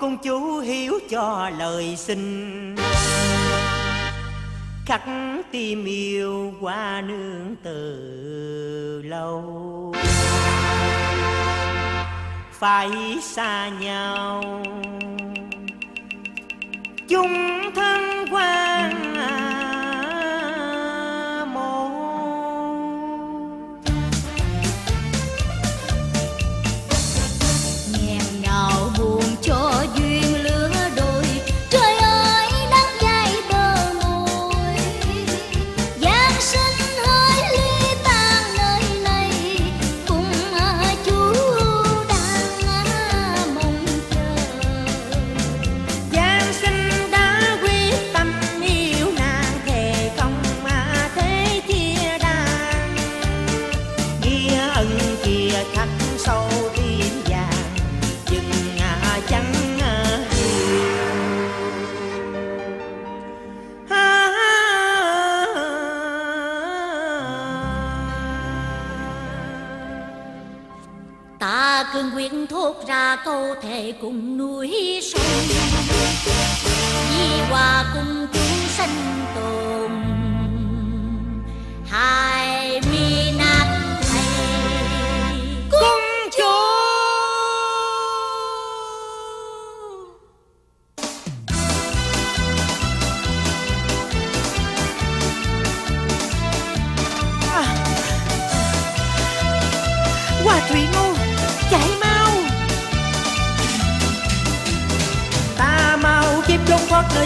cung chú hiếu cho lời xin. Khắc tim yêu qua nương từ lâu. Phải xa nhau. Chung thân qua tô thể cùng núi sông. Di hòa cùng chúng sinh tồn Hà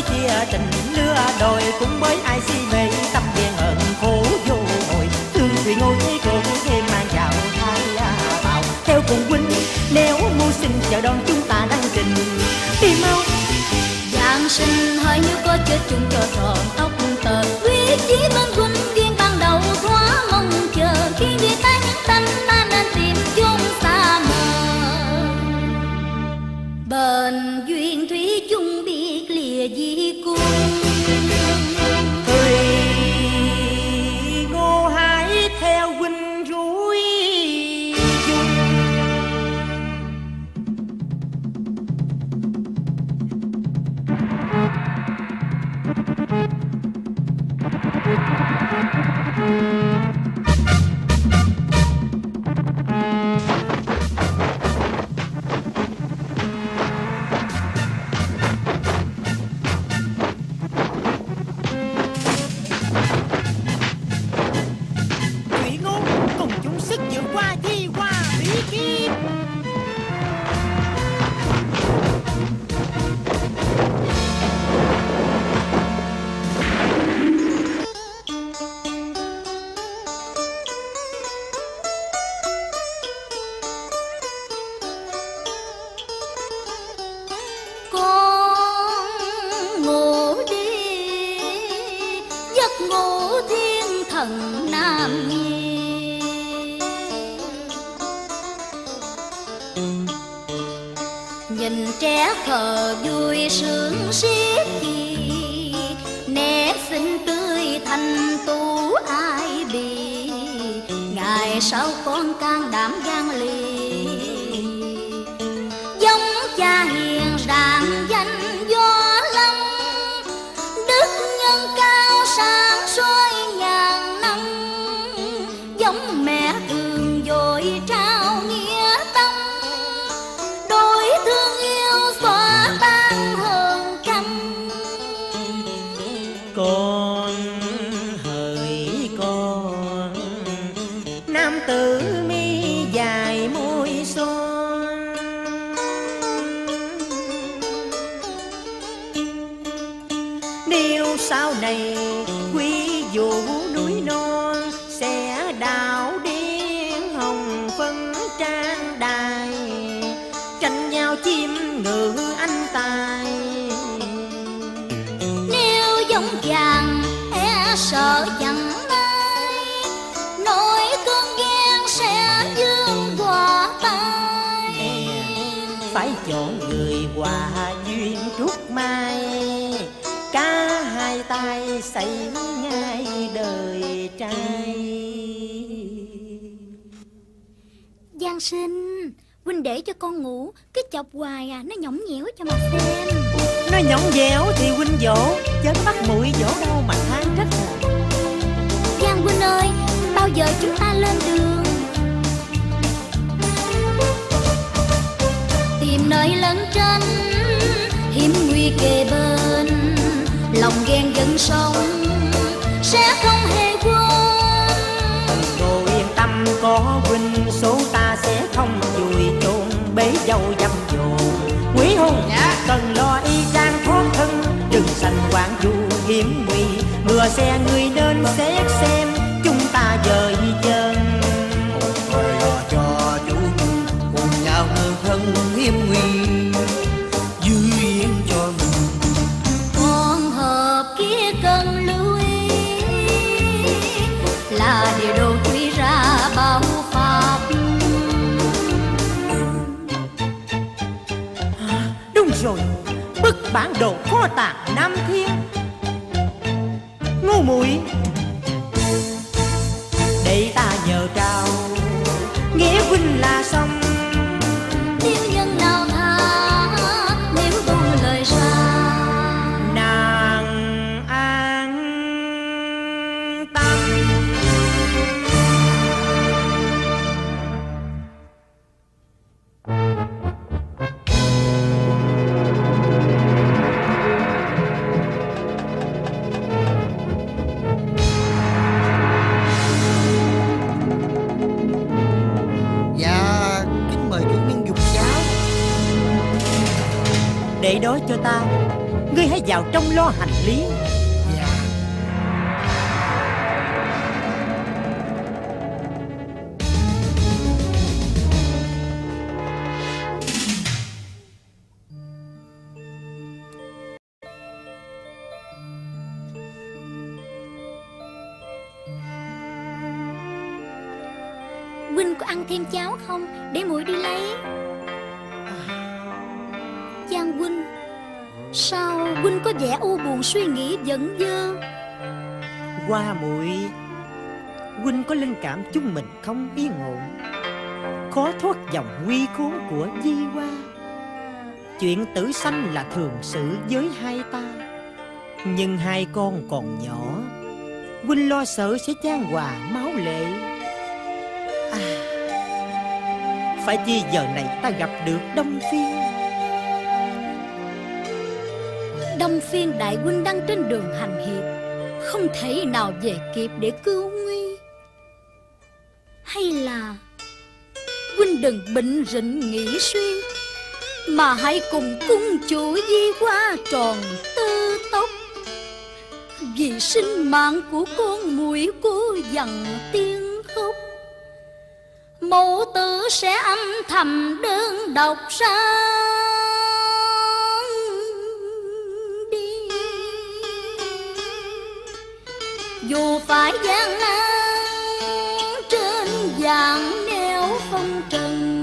chia tình lứa đôi, cũng mới ai si mê, tâm gian hận khổ vô hồi. Thương thủy ngôi thế cùng thêm mang vào hai bào theo cùng huynh, nếu mưu sinh, chờ đón chúng ta đang trình. Đi mau. Giang sinh, hỏi nếu có chết chung cho tròn tóc tờ quyết chí mang quân xe người đơn xé xe. cảm chúng mình không yên ổn. Khó thoát dòng nguy khốn của di qua chuyện tử sanh là thường sự với hai ta. Nhưng hai con còn nhỏ huynh lo sợ sẽ chan hòa máu lệ. À, phải chi giờ này ta gặp được đông phiên? Đông phiên đại huynh đang trên đường hành hiệp không thể nào về kịp để cứu nguy hay là Huynh đừng bệnh rịnh nghĩ suy, Mà hãy cùng cung chủ di qua tròn tư tóc Vì sinh mạng của con mũi cô dằn tiếng khóc Mẫu tử sẽ âm thầm đơn độc ra Đi. Dù phải gian nan dạng đeo phong trần.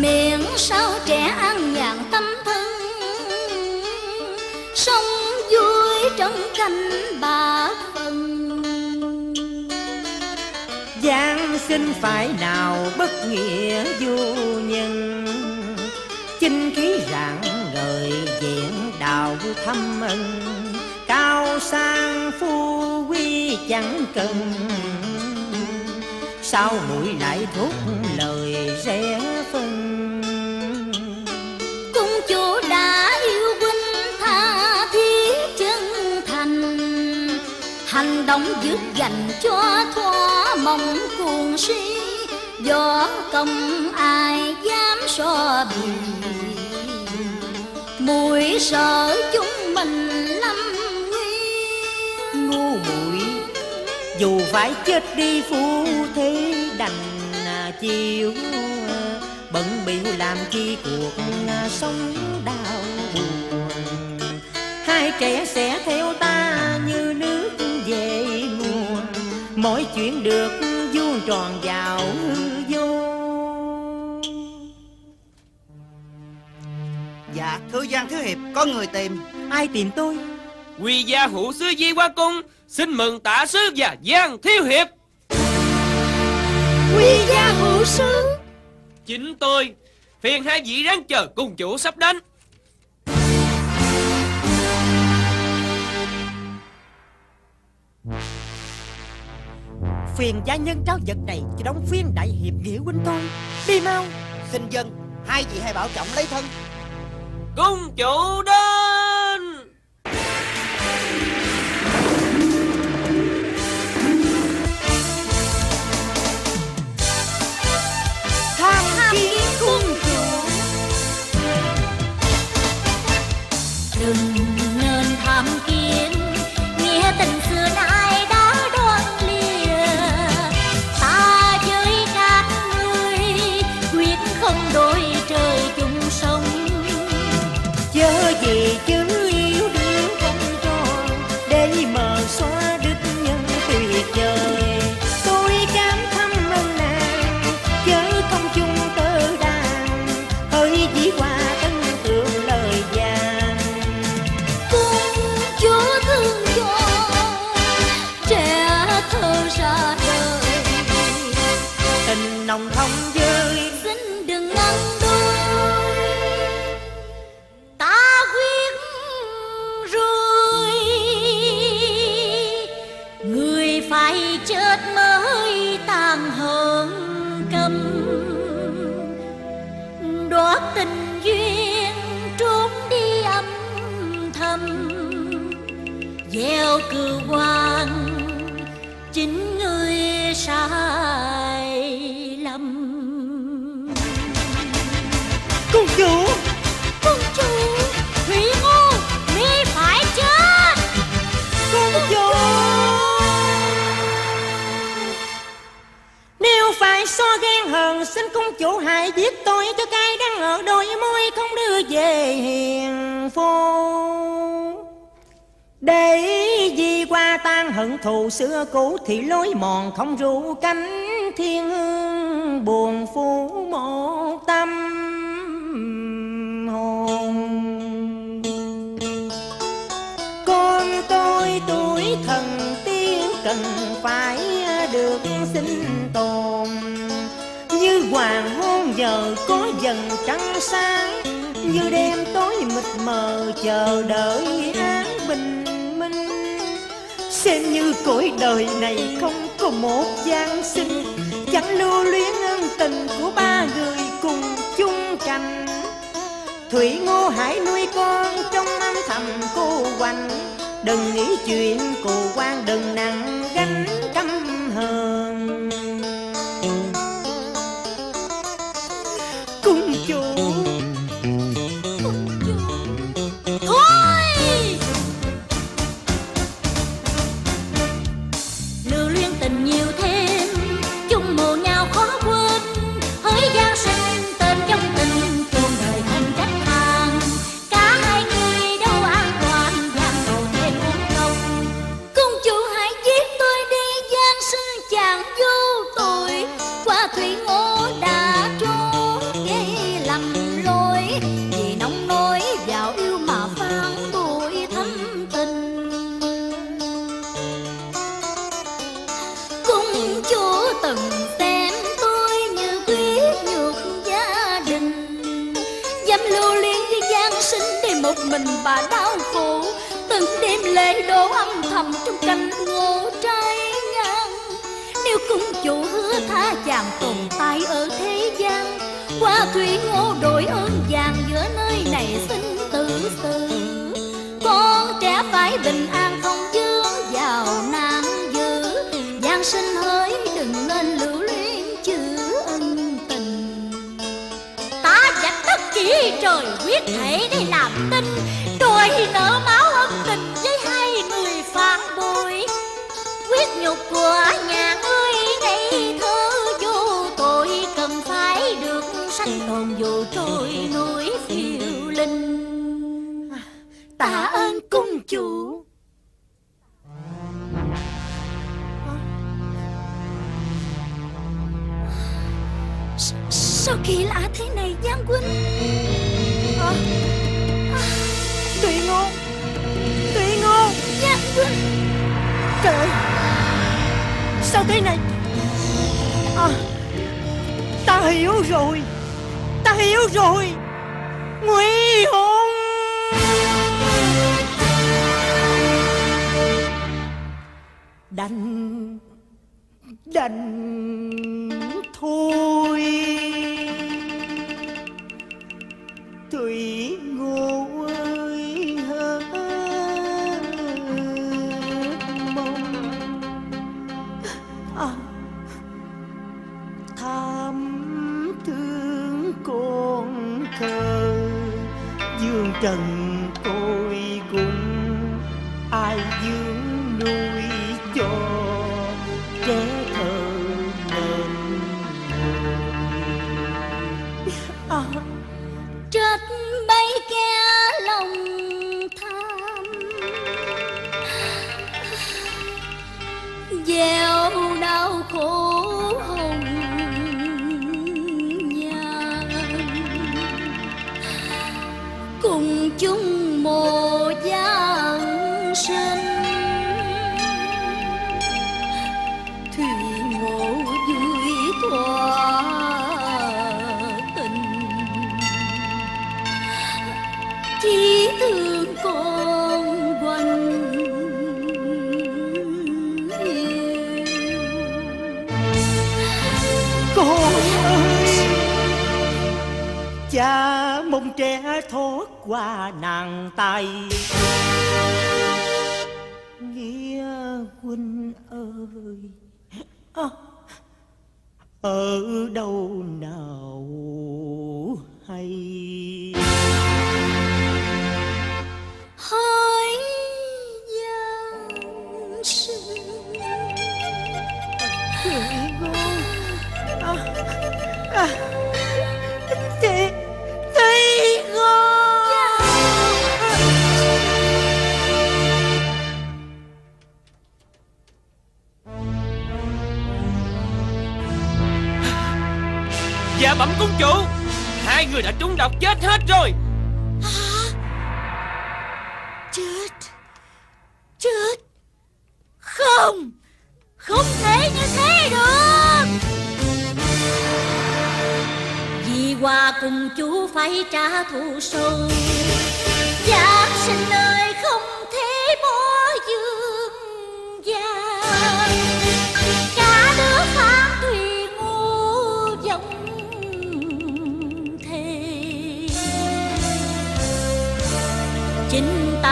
Miệng sao trẻ ăn nhàn tâm thân. Sống vui trong canh bà phần. Giáng sinh phải nào bất nghĩa vô nhân? Chinh khí rạng ngời diện đạo thâm ân. Cao sang phu quy chẳng cần. Sao mũi lại thốt lời rẽ phân. Cung chủ đã yêu huynh tha thiết chân thành. Hành động dứt dành cho thỏa mộng cuồng si. Do công ai dám so bì. Mùi sợ chúng mình lâm nguy. Ngu muội dù phải chết đi phu thế đành à, chịu à, bận bịu làm chi cuộc à, sống đau buồn. Hai trẻ sẽ theo ta như nước về nguồn mỗi chuyện được vuông tròn vào hư vô. Dạ thưa Giang Thiếu Hiệp Có người tìm. Ai tìm tôi Quy gia hữu sứ Di Hoa Cung Xin mừng tạ sứ và Giang Thiếu Hiệp. Quy gia hữu sứ Chính tôi Phiền hai vị ráng chờ cung chủ sắp đến. Phiền gia nhân trao vật này cho đóng phiên đại hiệp nghĩa huynh tôi đi mau Xin dân Hai vị hãy bảo trọng lấy thân. Cung chủ đến đừng xưa cũ thì lối mòn không ru cánh thiên hương buồn phu một tâm hồn. Con tôi tuổi thần tiên cần phải được sinh tồn. Như hoàng hôn giờ có dần trăng sáng, như đêm tối mịt mờ chờ đợi ai xem như cõi đời này không có một gian sinh. Chẳng lưu luyến ân tình của ba người cùng chung cành. Thủy Ngô Hải nuôi con trong âm thầm cô quạnh Đừng nghĩ chuyện cô quan, đừng nặng gánh căm chàng tồn tại ở thế gian. Qua thủy ngô đổi ơn vàng, giữa nơi này sinh tử sự. Con trẻ phải bình an, không dướng vào nạn dữ giang sinh hỡi, đừng nên lưu luyến, chữ ân tình. Ta dạch tất chỉ trời quyết thể để làm tin. Đôi nở máu ân tình với hai người phản bội. Quyết nhục của nhà ngươi đây tạ ơn cung chủ. S- sao kỳ lạ thế này giang huynh à, à, Tùy ngô Tùy ngô giang huynh Trời Sao thế này? À, Ta hiểu rồi Ta hiểu rồi. Nguy hồn Đành Đành Thôi. Thủy ngô ơi hết mong. À, Tham thương con thơ Dương trần lòng tham. Gieo đau khổ hồng nhan cùng chung một ông trẻ thoát qua nàng tay. Nghĩa huynh ơi à, ở đâu nào hay? Hỡi giang sinh à, à, Dạ bẩm cung chủ. Hai người đã trúng độc chết hết rồi. Chết. Chết. Không. Không thể như thế được. Vì hòa cùng chú phải trả thù sâu giáng sinh ơi.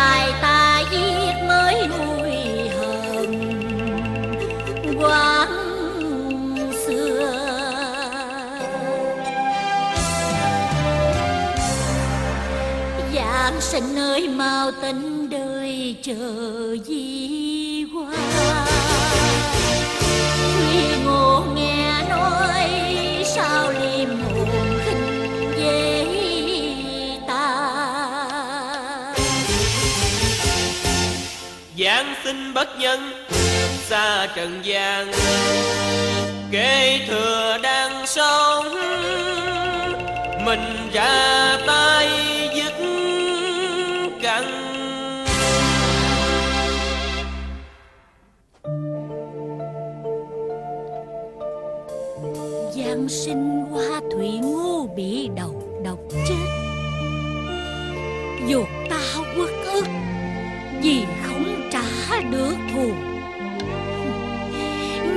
Dài ta giết mới nuôi hờn quán xưa. Giáng sinh ơi, mau tỉnh đời chờ di qua Khi ngộ nghe nói sao liền sinh bất nhân xa trần gian. Kế thừa đang sống Mình ra tay.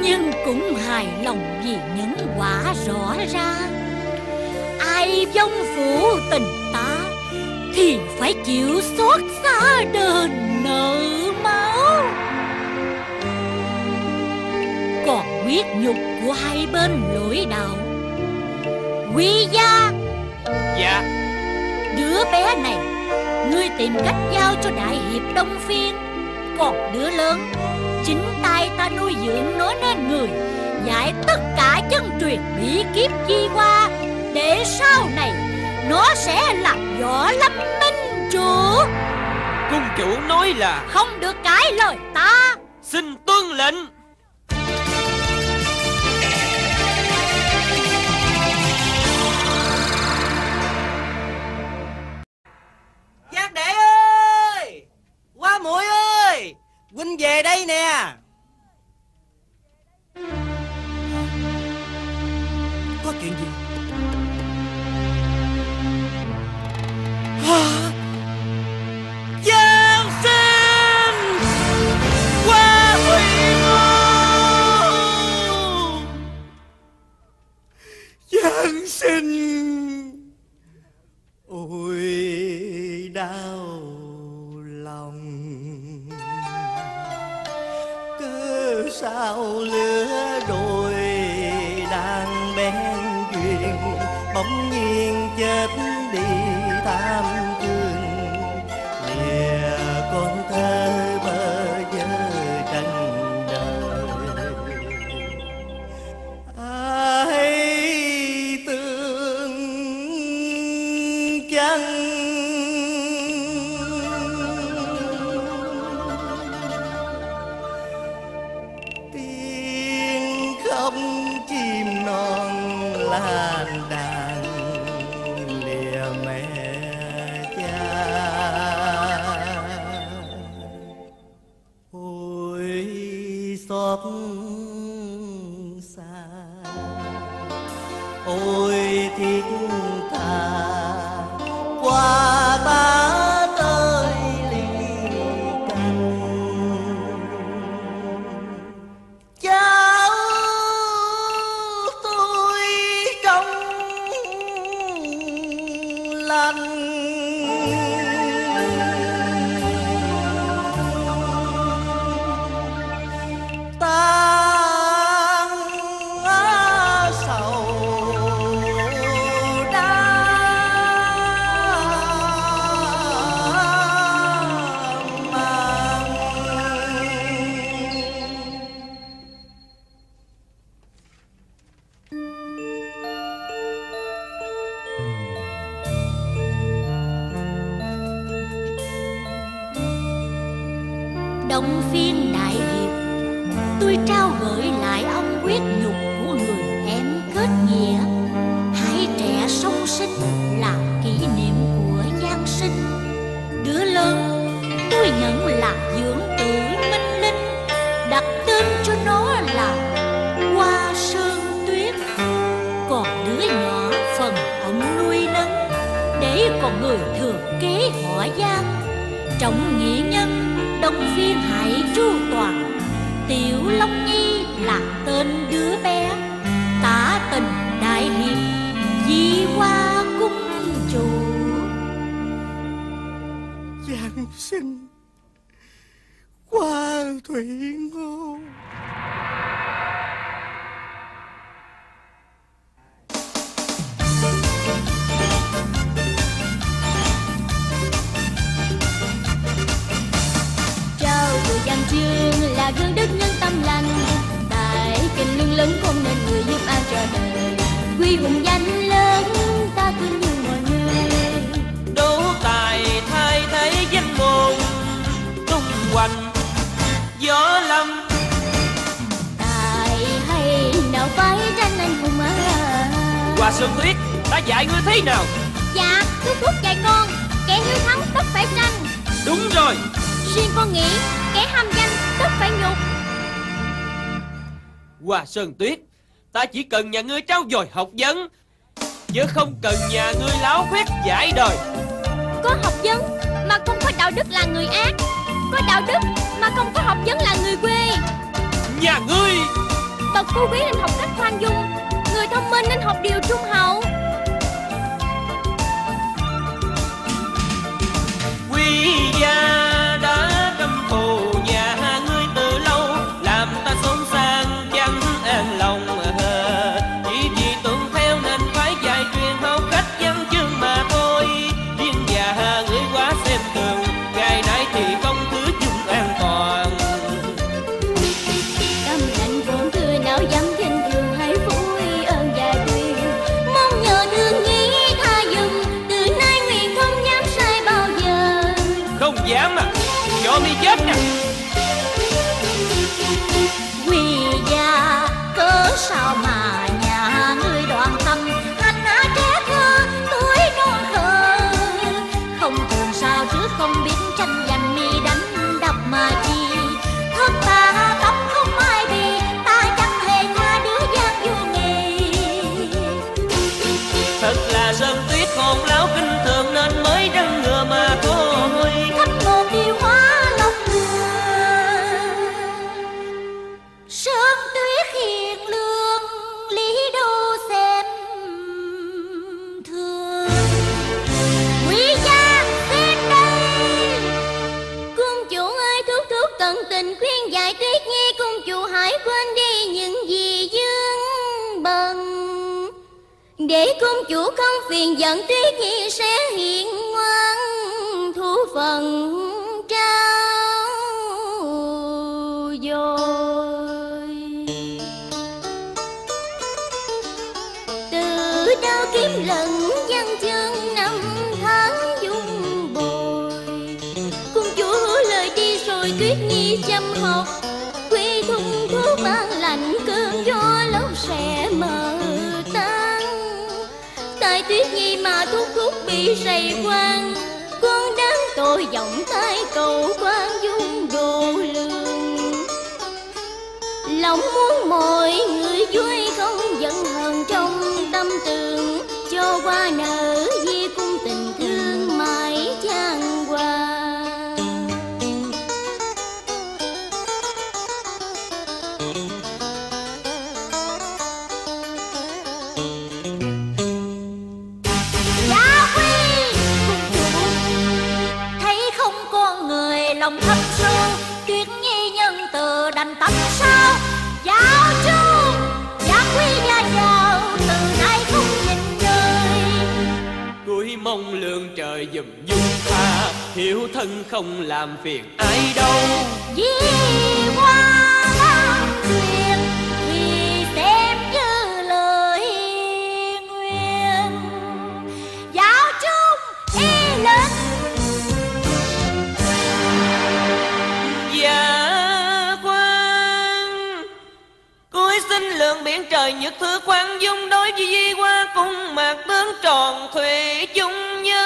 nhưng cũng hài lòng vì những quả rõ ra. Ai vong phủ tình ta thì phải chịu xót xa đền nợ máu. Còn quyết nhục của hai bên lỗi đạo quý gia. Dạ. Đứa bé này ngươi tìm cách giao cho đại hiệp đông phiên còn đứa lớn chính tay ta nuôi dưỡng nó nên người giải tất cả chân truyền bí kíp chi qua. Để sau này nó sẽ là võ lâm minh chủ. Cung chủ nói là không được cãi lời ta. Xin tuân lệnh. Giác đệ ơi! Qua muội ơi! huynh về đây nè. Có chuyện gì? À. Giáng sinh! Ôi đau sao lửa đồi đang bén duyên bỗng nhiên chết đi tham far Sơn Tuyết. Ta chỉ cần nhà ngươi trao dồi học vấn Chứ không cần nhà ngươi láo khuyết giải đời. Có học vấn mà không có đạo đức là người ác. Có đạo đức mà không có học vấn là người quê. Nhà ngươi! Bậc phú quý nên học cách khoan dung Người thông minh nên học điều trung hậu. Quý gia công chúa không phiền giận tuyết nhi sẽ hiện ngoan thu phần thúc bị quan con đáng tội vọng tay cầu quan dung đồ lương. Lòng muốn mọi người vui không giận hờn trong tâm tường, cho qua nở Hiểu thân không làm phiền ai đâu. Vì hoa lan truyền thì xem như lời nguyện. Giáo trung y lệnh Dạ quan Cuối xin lượng biển trời nhật thứ quan dung Đối với di qua cung mạc tướng tròn thủy chung nhân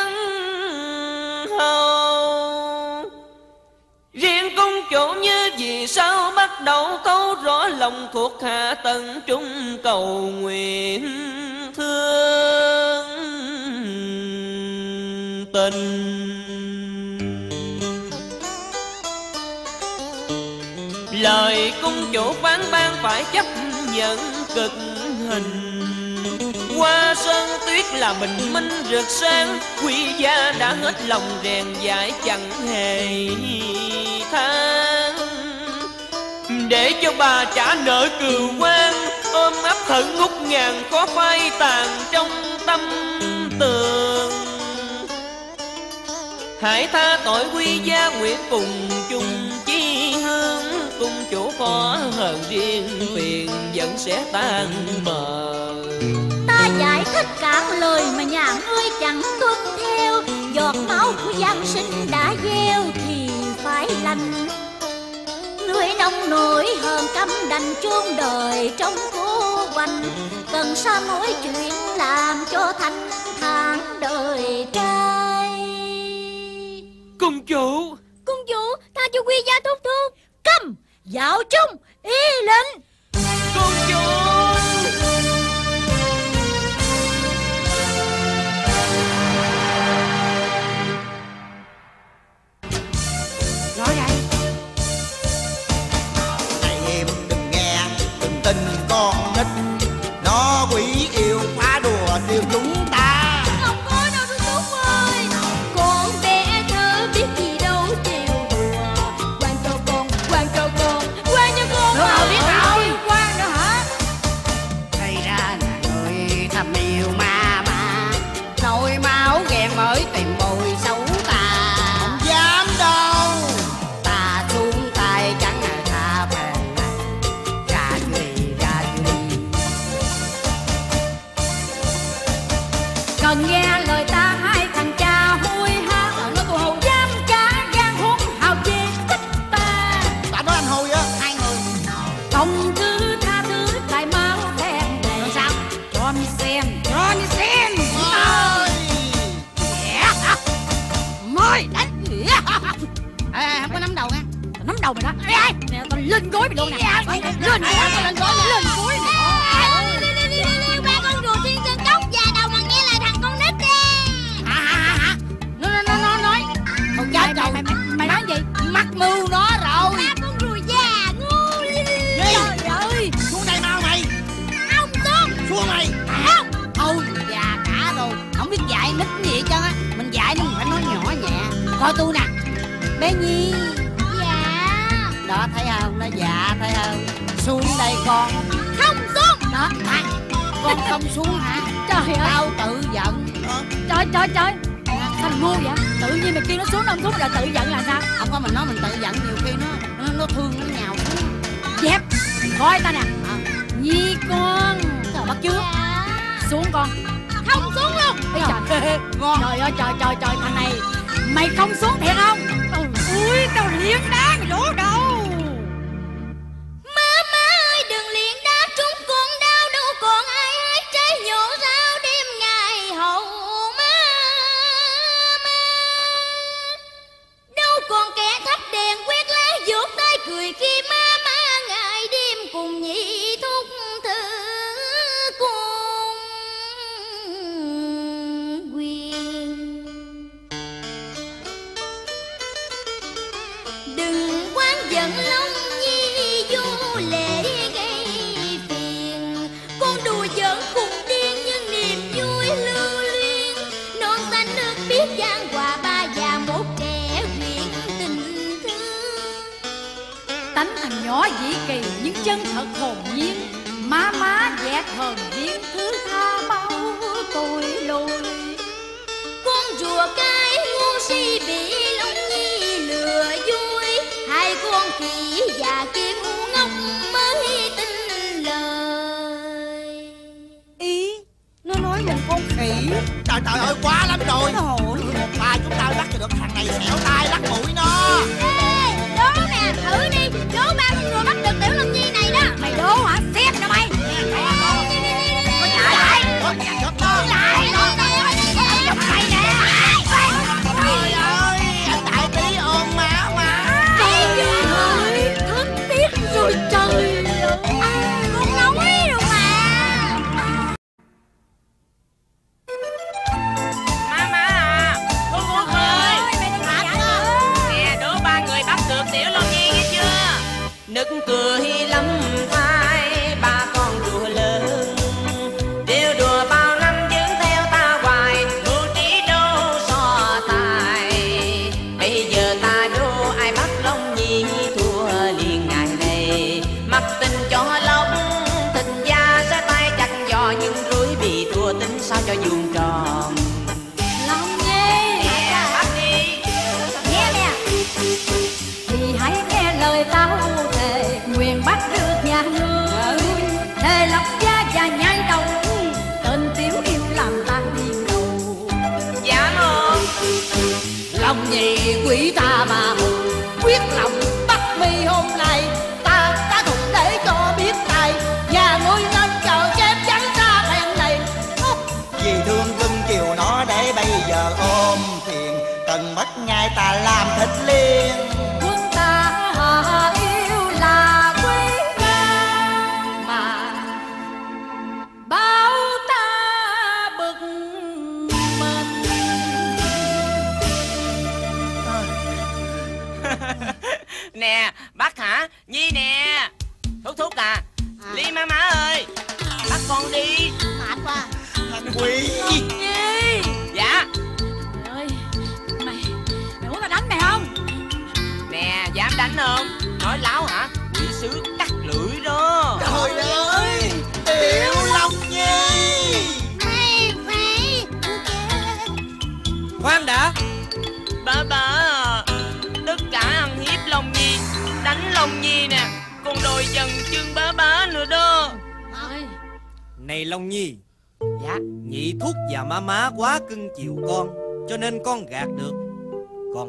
cung như vì sao bắt đầu câu rõ lòng thuộc hạ tận trung cầu nguyện thương tình. Lời cung chủ phán ban phải chấp nhận cực hình. Qua sơn tuyết là bình minh rực sáng Quy gia đã hết lòng rèn dạy chẳng hề than để cho bà trả nợ cừu quan Ôm ấp hận ngút ngàn có phai tàn trong tâm tường. Hãy tha tội quy gia nguyện cùng chung chi hương. Cung chủ có hờn riêng, phiền vẫn sẽ tan mờ. Ta giải thích cả lời mà nhà ngươi chẳng tuân theo. Giọt máu của giang sinh đã gieo thì phải lành người nông nổi hơn căm đành chôn đời trong cô quanh cần sao nói chuyện làm cho thanh thản đời trai. Cung chủ. Cung chủ tha cho quy gia thúc thúc. Câm dạo chung y lệnh. Cung chủ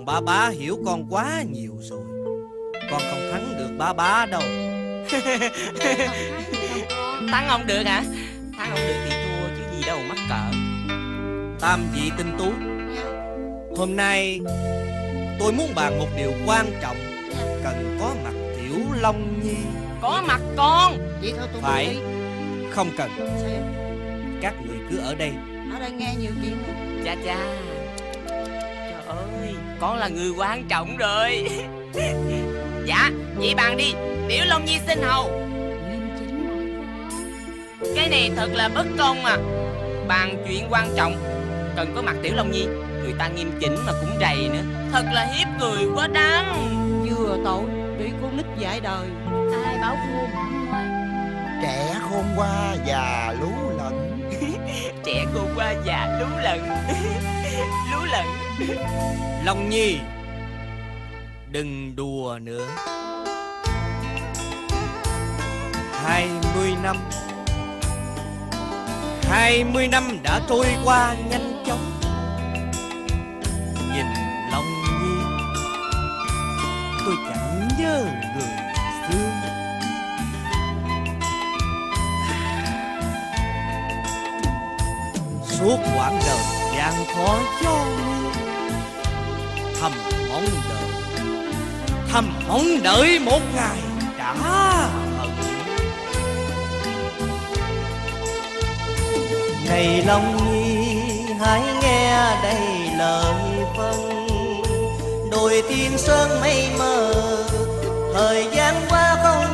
ba bá hiểu con quá nhiều rồi. Con không thắng được ba bá đâu. Thắng không được hả? Thắng không được thì thua chứ gì đâu mắc cỡ. Tam vị tinh tú. Hôm nay Tôi muốn bàn một điều quan trọng. Cần có mặt Tiểu Long Nhi. Có mặt con. Vậy thôi tôi Phải. đi. Không cần. Sao? Các người cứ ở đây. Ở đây nghe nhiều chuyện Cha cha ơi Con là người quan trọng rồi. Dạ Vậy bàn đi. Tiểu Long Nhi xin hầu. Nghiêm chỉnh lại con. Cái này thật là bất công à. Bàn chuyện quan trọng Cần có mặt Tiểu Long Nhi. Người ta nghiêm chỉnh mà cũng rầy nữa. Thật là hiếp người quá đáng. Vừa tội Bị con nít dạy đời. Ai bảo khôn Trẻ khôn qua già lú lẫn Trẻ cô qua già lú lẫn Lú lẫn Long Nhi, Đừng đùa nữa. Hai mươi năm, Hai mươi năm đã trôi qua nhanh chóng. Nhìn Long Nhi, Tôi chẳng nhớ Suốt quãng đời, gian khó cho mưa thầm mong đợi. Thầm mong đợi một ngày trả hận. Này long nhi hãy nghe đây lời phân. Đồi tiên sơn mây mờ, thời gian qua không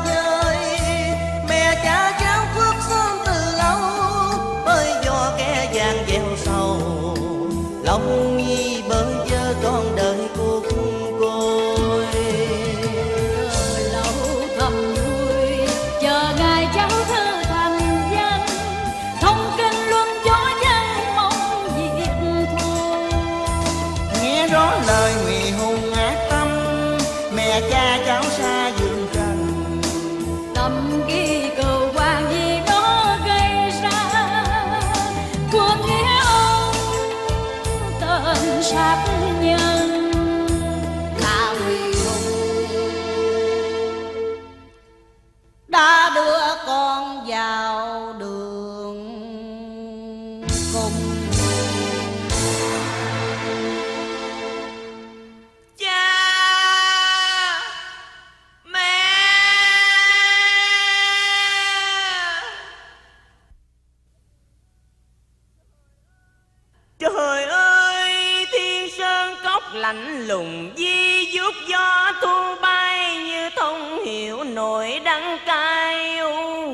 lùng Di giúp gió thu bay Như thông hiểu nỗi đắng cay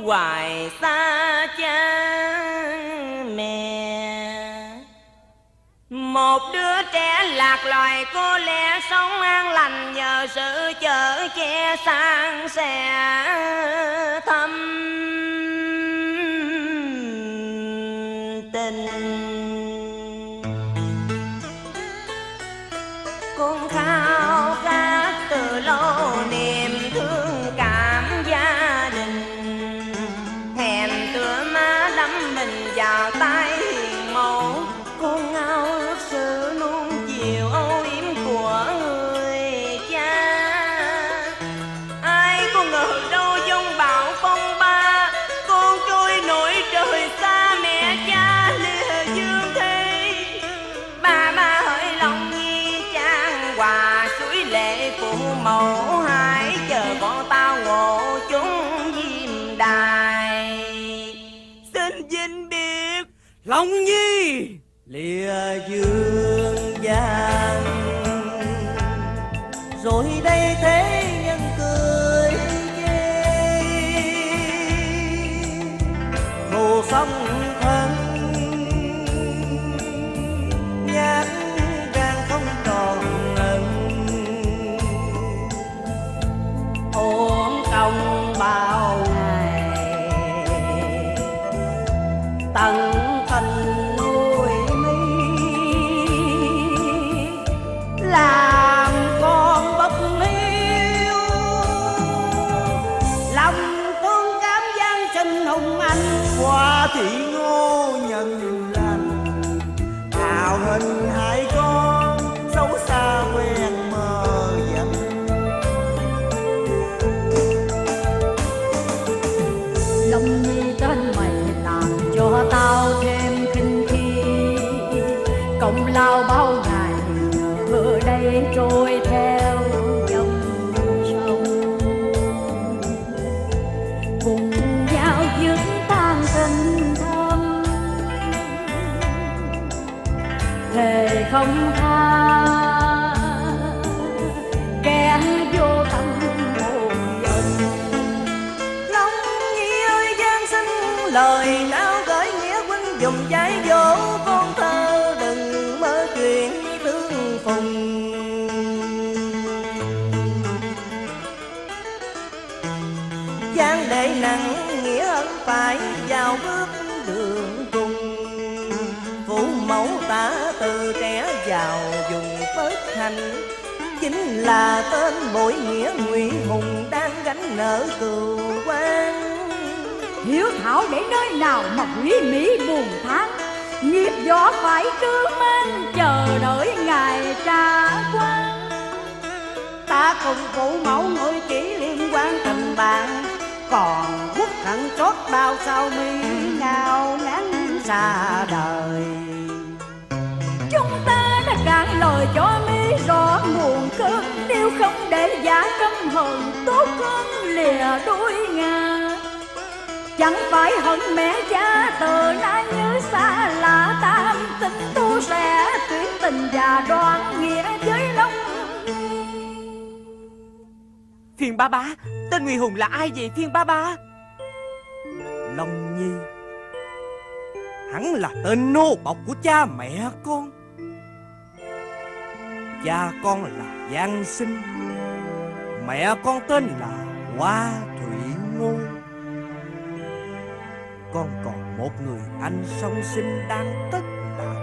Hoài xa cha mẹ. Một đứa trẻ lạc loài, cô lẽ sống an lành nhờ sự chở che sang sẻ thâm. Mình vào tay Long Nhi. Lìa dương gian. Rồi đây thế nhân cười chê hồ sông thân. Nhát gan không còn ngần. Ôm công bao ngày. Tầng chỉ không tha. Kẻ vô tâm hồn dần Long Nhi ơi Giang sinh lời nào gửi nghĩa huynh dùng trái dỗ con thơ đừng mơ chuyện tương phùng. Giang đệ nặng nghĩa ân phải vào bước đường cùng. Vào dùng phớt hành. Chính là tên bội nghĩa ngụy hùng đang gánh nợ cừu quan. Hiếu thảo để nơi nào mà quý mỹ buồn tháng nghiệp gió phải cứ mang chờ đợi ngày trả quan. Ta cùng phụ mẫu người chỉ liên quan tình bạn còn quốc hận chót bao sao mi ngao ngán xa đời lời cho mi rõ nguồn cơn nếu không để giả căm hờn tốt hơn lìa đôi ngà. Chẳng phải hận mẹ cha từ nay như xa lạ tam. Tình tu sẽ tuyệt tình và đoan nghĩa với long Phiên ba bá Tên Nguy Hùng là ai vậy Phiên ba bá? Long Nhi. Hắn là tên nô bọc của cha mẹ con Cha con là Giang Sinh, Mẹ con tên là Hoa Thủy Ngô. Con còn một người anh song sinh đang tất đạt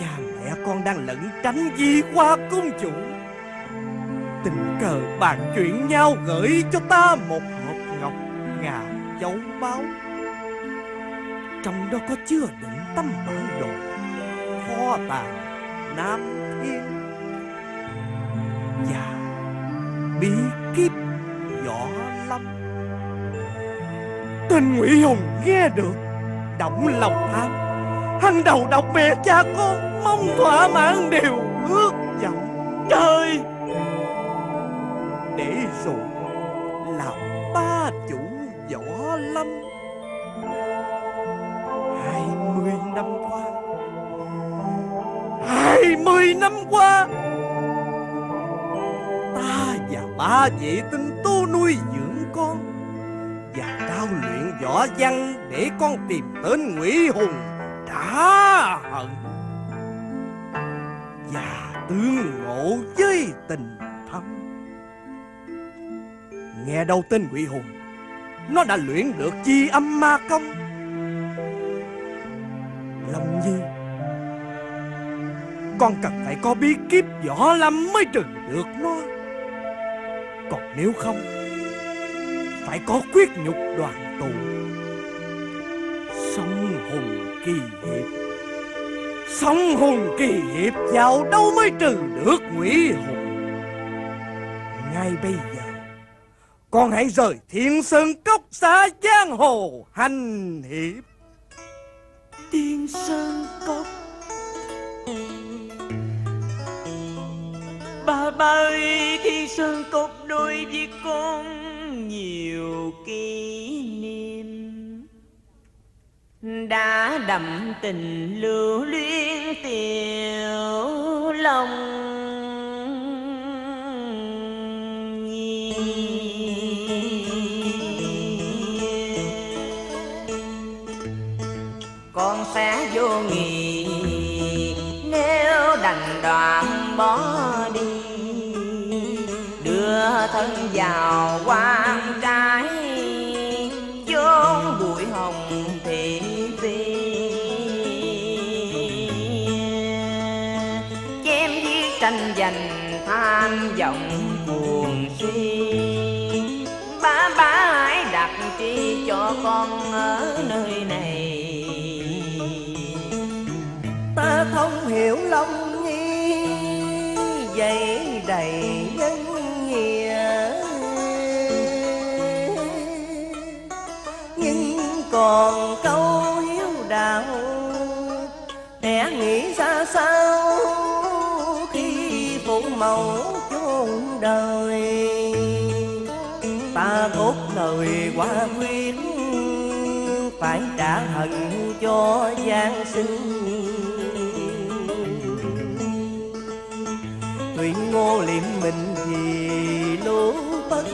Cha mẹ con đang lẩn tránh di qua cung chủ. Tình cờ bàn chuyện nhau gửi cho ta một hộp ngọc ngà châu báu. Trong đó có chứa đựng tấm bản đồ, Kho tàng Nam Thiên. Và bí kíp võ lâm. Tên Ngụy Hùng nghe được, Động lòng tham. Hắn đầu độc mẹ cha con Mong thỏa mãn điều ước vọng Trời. Để rồi Làm ba chủ võ lâm. Hai mươi năm qua mười năm qua, Ta và ba vị tinh tu nuôi dưỡng con Và cao luyện võ văn Để con tìm tên Ngụy Hùng Đã hận Và tương ngộ với tình thâm. Nghe đâu tên Ngụy Hùng, Nó đã luyện được chi âm ma công? Lâm Nhi con cần phải có bí kíp võ lâm mới trừ được nó. Còn nếu không, Phải có quyết nhục đoàn tụ Song hùng kỳ hiệp, Song hùng kỳ hiệp vào đâu mới trừ được Ngụy Hùng? Ngay bây giờ, Con hãy rời thiên sơn cốc xã giang hồ hành hiệp. Thiên Sơn Cốc Ba ba ơi Thiên Sơn Cốc đôi với con nhiều kỷ niệm. Đã đậm tình lưu luyến tiểu lòng con sẽ vô nghị nếu đành đoạn bỏ đi thân vào quan trái, chốn bụi hồng thị phi chém giết tranh giành, tham vọng buồn si bá bá hãy đặt chi cho con ở nơi này. Ta không hiểu lòng nhi dây đầy còn câu hiếu đạo kẻ nghĩ ra sao khi phụ mẫu chôn đời? Ta cốt lời qua quyết phải trả hận cho giáng sinh. Thủy ngô liệm mình vì lũ bất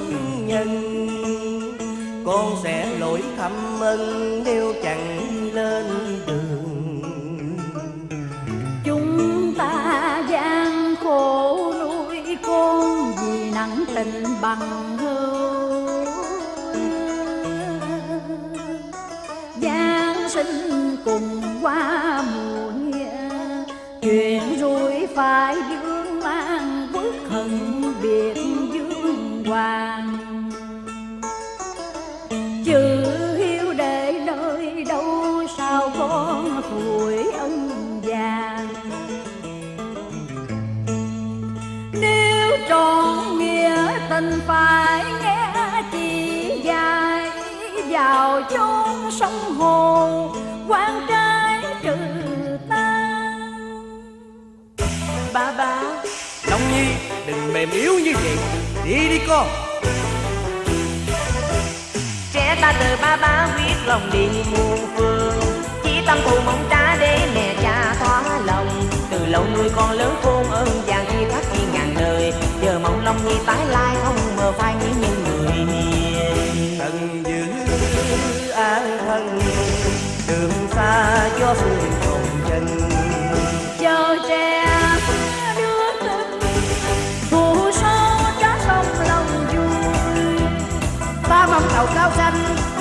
nhân. Con sẽ lỗi thăm ân nếu chẳng lên đường. Chúng ta gian khổ nuôi con vì nặng tình bằng hưu giáng sinh cùng qua mùa nghĩa chuyện rồi phải dương mang bước hận biệt dương hoàng. Tình phải nghe chỉ dài vào chốn sông hồ quan trái trừ tan Ba ba. Long Nhi đừng mềm yếu như vậy. Đi đi con. Trẻ ta từ ba ba quyết lòng đi muôn phương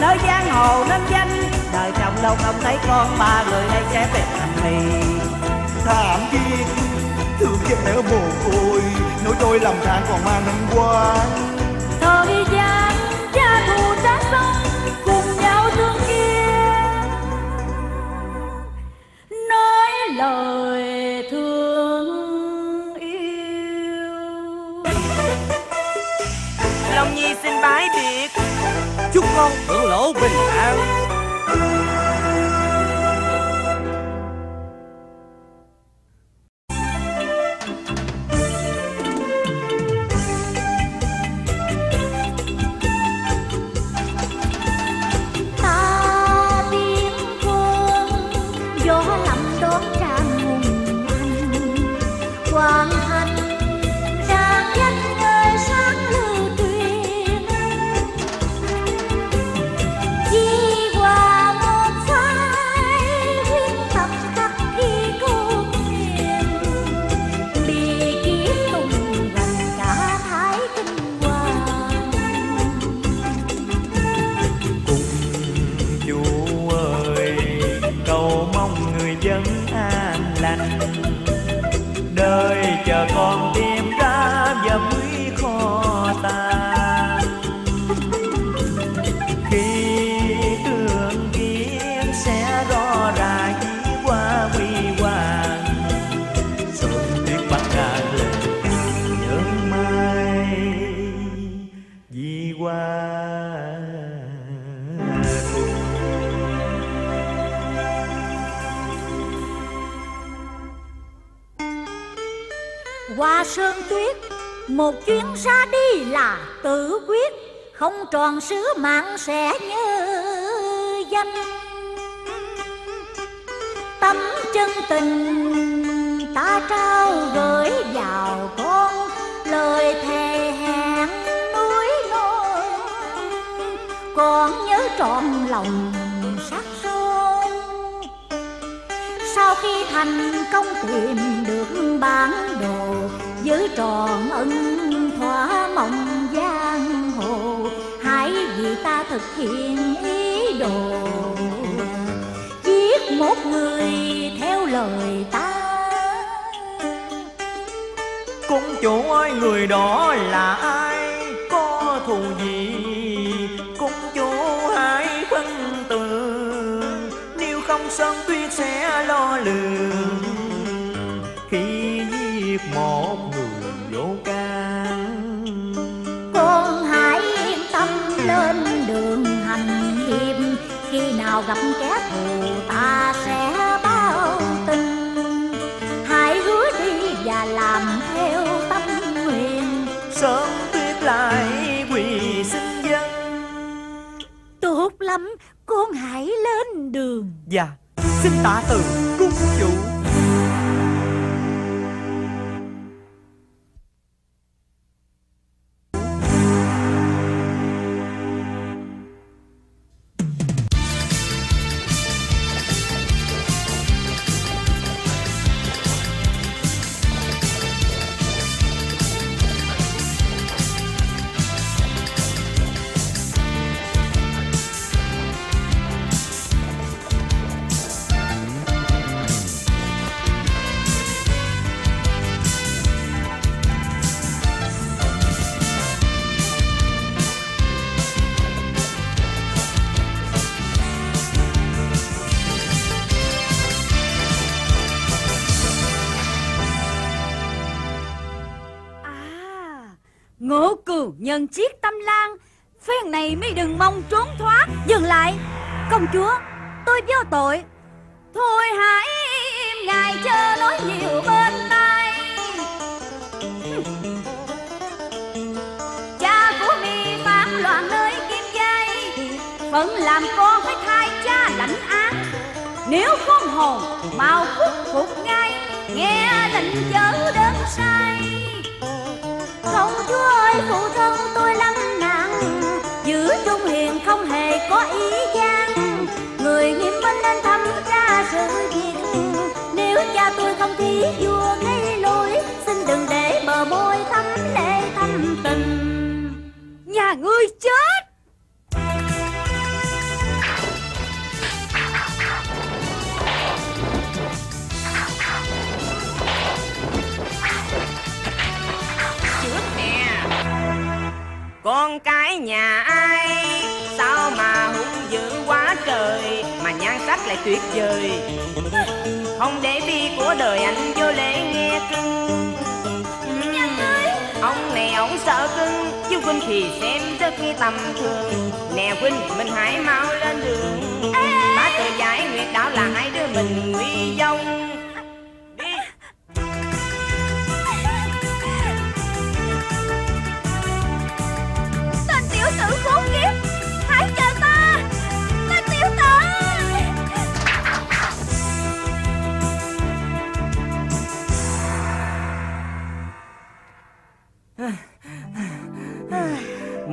nơi giang hồ nên danh đời chồng đâu không thấy con ba người đây sẽ về thành thì thảm thiết thương kẻ mồ côi nỗi trôi lầm than còn mang hình quang thời gian cha thù cha sống cùng nhau thương kia. Nói lời thương yêu. Long nhi xin bái biệt Chúc con hưởng lộ bình an. Tròn sứ mạng sẽ như danh. Tấm chân tình ta trao gửi vào con, Lời thề hẹn núi non. Con nhớ trọn lòng sắc son. Sau khi thành công tìm được bản đồ, giữ tròn ân thỏa mộng người ta thực hiện ý đồ. Giết một người theo lời ta. Cung chủ ơi, người đó là ai? Đường hành hiệp. Khi nào gặp kẻ thù ta sẽ báo tin. Hãy hứa đi và làm theo tâm nguyện. Sớm tuyết lại quỳ xin dân. Tốt lắm con hãy lên đường. Dạ xin tạ từ cung chủ gần chiếc tâm lan Phen này mới đừng mong trốn thoát. Dừng lại. Công chúa, Tôi vô tội. Thôi hãy im ngài chớ nói nhiều bên tai. Cha của mi phản loạn nơi kim dây Phận làm con phải thay cha lãnh án. Nếu không hồn, mau khuất phục ngay. Nghe lệnh chớ đơn sai không, chúa ơi, phụ thân tôi lắm nặng. Giữ trung hiền không hề có ý gian. Người nghiêm minh nên thăm tra sự việc. Nếu cha tôi không thi vua gây lỗi Xin đừng để bờ môi thắm lệ thâm tình. Nhà ngươi chết! Con cái nhà ai? Sao mà hung dữ quá trời mà nhan sắc lại tuyệt vời? Không để bi của đời anh vô lễ nghe cưng. Ông này ông sợ cưng chứ huynh thì xem rất nghi tầm thường. Nè huynh mình hãy mau lên đường. Bá tự giải nguyệt đạo là hai đứa mình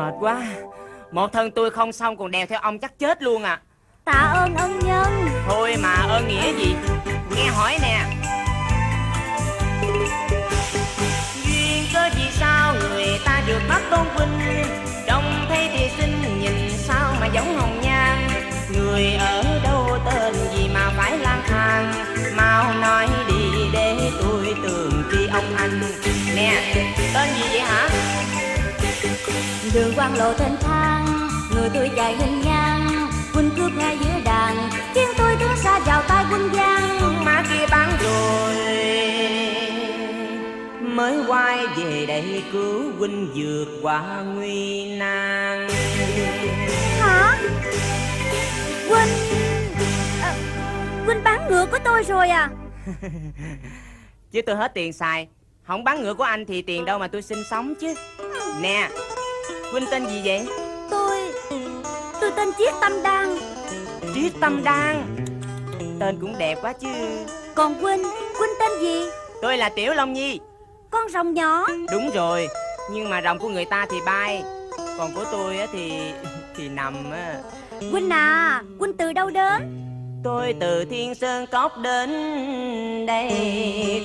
Mệt quá. Một thân tôi không xong còn đèo theo ông chắc chết luôn à. Tạ ơn ân nhân. Thôi mà ơn nghĩa gì? Nghe hỏi nè. Duyên cơ vì sao người ta được bắt tôn vinh? Trông thấy thì xinh nhìn sao mà giống hồng nhan? Người ở đâu tên gì mà phải lang thang? Mau nói đi để tôi tưởng tri ông anh. Nè tên gì vậy hả Đường quan lộ tên thang Người tôi dài hình ngang Huynh cướp ngay giữa đàn. Khiến tôi tướng xa vào tay quân giang. Má kia bán rồi mới quay về đây cứu huynh vượt qua nguy nan. Hả? Huynh à, Huynh bán ngựa của tôi rồi à? Chứ tôi hết tiền xài không bán ngựa của anh thì tiền đâu mà tôi sinh sống chứ. Nè huynh tên gì vậy? Tôi Tôi tên Chiết Tâm Đan. Triết tâm đan. Tên cũng đẹp quá chứ. Còn Huynh Huynh tên gì? Tôi là tiểu long nhi. Con rồng nhỏ. Đúng rồi nhưng mà rồng của người ta thì bay. Còn của tôi á thì thì nằm á. Huynh à Huynh từ đâu đến Tôi từ Thiên Sơn Cốc đến đây.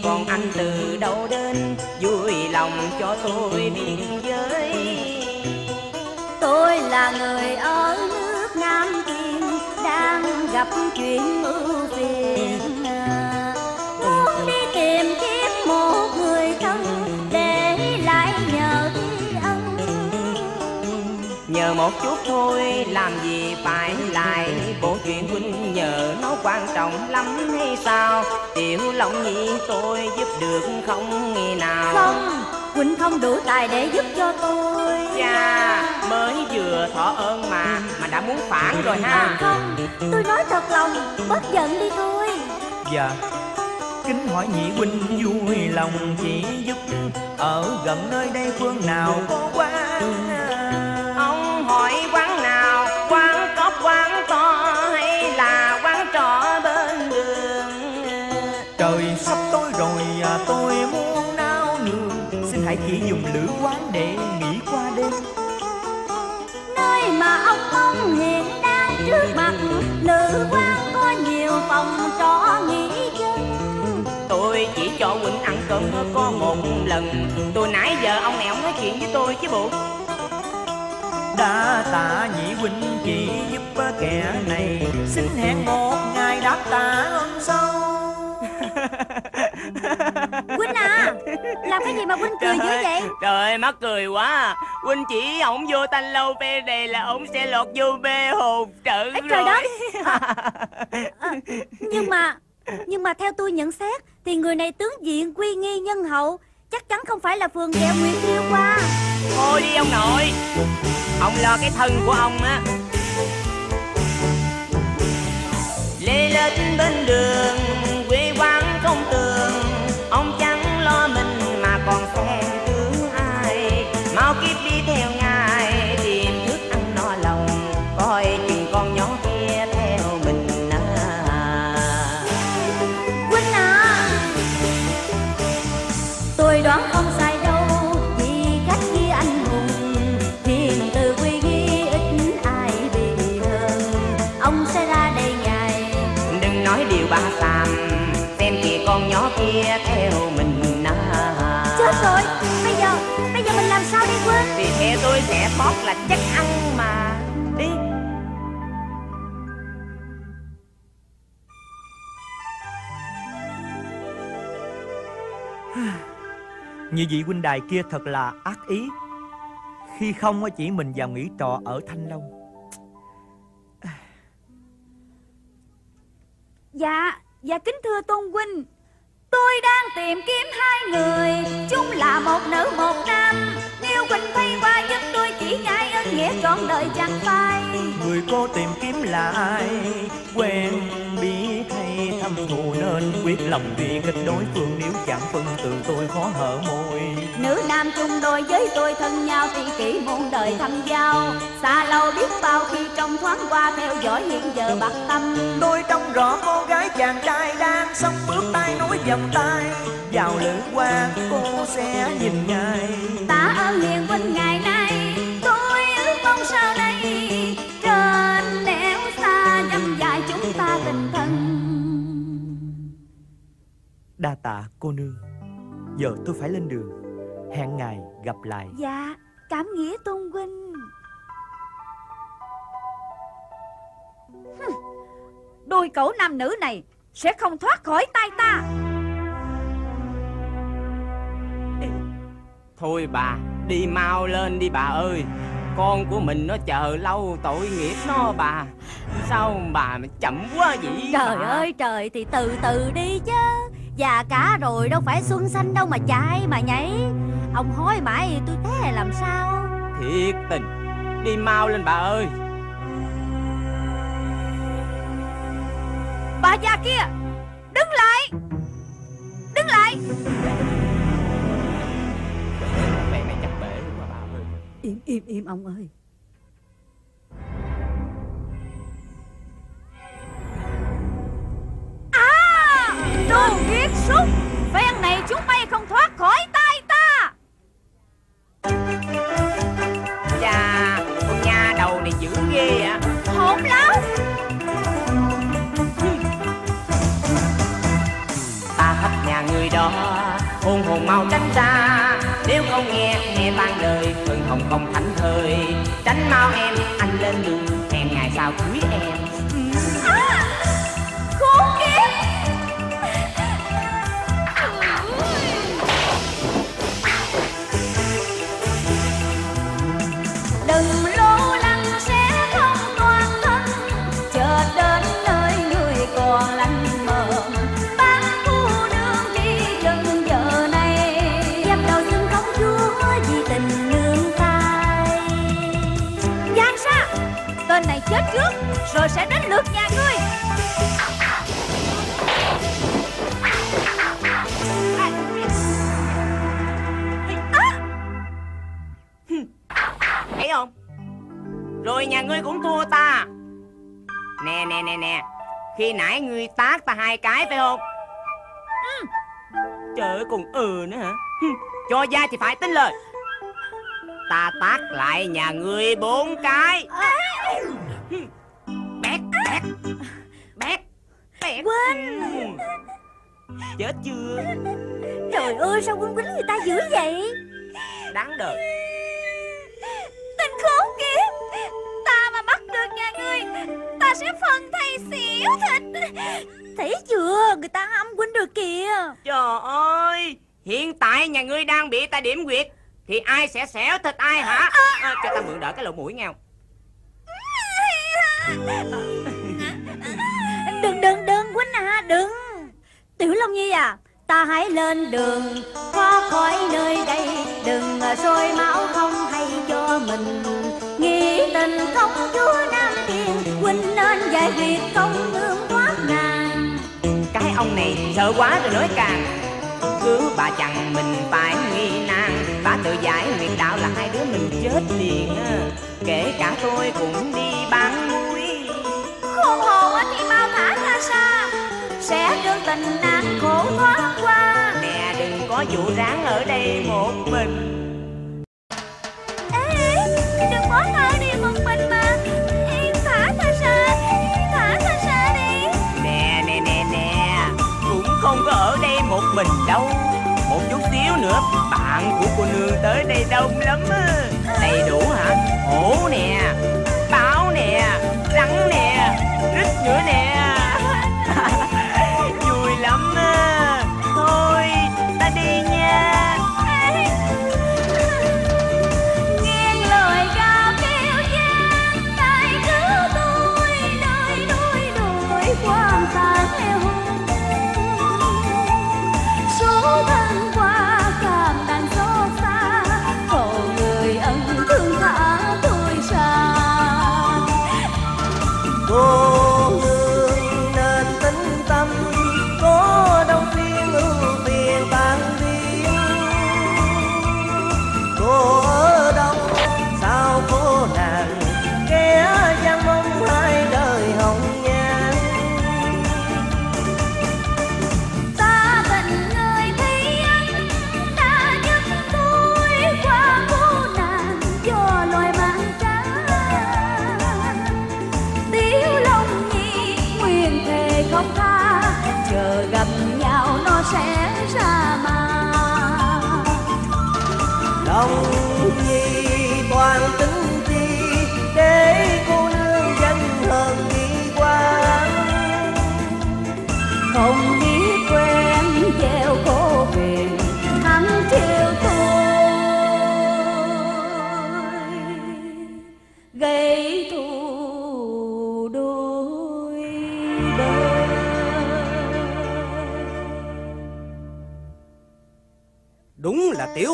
Còn anh từ đâu đến Vui lòng cho tôi biên giới. Tôi là người ở nước Nam Kiên Đang gặp chuyện ưu phiền. Muốn đi tìm kiếm một người thân Để lại nhờ tri ân Nhờ một chút thôi làm gì phải lại bộ chuyện huynh nhờ nó quan trọng lắm hay sao? Tiểu long nhi tôi giúp được không nghe nào? Không Quỳnh không đủ tài để giúp cho tôi. Cha mới vừa thọ ơn mà mà đã muốn phản rồi ha. Không Tôi nói thật lòng Bớt giận đi thôi. Dạ Kính hỏi nhị huynh vui lòng chỉ giúp. Ở gần nơi đây phương nào có quán mà hiện đang trước mặt Nữ quan có nhiều phòng trọ nghỉ chân tôi chỉ cho huynh ăn cơm có một lần. Tôi nãy giờ ông này ông nói chuyện với tôi chứ bộ. Đã tạ nhị huynh chỉ giúp kẻ này. Xin hẹn một ngày đáp tạ ơn sau. Quỳnh à? Làm cái gì mà Quỳnh cười dữ vậy? Trời ơi mắc cười quá à. huynh chỉ ổng vô thanh lâu bê đề là ổng sẽ lọt vô bê hồn trận Ê, rồi trời đất. À, Nhưng mà Nhưng mà theo tôi nhận xét Thì người này tướng diện quy nghi nhân hậu Chắc chắn không phải là phường ghẹo Nguyễn Thiêu qua thôi đi ông nội. Ông lo cái thân của ông á. Lê lết bên đường quê quán Như vị huynh đài kia thật là ác ý. Khi không chỉ mình vào nghỉ trọ ở Thanh Long. Dạ Dạ kính thưa Tôn Huynh. Tôi đang tìm kiếm hai người Chúng là một nữ một nam. Nếu Huynh thấy qua giúp tôi chỉ ngại ơn nghĩa trọn đời chẳng phai Người cô tìm kiếm là ai? Quen biết hay thâm thù Nên quyết lòng vì kịch đối phương. Nếu chẳng phân từ tôi khó hở môi. Nữ nam chung đôi với tôi thân nhau Tri kỷ muôn đời thăm giao. Xa lâu biết bao khi trong thoáng qua Theo dõi hiện giờ bạc tâm. Tôi trông rõ cô gái chàng trai đang sống bước tay nối vòng tay Vào lữ quan cô sẽ nhìn ngài. Tạ ơn hiền huynh ngày nay Tôi ước mong sau này Trên nẻo xa dăm dài chúng ta tình thân. Đa tạ cô nương. Giờ tôi phải lên đường. Hẹn ngày gặp lại. Dạ Cảm nghĩa Tôn Huynh. Đôi cẩu nam nữ này Sẽ không thoát khỏi tay ta thôi bà đi mau lên đi bà ơi. Con của mình nó chờ lâu tội nghiệp nó bà. Sao bà mà chậm quá vậy Trời bà? ơi trời thì từ từ đi chứ. Già cả rồi đâu phải xuân xanh đâu mà chạy mà nhảy. Ông hối mãi tôi thế là làm sao? Thiệt tình đi mau lên bà ơi. Bà già kia Im im im ông ơi. Hồng không thánh thời tránh mau em, anh lên đường hẹn ngày sau cưới em. Sẽ đến lượt nhà ngươi. Thấy không? Rồi nhà ngươi cũng thua ta. Nè nè nè nè. Khi nãy ngươi tát ta hai cái, phải không? Ừ. Trời ơi, còn ừ nữa hả? Cho ra thì phải tin lời. Ta tát lại nhà ngươi bốn cái. Bét Bét Bét Quên. Ừ. Chết chưa? Trời ơi sao quân quýnh người ta dữ vậy? Đáng đời. Tên khốn kia Ta mà bắt được nhà ngươi Ta sẽ phân thầy xỉu thịt. Thấy chưa? Người ta hâm huynh được kìa. Trời ơi Hiện tại nhà ngươi đang bị ta điểm quyệt Thì ai sẽ xẻo thịt ai hả? À, Cho ta mượn đỡ cái lỗ mũi nghe không Đừng đừng đừng quýnh à đừng. Tiểu Long Nhi à Ta hãy lên đường qua khỏi nơi đây. Đừng sôi máu không hay cho mình. Nghĩ tình công chúa Nam tiên Huynh nên giải việc công nương thoát ngàn. Cái ông này sợ quá rồi nói càng. Cứ bà chẳng mình phải nghi nan. Bà tự giải nguyện đạo là hai đứa mình chết liền. Kể cả tôi cũng đi ba xa Sẽ đưa tình nạn khổ thoát qua. Nè đừng có vụ ráng ở đây một mình. Ê, đừng bỏ ta đi một mình mà. Em thả ta ra Thả ta ra đi. Nè nè nè nè Cũng không có ở đây một mình đâu. Một chút xíu nữa Bạn của cô nương tới đây đông lắm Đầy đủ hả? Hổ nè Báo nè Rắn nè Rít nữa nè.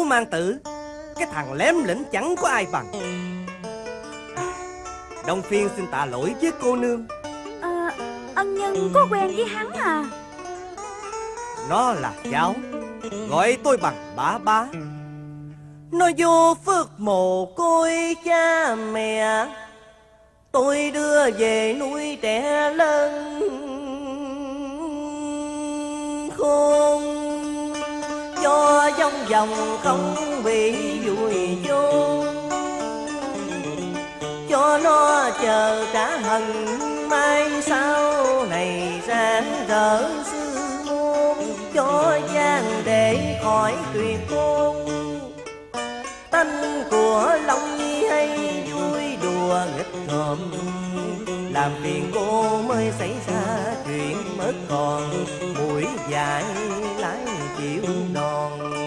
Mang tử cái thằng lém lĩnh chẳng có ai bằng. Đông phiên xin tạ lỗi với cô nương. À, ân nhân có quen với hắn à? Nó là cháu gọi tôi bằng bá bá. Nó vô phước mồ côi cha mẹ. Tôi đưa về nuôi trẻ lớn khôn cho trong vòng không bị vùi chôn cho nó chờ cả hận mai sau này sáng rỡ sư môn cho gian để khỏi tuyệt môn tâm của long nhi hay vui đùa nghịch ngợm. Làm phiền cô mới xảy ra chuyện mất còn. Mũi dài lái chịu đòn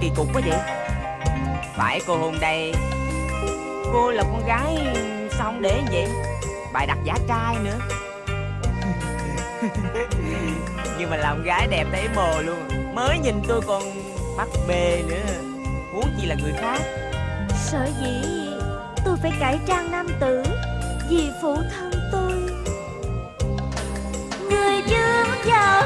kỳ cục quá vậy? Phải cô Hùng đây. Cô là con gái Sao không để vậy? Bài đặt giả trai nữa. Nhưng mà làm gái đẹp thấy mồ luôn. Mới nhìn tôi còn bắt bê nữa. Huống chi là người khác. Sở dĩ tôi phải cải trang nam tử Vì phụ thân tôi. Người dương vào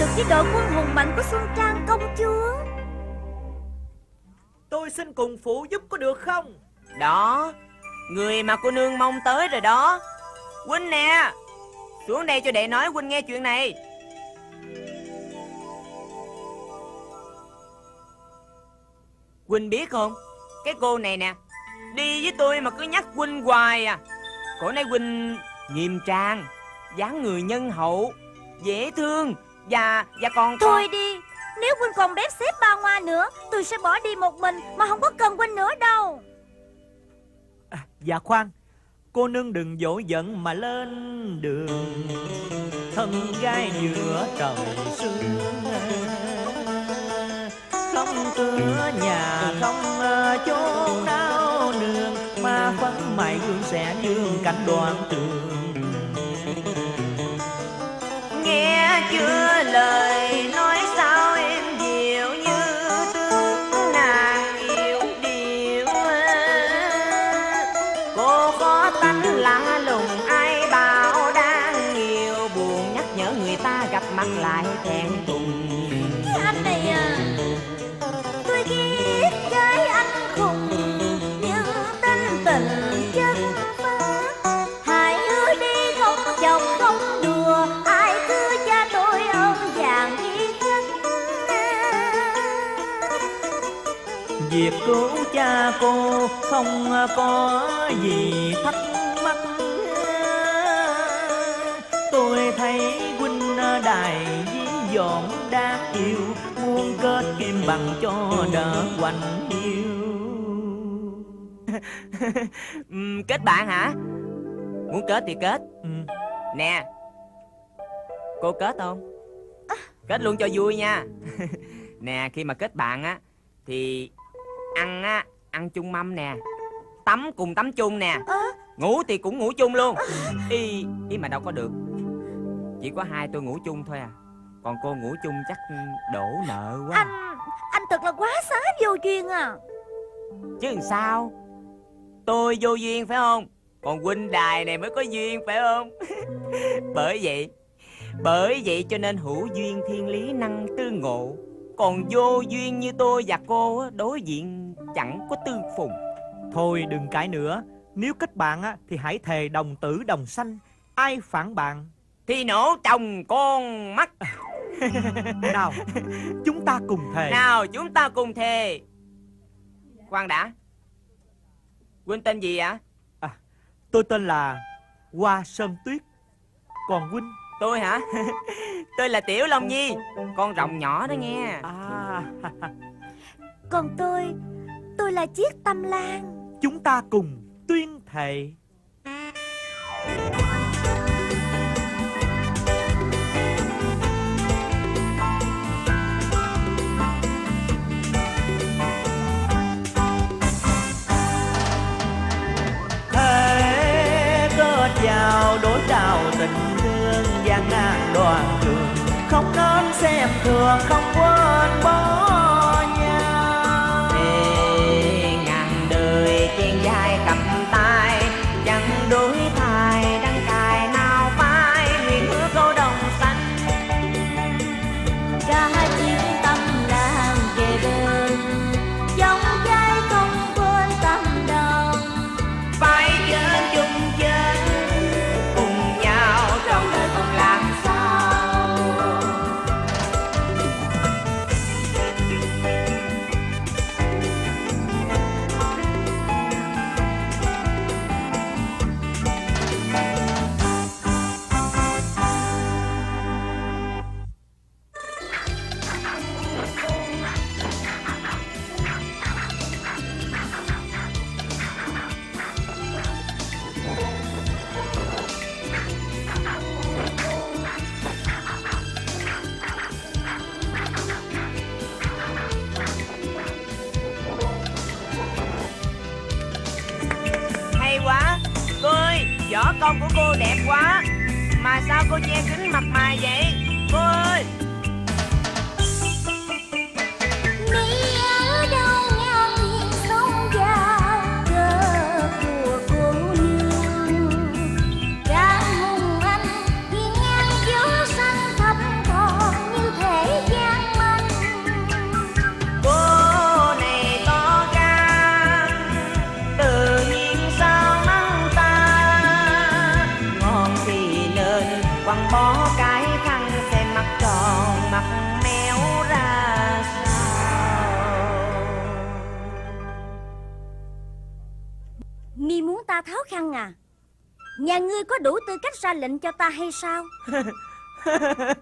được với đội quân hùng mạnh của Xuân Trang công chúa. Tôi xin cùng phụ giúp có được không? Đó Người mà cô nương mong tới rồi đó. Huynh nè Xuống đây cho đệ nói Huynh nghe chuyện này. Huynh biết không? Cái cô này nè Đi với tôi mà cứ nhắc Huynh hoài à. Cổ này Huynh nghiêm trang dáng người nhân hậu Dễ thương Và còn có- Thôi đi Nếu Huynh còn bếp xếp ba hoa nữa Tôi sẽ bỏ đi một mình Mà không có cần Huynh nữa đâu. À, Dạ khoan. Cô nương đừng dỗ giận mà lên đường. Thân gái giữa trời sương Không cửa nhà không ờ, chỗ nào nương Mà phấn mày gương sẽ dương cảnh đoạn trường Nghe chưa lời nói Việc cứu cha cô không có gì thắc mắc Tôi thấy huynh đài dí dỏm đáng yêu Muốn kết kim bằng cho đỡ quạnh yêu Kết bạn hả? Muốn kết thì kết Ừ. Nè Cô kết không? Kết luôn cho vui nha Nè khi mà kết bạn á Thì ăn á Ăn chung mâm nè Tắm cùng tắm chung nè. Ngủ thì cũng ngủ chung luôn. Y Y mà đâu có được. Chỉ có hai tôi ngủ chung thôi à. Còn cô ngủ chung chắc đổ nợ quá. Anh Anh thật là quá xá vô duyên à. Chứ làm sao? Tôi vô duyên phải không? Còn huynh đài này mới có duyên phải không? Bởi vậy Bởi vậy cho nên hữu duyên thiên lý năng tương ngộ Còn vô duyên như tôi và cô Đối diện chẳng có tương phùng. Thôi đừng cãi nữa Nếu kết bạn á, thì hãy thề đồng tử đồng sanh. Ai phản bạn Thì nổ chồng con mắt. Nào Chúng ta cùng thề. Nào chúng ta cùng thề. Khoan đã. Huynh tên gì ạ Tôi tên là Hoa Sơn Tuyết Còn huynh Tôi hả? Tôi là Tiểu Long Nhi. Con rồng nhỏ đó nghe. À. Còn tôi Tôi là chiếc tâm lan. Chúng ta cùng tuyên thệ. Thế kết giao đối trao tình ngàn đoạn đường trường Không nên xem thường không quên bỏ mà Nhà ngươi có đủ tư cách ra lệnh cho ta hay sao?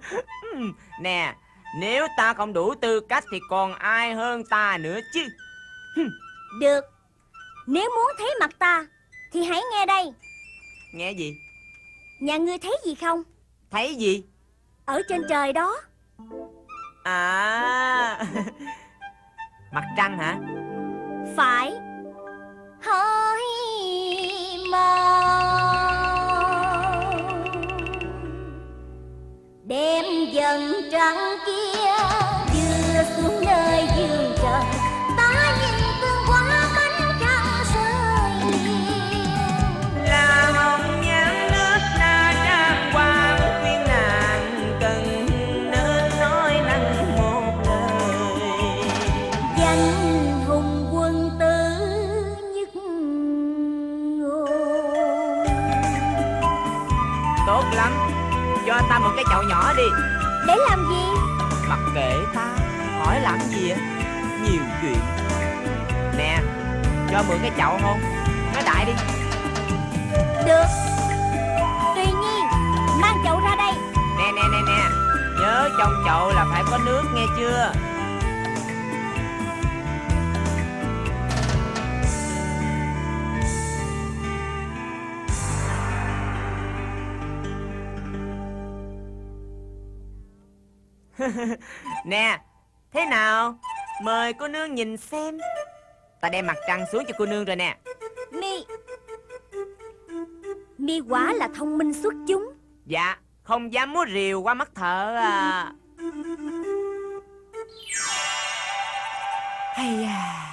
Nè nếu ta không đủ tư cách thì còn ai hơn ta nữa chứ? Được. Nếu muốn thấy mặt ta Thì hãy nghe đây. Nghe gì? Nhà ngươi thấy gì không? Thấy gì? Ở trên trời đó. À mặt trăng hả? Phải. Hỡi mau đêm dần trăng kia Đưa xuống cho ta một cái chậu nhỏ đi. Để làm gì? Mặc kệ ta hỏi làm gì á? Nhiều chuyện. Nè cho mượn cái chậu không? Nói đại đi. Được. Tuy nhiên mang chậu ra đây. Nè nè nè nè. Nhớ trong chậu là phải có nước nghe chưa nè thế nào? Mời cô nương nhìn xem. Ta đem mặt trăng xuống cho cô nương rồi nè. Mi mi quả là thông minh xuất chúng. Dạ không dám múa rìu qua mắt thợ à. Hay à.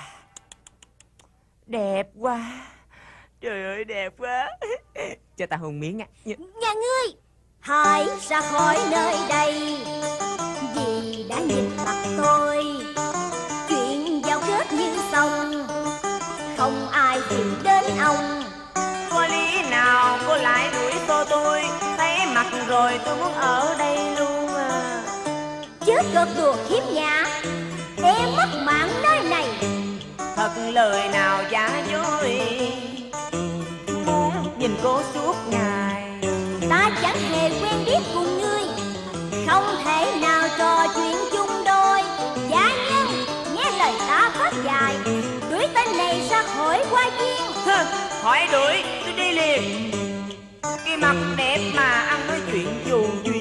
Đẹp quá. Trời ơi đẹp quá. Cho ta hôn miếng nha nhà ngươi hãy ra khỏi nơi đây. Vì đã nhìn mặt tôi. Chuyện giao kết như xong. Không ai tìm đến ông. Có lý nào cô lại đuổi tô tôi? Thấy mặt rồi tôi muốn ở đây luôn à. Chớ cợt đùa khiếm nhã. Em mất mạng nơi này. Thật lời nào giả dối. Muốn nhìn cô suốt ngày chẳng hề quen biết cùng ngươi. Không thể nào trò chuyện chung đôi. Giá nhân nghe lời ta phát dài. Đuổi tên này ra khỏi qua viên Hừ, đuổi tôi đi liền. Cái mặt đẹp mà ăn nói chuyện dù duyên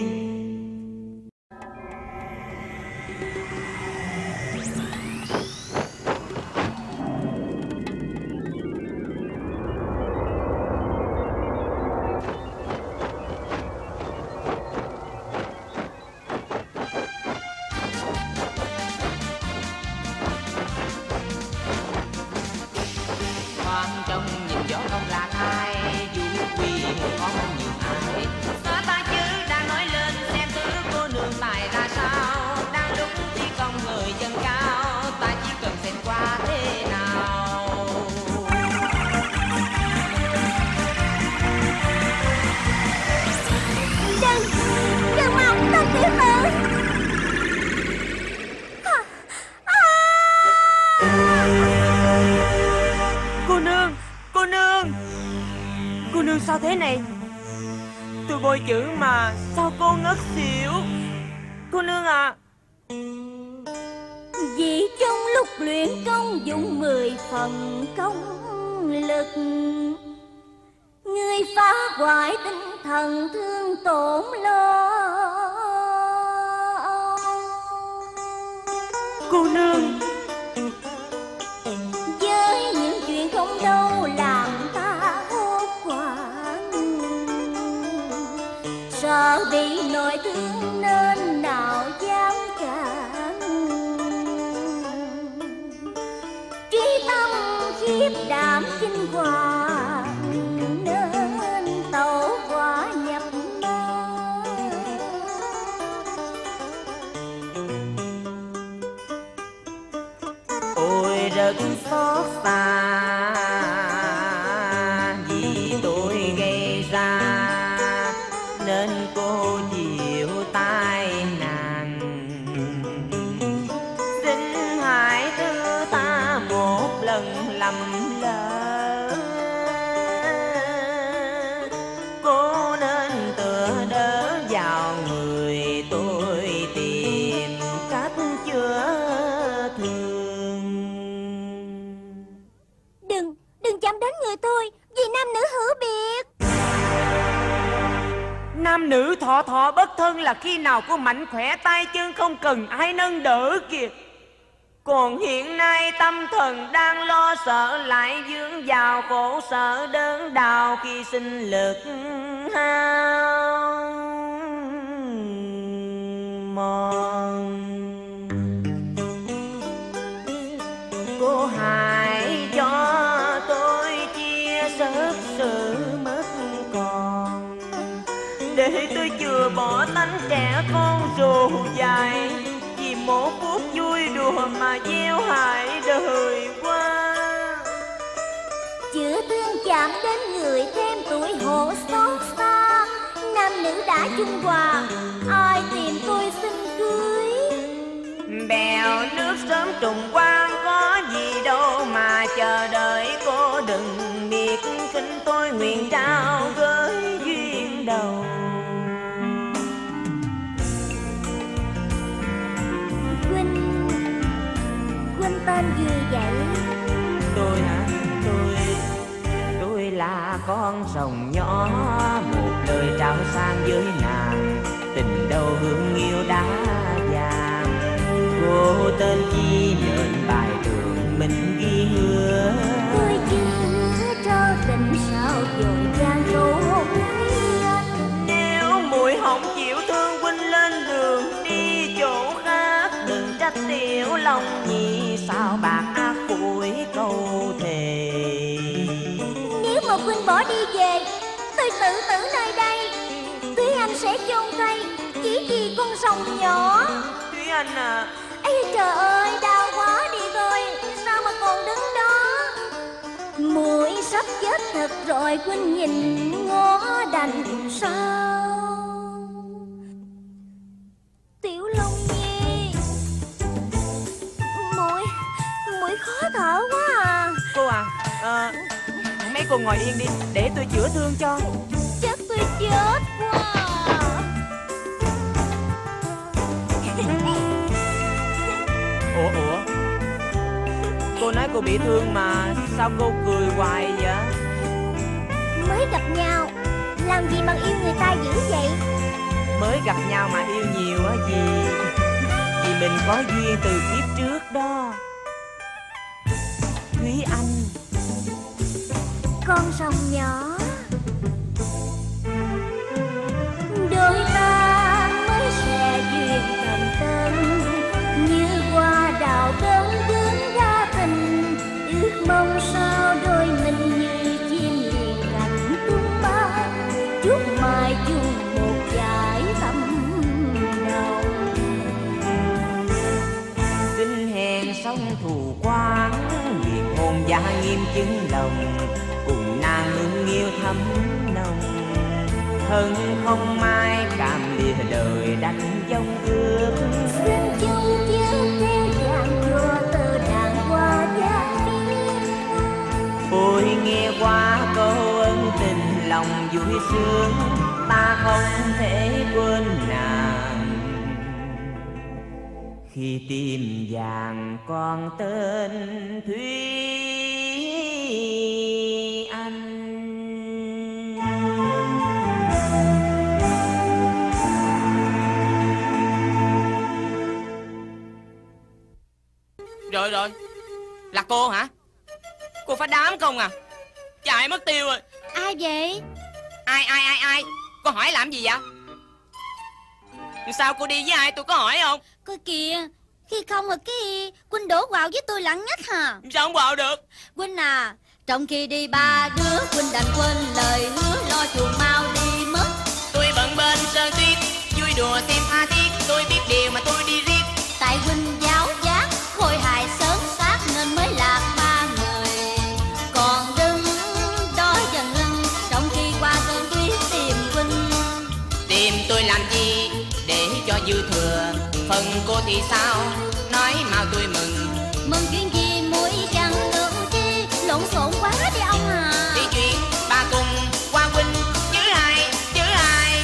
thế này. Tôi bôi chữ mà sao cô ngất xỉu? Cô nương à Vì trong lúc luyện công dùng mười phần công lực, Người phá hoại tinh thần thương tổn lo thọ bất thân là khi nào cô mạnh khỏe tay chân không cần ai nâng đỡ kìa. Còn hiện nay tâm thần đang lo sợ lại dướng vào khổ sở đớn đau khi sinh lực hao mòn. Con rồ dài vì một phút vui đùa mà gieo hại đời qua. Chữa thương chạm đến người thêm tuổi hộ xót xa Nam nữ đã chung hòa Ai tìm tôi xin cưới? Bèo nước sớm trùng quang có gì đâu mà chờ đợi cô đừng biệt khinh tôi nguyện trao tên gì vậy? Tôi hả? Tôi tôi là con rồng nhỏ một lời trao sang với nàng. Tình đầu hương yêu đã vàng. Cô tên chi nên bài đường mình ghi hứa. Tôi chưa trao tình sao dội hôn anh Nếu muội không chịu thương huynh lên đường đi chỗ khác Đừng trách tiểu lòng bỏ đi về. Tôi tự tử nơi đây. Tuy anh sẽ chôn cây Chỉ vì con rồng nhỏ. Thúy Anh à. Ây trời ơi đau quá đi thôi Sao mà còn đứng đó? Mũi sắp chết thật rồi Huynh nhìn ngó đành sao? Tiểu Long Nhi. Mũi Mũi khó thở quá à. Cô à ờ, Mấy cô ngồi yên đi Để tôi chữa thương cho. Chắc tôi chết quá. Ủa ủa? Cô nói cô bị thương mà Sao cô cười hoài vậy? Mới gặp nhau Làm gì mà yêu người ta dữ vậy? Mới gặp nhau mà yêu nhiều á gì? Vì mình có duyên từ kiếp trước đó. Thúy Anh con sông nhỏ. Đôi ta mới sẽ duyên thành tân Như hoa đào đớn hướng ra tình. Ước mong sao đôi mình như chim liền cánh tung bay Chúc mai chung một dải tâm đầu. Xin hẹn sông thù quán, liền hôn gia nghiêm chứng lòng thắm nồng. Thân không mai cảm lìa đời đánh dông ước. Xin chung chiếu thế gian đua từ đàn hoa giá Ôi nghe qua câu ân tình lòng vui sướng Ta không thể quên nàng. Khi tìm vàng con tên Thúy Rồi. Là cô hả? Cô phá đám không à? Chạy mất tiêu rồi. Ai vậy? Ai ai ai ai? Cô hỏi làm gì vậy? Sao cô đi với ai? Tôi có hỏi không? Coi kìa Khi không rồi cái Quynh đổ vào với tôi lặng nhách hả? Sao không vào được? Quynh à Trong khi đi ba đứa Quynh đành quên lời hứa Lo chuồng mau đi mất. Tôi bận bên sơn tuyết Vui đùa xem tha thiết. Tôi biết điều mà tôi đi riết Phần cô thì sao? Nói mau tôi mừng. Mừng chuyện gì mũi chẳng được chi? Lộn xộn quá đi ông à. Đi chuyện ba cùng qua huynh Chứ ai chứ ai?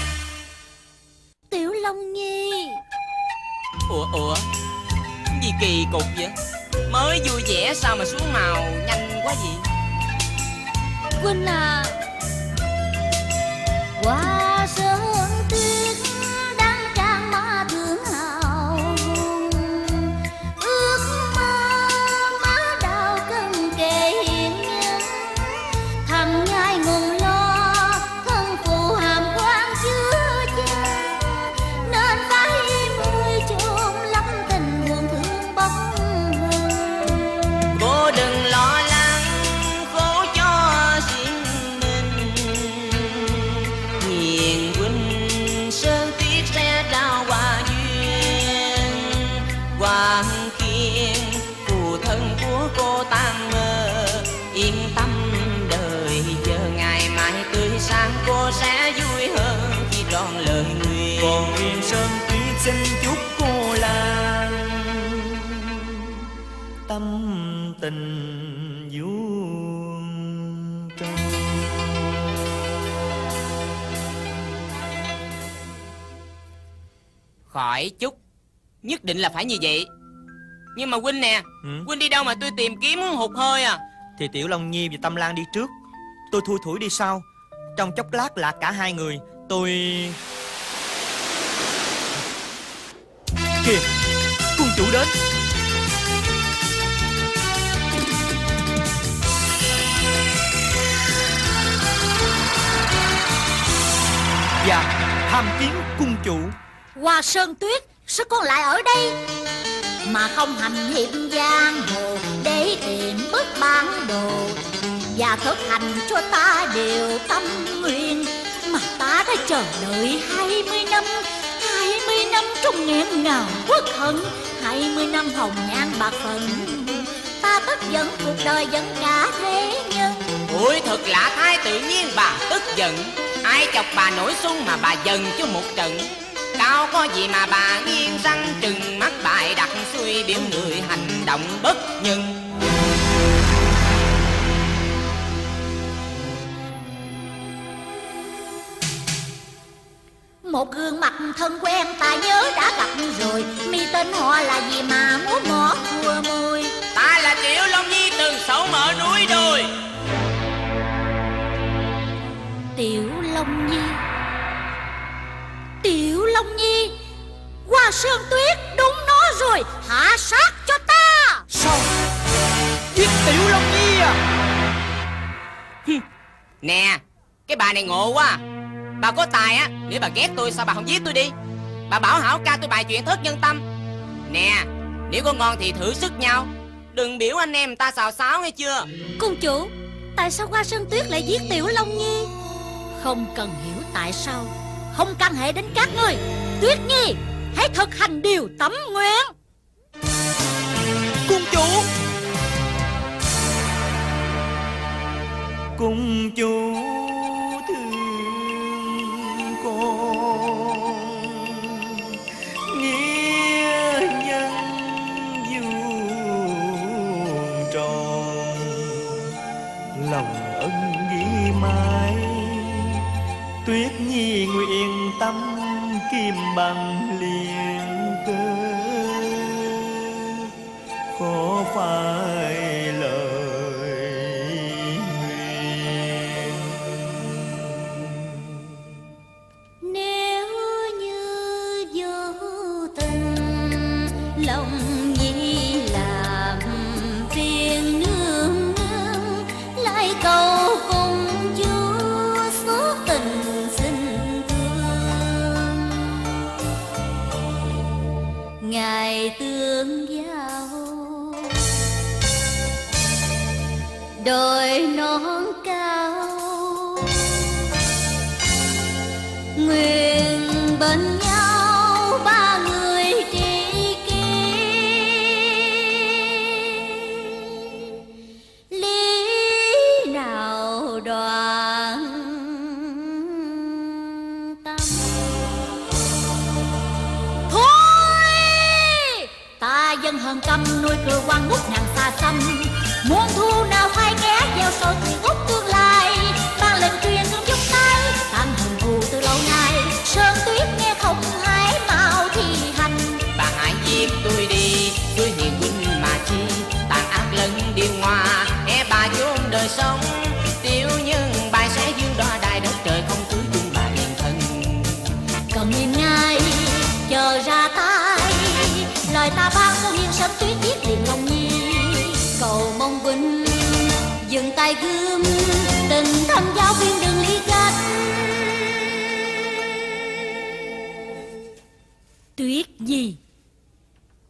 Tiểu Long Nhi. Ủa ủa Gì kỳ cục vậy? Mới vui vẻ sao mà xuống màu nhanh quá vậy? Quynh à. Qua sơn tình vuông tròn Khỏi chút Nhất định là phải như vậy. Nhưng mà huynh nè Ừ. Huynh đi đâu mà tôi tìm kiếm hụt hơi à? Thì Tiểu Long Nhi và Tâm Lan đi trước Tôi thui thủi đi sau. Trong chốc lát lạc cả hai người Tôi Kìa Cung chủ đến Dạ Tham kiến cung chủ. Hoa Sơn Tuyết, Sao con lại ở đây? Mà không hành hiệp giang hồ Để tìm bức bản đồ. Và thực hành cho ta đều tâm nguyện. Mà ta đã chờ đợi hai mươi năm, hai mươi năm trong nghẹn ngào quốc hận, hai mươi năm hồng nhan bạc phận. Ta tất dẫn cuộc đời vẫn cả thế nhân. Ôi thật lạ thái tự nhiên bà tức giận. Ai chọc bà nổi xuân mà bà dần cho một trận. Cao có gì mà bà nghiêng răng trừng mắt bài đặt xuôi biểu người hành động bất nhân. Một gương mặt thân quen ta nhớ đã gặp rồi. Mi tên họ là gì mà muốn mỏ cua môi? Ta là Triệu Long Nhi Tiểu Long Nhi. Tiểu Long Nhi qua Sơn Tuyết đúng nó rồi Hạ sát cho ta. Sao? Giết Tiểu Long Nhi à? Nè Cái bà này ngộ quá. Bà có tài á Nếu bà ghét tôi sao bà không giết tôi đi? Bà bảo Hảo ca tôi bài chuyện thất nhân tâm. Nè Nếu có ngon thì thử sức nhau. Đừng biểu anh em ta xào xáo nghe chưa? Công chủ Tại sao qua Sơn Tuyết lại giết Tiểu Long Nhi? Không cần hiểu tại sao. Không căn hệ đến các ngươi Tuyết Nhi, Hãy thực hành điều tấm nguyện. Cung chủ. Cung chủ. Tuyết nhi nguyện tâm kim bằng liền cơ. Khổ phải đời non cao. Nguyện bên nhau ba người tri kỷ. Lý nào đoạn tâm? Thôi, Ta dân hờn căm nuôi cừu quan ngút ngàn xa xăm. Muôn thu nào phai ghé gieo sâu thì gốc tương lai. Ban lệnh truyền thương giúp tay Tan hận thù từ lâu nay. Sơn tuyết nghe không hái mau thì hành. Bà hãy giết tôi đi Tôi hiền huynh mà chi. Tàn ác lẫn điều hòa E bà chốn đời sống. Tiểu nhân bài sẽ dương đọa đài đất trời không cưới chung bà hiền thân. Cần nhìn ngay chờ ra tay. Lời ta ban cô hiền sớm tuyết giết liền lòng tay gươm Tình thâm giao viên đừng ly cách Tuyết gì?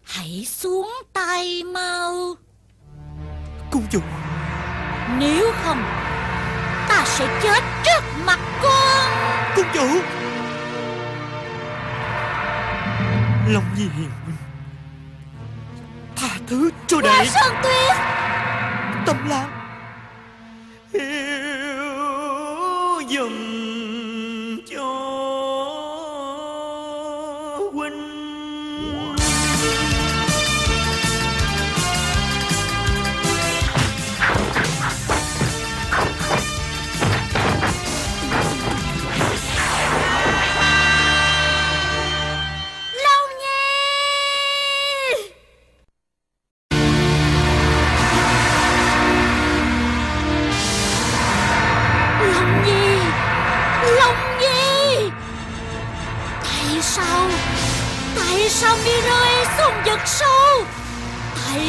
Hãy xuống tay mau. Cung chủ Nếu không Ta sẽ chết trước mặt con Cung chủ Long Nhi hiền huynh Tha thứ cho Hoa đệ. Sơn Tuyết. Tâm Lan Hiểu dùm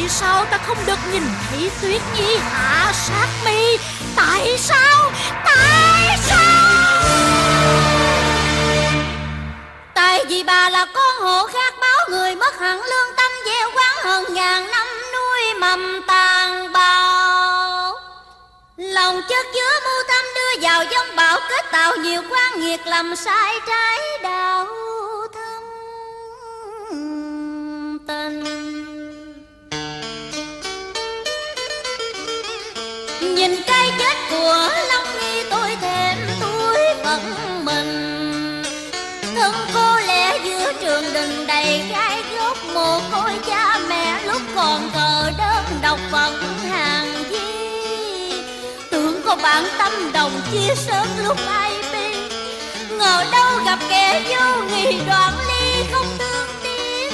Tại sao ta không được nhìn thấy Tuyết Nhi? Hạ sát mi Tại sao? Tại sao? Tại vì bà là con hổ khác báo người mất hẳn lương tâm, gieo quán hơn ngàn năm nuôi mầm tàn bào Lòng chất chứa mưu tâm đưa vào dông bão, kết tạo nhiều quan nghiệt làm sai trái đạo thâm tình Nhìn cái chết của Long Nghi, tôi thêm tuổi phận mình. Thân cô lẽ giữa trường đình đầy gai gốc, mồ côi cha mẹ lúc còn cờ đơn độc phận hàng di Tưởng có bạn tâm đồng chia sớm lúc ai bi. Ngờ đâu gặp kẻ vô nghị đoạn ly không thương tiếc.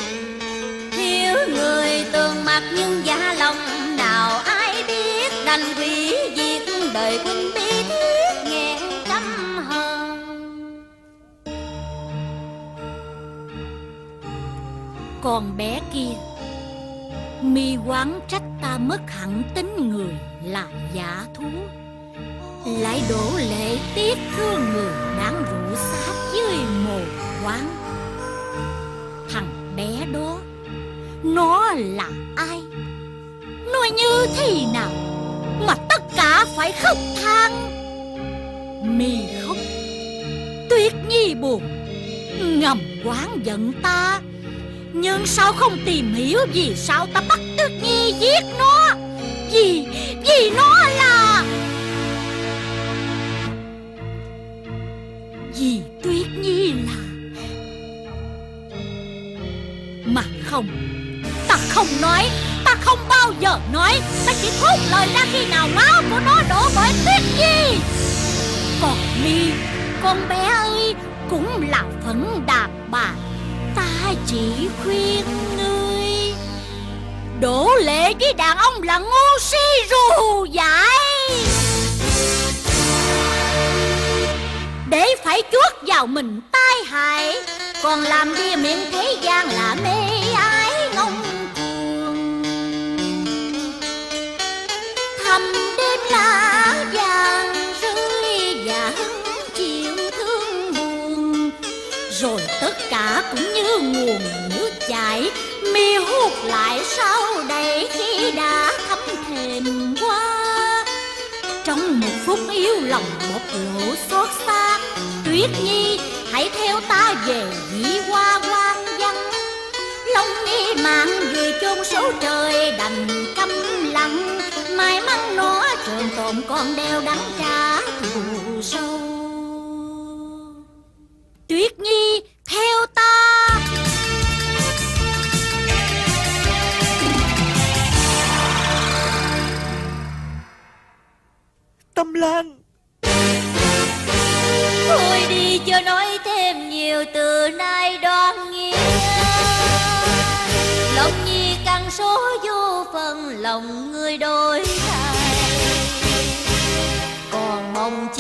Thiếu người tường mặt nhưng giả lòng nào ai biết, Đành quỷ đời quân bi thiết nghẹn căm hờn con bé kia, mi quán trách ta mất hẳn tính người là giả thú. Lại đổ lệ tiếc thương người đáng rủ sát dưới mồ quán thằng bé đó, nó là ai? Nó như thế nào? Mà tất cả phải khóc than. Mi khóc, tuyết nhi buồn, ngầm quán giận ta. Nhưng sao không tìm hiểu vì sao ta bắt tuyết nhi giết nó? Vì vì nó là vì tuyết nhi là mà không, ta không nói ta không bao giờ nói ta chỉ thốt lời ra khi nào máu của nó đổ bởi tuyết nhi. Còn mi con bé ơi cũng là phấn đạp bà. Ta chỉ khuyên ngươi, đổ lệ với đàn ông là ngu si rù dại. Để phải chuốt vào mình tai hại, còn làm bia miệng thế gian là mê ái rồi tất cả cũng như nguồn nước chảy mi hút lại sau đây khi đã thấm thềm qua trong một phút yếu lòng một lộ xót xa, tuyết nhi, hãy theo ta về dĩ hoa quan văn long nghi mạng người chôn số trời đành câm lặng may mắn nó trường tồn con đeo đắng trả thù sâu. Tuyết nhi theo ta. Tâm Lan. Thôi đi cho nói thêm nhiều từ nay đoan nghĩa số vô phần lòng người đôi thay còn mong chờ.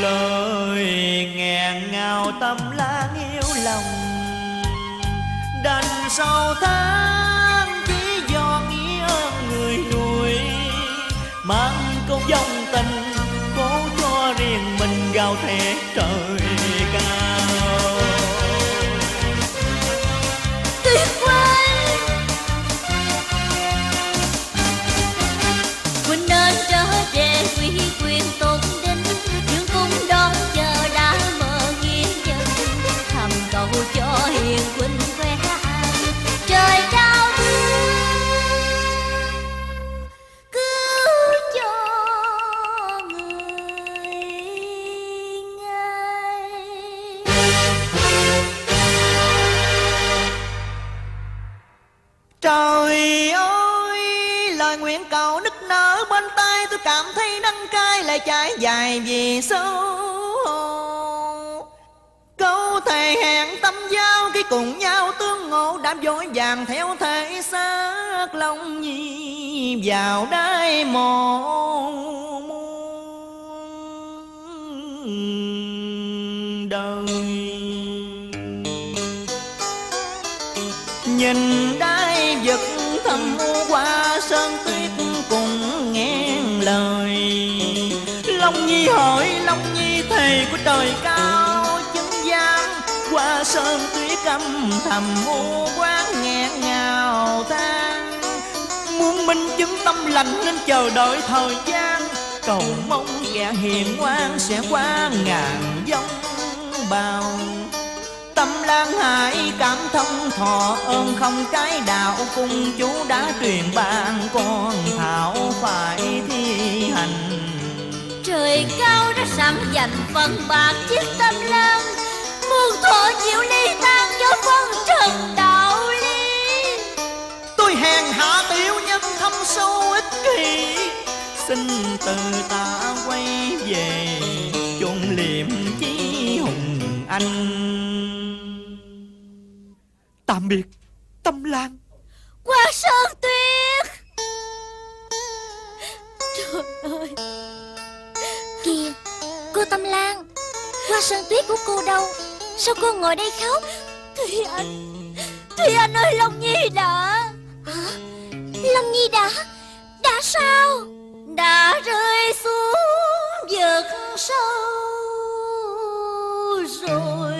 Lời nghẹn ngào tâm lan yêu lòng. Đành sau tháng chỉ do nghĩa ơn người nuôi, mang câu dòng tình cố cho riêng mình gào thét trời. Đắng trái dài vì sâu. Câu thề hẹn tâm giao, khi cùng nhau tương ngộ, đám dối vàng theo thể xác lòng nhi vào đáy mộ muôn đời. Nhìn đai vật thầm qua sơn tuyết cùng nghe lời Nhi hỏi Long Nhi thề của trời cao chứng giang. Qua sơn tuyết âm thầm u quán nghẹn ngào than. Muốn minh chứng tâm lành nên chờ đợi thời gian. Cầu mong kẻ hiền ngoan sẽ qua ngàn dông bào Tâm Lan Hải cảm thông thọ ơn không trái đạo Cung chú đã truyền ban con Thảo phải thi hành. Trời cao đã sẵn dành phần bạc chiếc tâm lan Muôn thọ chịu ly tan cho phân trần đạo lý. Tôi hèn hạ tiểu nhân thâm sâu ích kỷ. Xin từ ta quay về chôn liệm chí hùng anh. Tạm biệt tâm lan. Hoa sơn tuyết. Trời ơi Tâm Lan. Hoa sơn tuyết của cô đâu? Sao cô ngồi đây khóc? Thùy Anh Thùy Anh ơi, Long Nhi đã. Hả? Long Nhi đã? Đã sao? Đã rơi xuống vực sâu rồi.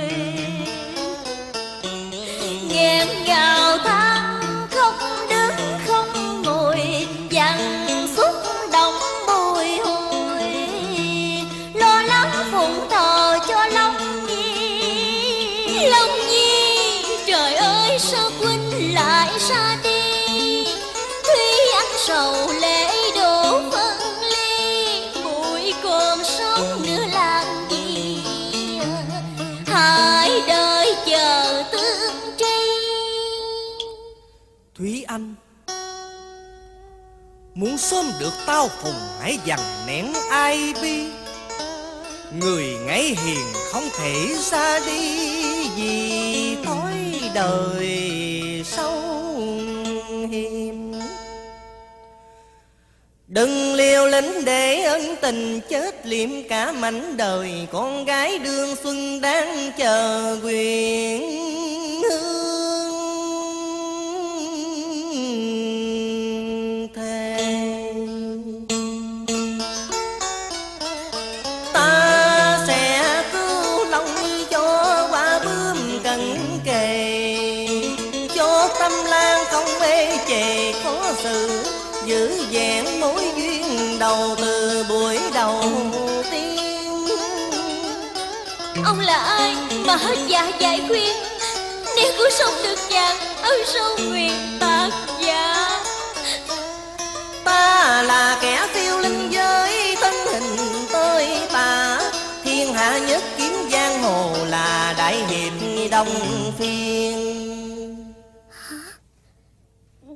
Anh Muốn sớm được tao phùng hãy dằn nén ai bi. Người ngấy hiền không thể ra đi Vì tối đời sâu hiểm. Đừng liều lĩnh để ân tình chết liệm cả mảnh đời, Con gái đương xuân đang chờ quyền hương. Đầu từ buổi đầu tiên. Ông là ai mà hết dạ dạy khuyên? Nếu cứu sống được chàng Ở sâu nguyện bạc dạ Ta là kẻ phiêu linh với thân hình tôi ta. Thiên hạ nhất kiếm giang hồ là đại hiệp đông phiên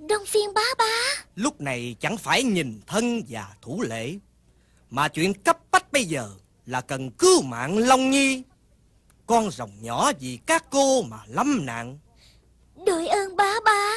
Đông phiên bá bá. Lúc này chẳng phải nhìn thân và thủ lễ Mà chuyện cấp bách bây giờ là cần cứu mạng Long Nhi. Con rồng nhỏ vì các cô mà lâm nạn. Đội ơn bá bá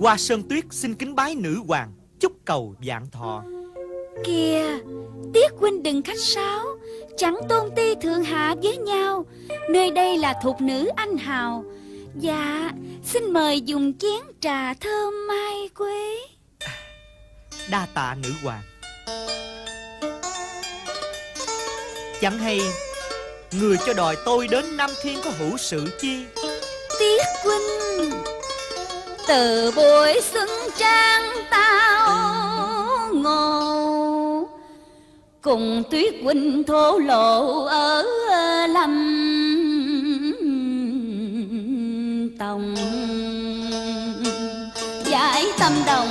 Hoa Sơn Tuyết xin kính bái nữ hoàng Chúc cầu vạn thọ. Kìa Tiết huynh đừng khách sáo Chẳng tôn ti thượng hạ với nhau. Nơi đây là thục nữ anh hào. Dạ Xin mời dùng chén trà thơm mai quế. Đa tạ nữ hoàng. Chẳng hay Người cho đòi tôi đến Nam Thiên có hữu sự chi? Tiết huynh từ buổi xuân trang tao ngộ cùng tuyết huynh thổ lộ ở lâm tòng. Giải tâm đồng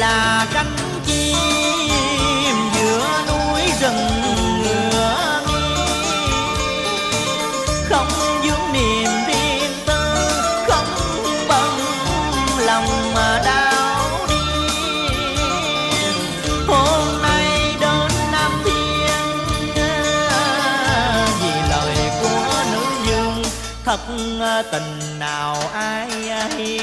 là cánh chim giữa núi rừng ngựa không vướng niềm riêng tư, không bận lòng mà đau điên. Hôm nay đến nam thiên, vì lời của nữ dương thật tình nào ai hiểu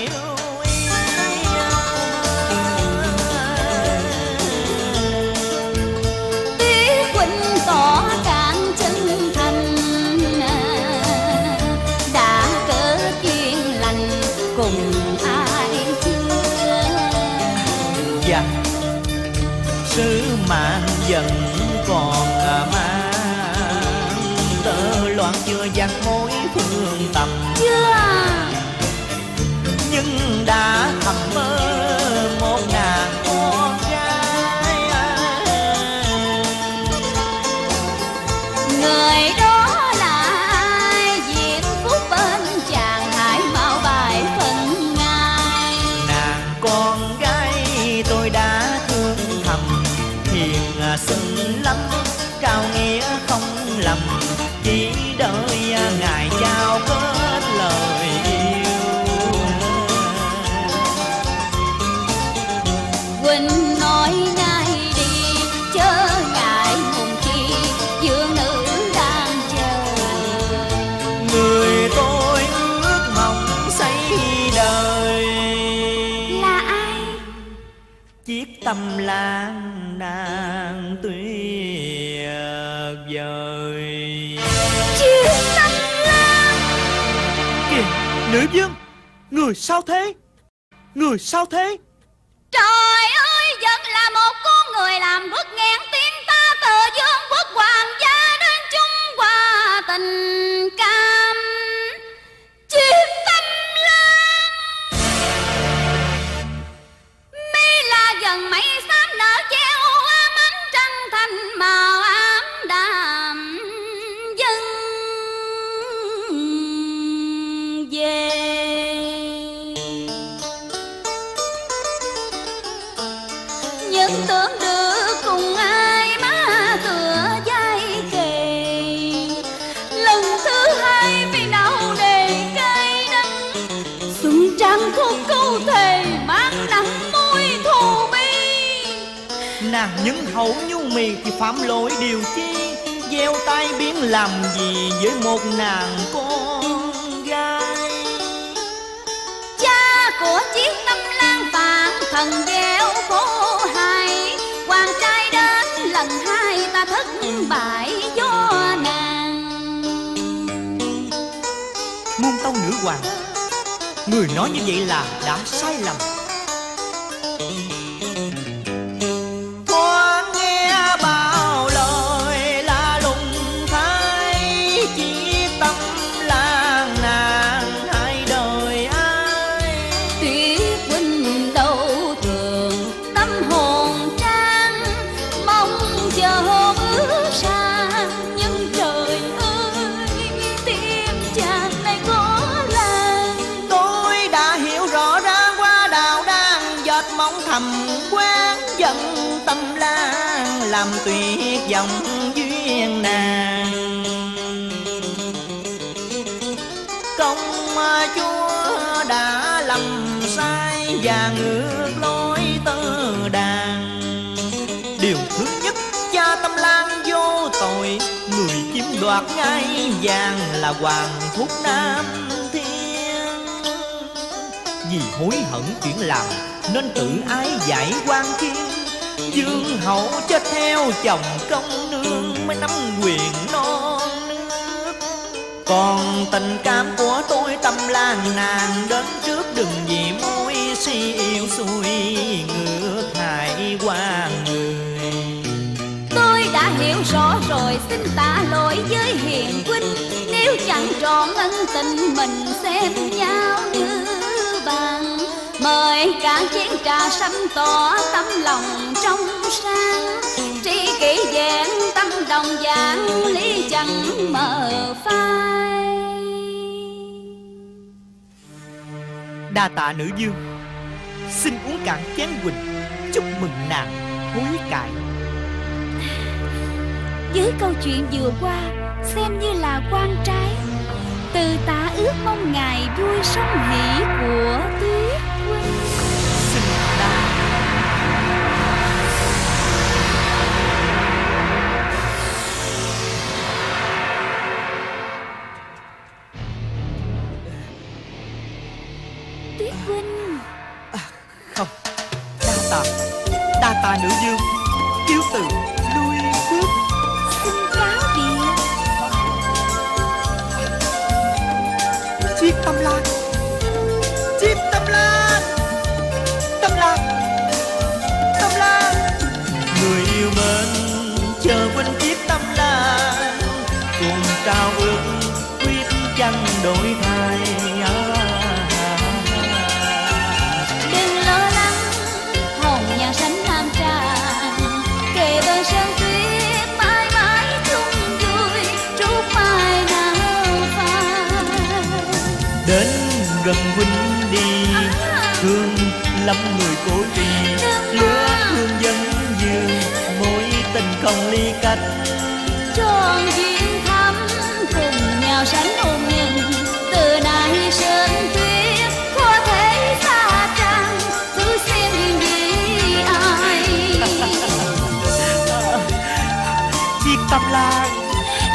Mạng vẫn còn mang. Tơ loạn chưa dắt mối phương tầm. Chưa Nhưng đã thầm mơ nữ dương Người sao thế? Người sao thế? Trời ơi, vẫn là một con người làm bước ngang tiếng ta từ dương quốc hoàng gia đến trung hòa tình ca. những hậu nhu mì thì phạm lỗi điều chi? Gieo tay biến làm gì với một nàng con gái? Cha của chiếc tâm lan phản thần gieo khổ hại hoàng trai đến lần hai ta thất bại do nàng. Muôn tâu nữ hoàng Người nói như vậy là đã sai lầm mong thầm quán giận tâm lan, làm tuyệt vọng duyên nàng. Công chúa đã lầm sai và ngược lối tơ đàn điều thứ nhất, cha tâm lan vô tội, người chiếm đoạt ngai vàng là hoàng thúc nam thiên. Vì hối hận chuyện làm nên tự ái giải quan thiên. Dương hậu chết theo chồng công nương Mới nắm quyền non nước. Còn tình cảm của tôi tâm lan nàng Đến trước đừng vì môi si yêu xuôi Ngược hại qua người. Tôi đã hiểu rõ rồi, xin tạ lỗi với hiền huynh. Nếu chẳng trọn ân tình mình xem nhau như Mời cả chén trà sâm tỏ tấm lòng trong sáng. Tri kỷ vẹn tâm đồng dạng lý chẳng mờ phai. Đa tạ nữ dương Xin uống cạn chén quỳnh. Chúc mừng nàng hối cải Với câu chuyện vừa qua Xem như là quan trái. Từ tạ ước mong ngài vui sống hỷ của tuyết huynh Xin đa Tuyết huynh. À, không. Đa tạ. Đa tạ nữ dương Kiêu từ lui bước. Cố tình Lứa thương dân dương Mối tình không ly cách. Tròn duyên thắm cùng nhau sánh hôn nhân từ nay sơn tuyết có thể xa trăng thứ xem duyên vì ai. Chiếc tâm lan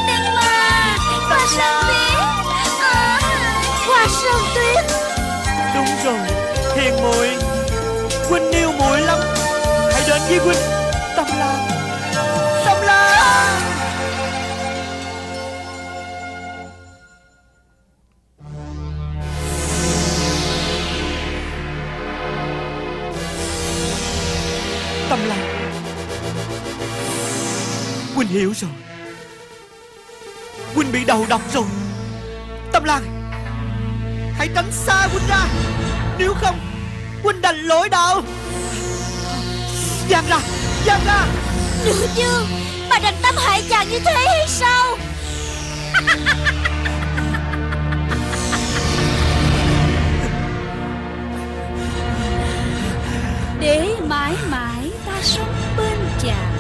đừng mà qua sơn tuyết à, qua sơn tuyết. Đúng rồi Hiền muội Quynh yêu muội lắm. Hãy đến với Quynh, Tâm lan Tâm lan Tâm lan Quynh hiểu rồi. Quynh bị đầu độc rồi. Tâm lan Hãy tránh xa Quynh ra. Nếu không Huynh đành lỗi đạo Giang ra Giang ra. Được chưa bà đành tâm hại chàng như thế hay sao? Để mãi mãi ta sống bên chàng.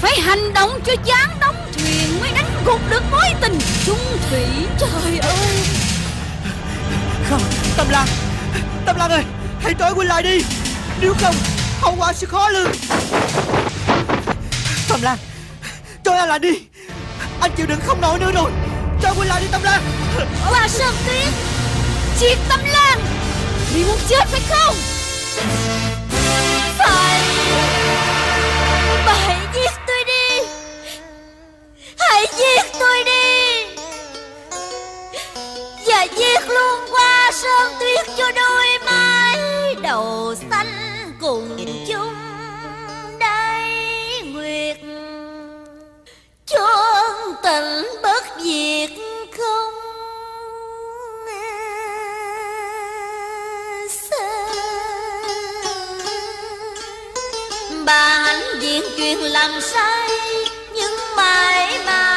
Phải hành động cho dáng đóng thuyền mới đánh gục được mối tình chung thủy. Trời ơi! Không Tâm Lan Tâm Lan ơi, Hãy trói Quynh lại đi. Nếu không, Hậu quả sẽ khó lường. Tâm Lan Trói anh lại đi. Anh chịu đựng không nổi nữa rồi. Trói Quynh lại đi, Tâm Lan. Hoa Sơn Tuyết Triệt Tâm Lan Vì muốn chết phải không? Phải. Bà hãy giết tôi đi. Hãy giết tôi đi. Và giết luôn qua Sơn Tuyết cho đôi mái đầu xanh cùng chung đây nguyệt. Chôn tình bất diệt không xa. Bà hạnh diện chuyện làm sai, nhưng mãi mãi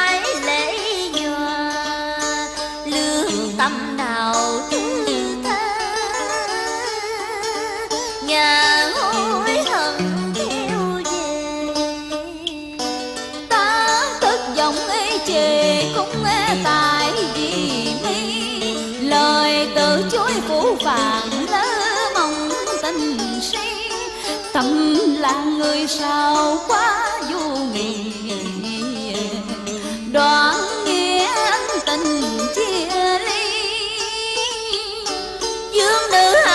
chối phủ vàng lỡ mong tình si tâm là người sao quá vô nghị đoạn nghĩa ân tình chia ly. Dương nữ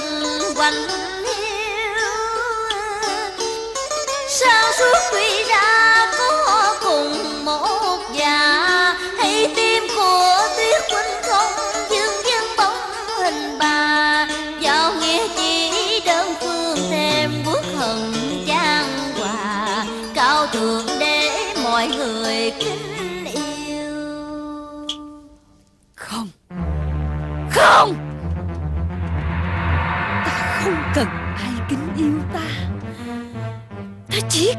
tình quanh hiu sao suốt tuy ra có cùng một già hay tim của tuyết huynh không dương dân bóng hình bà. Vào nghĩa chỉ đơn phương thêm bước hận trang hòa. Cao thượng để mọi người kính yêu. Không. Không.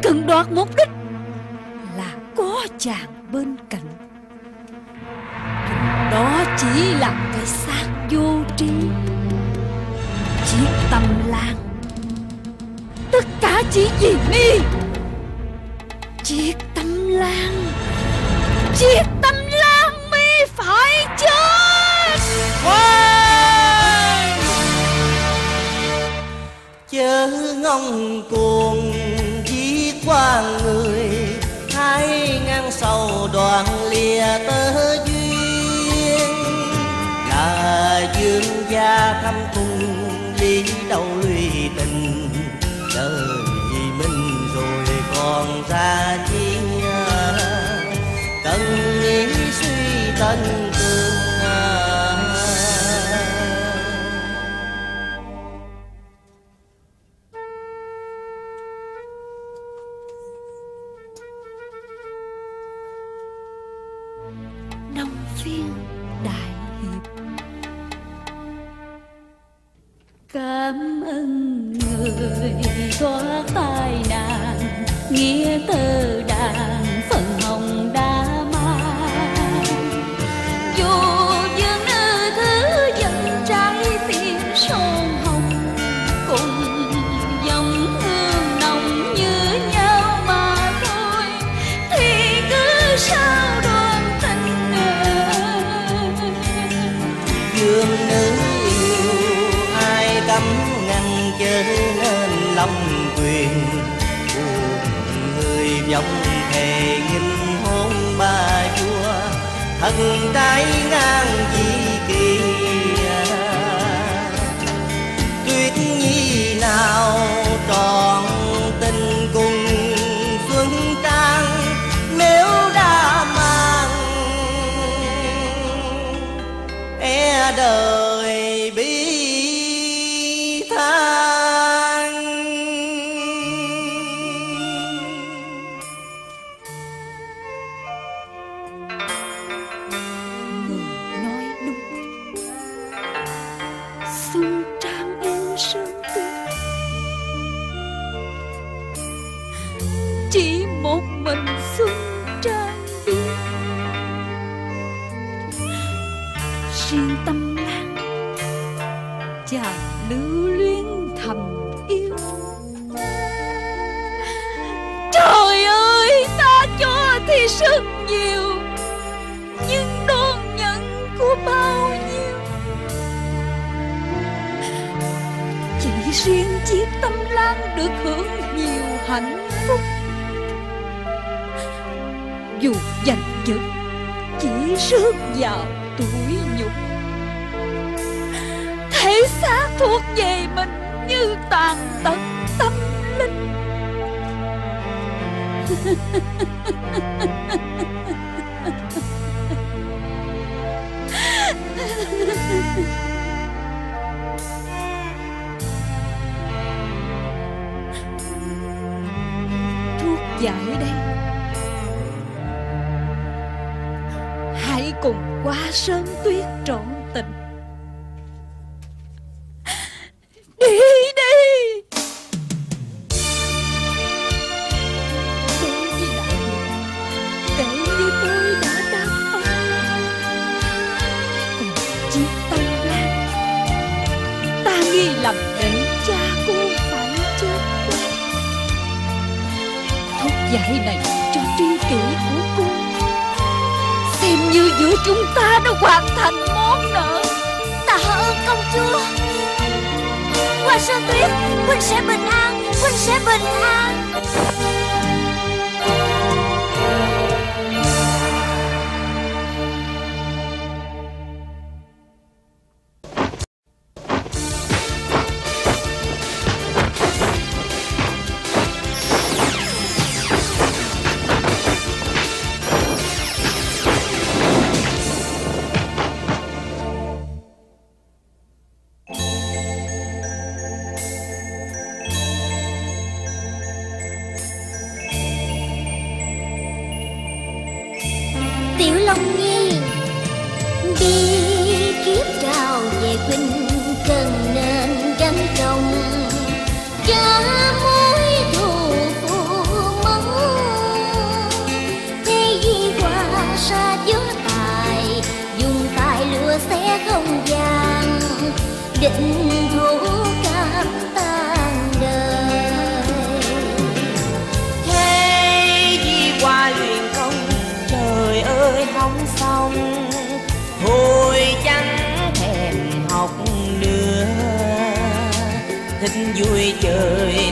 Cần đoạt mục đích Là có chàng bên cạnh. Đó chỉ là cái xác vô trí Chiếc tâm lan Tất cả chỉ vì mi Chiếc tâm lan Chiếc tâm lan mi phải chết. Chớ ngông cuồng qua người, hai ngang sầu đoạn lìa tơ duyên. Là dương gia thăm cùng lý đâu lụy tình đời mình rồi còn ra chi cần nghĩ suy tình Cảm ơn người thoát tai nạn Nghĩa tơ rước vào tuổi nhục. Thể xác thuộc về mình như tàn tật tâm linh. cùng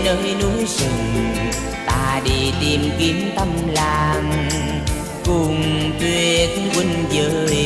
nơi núi rừng. Ta đi tìm kiếm tâm làng cùng tuyết huynh giới.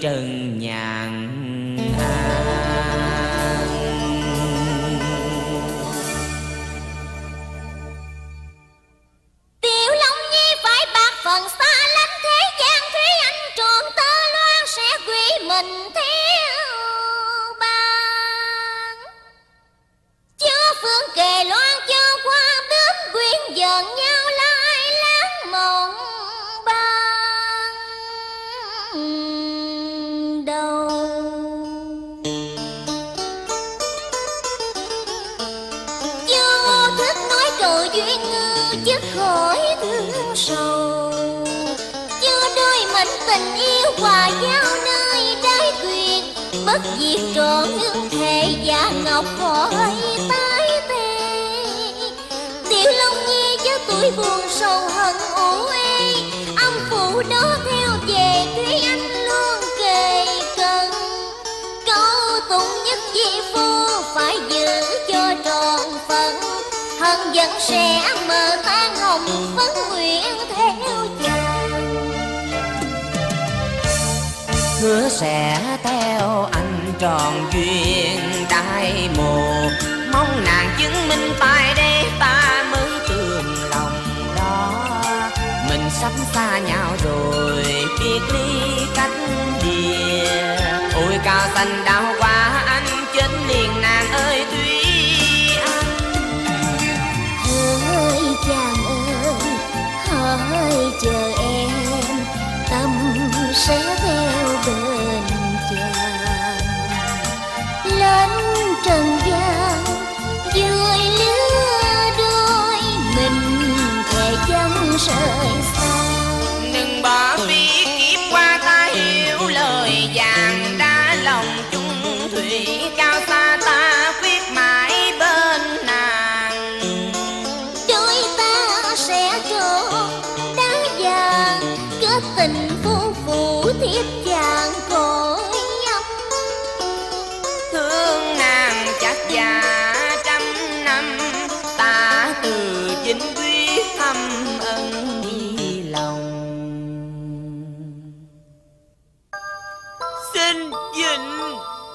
trần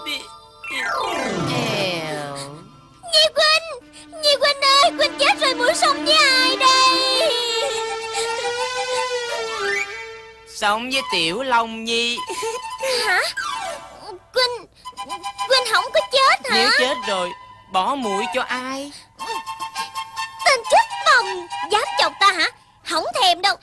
đi eo Nhi Quynh Nhi Quynh ơi Quynh chết rồi mũi sống với ai đây? Sống với tiểu long nhi. Hả? Quynh Quynh không có chết hả? Nếu chết rồi bỏ mũi cho ai? Tên chết bồng Dám chọc ta hả? Không thèm đâu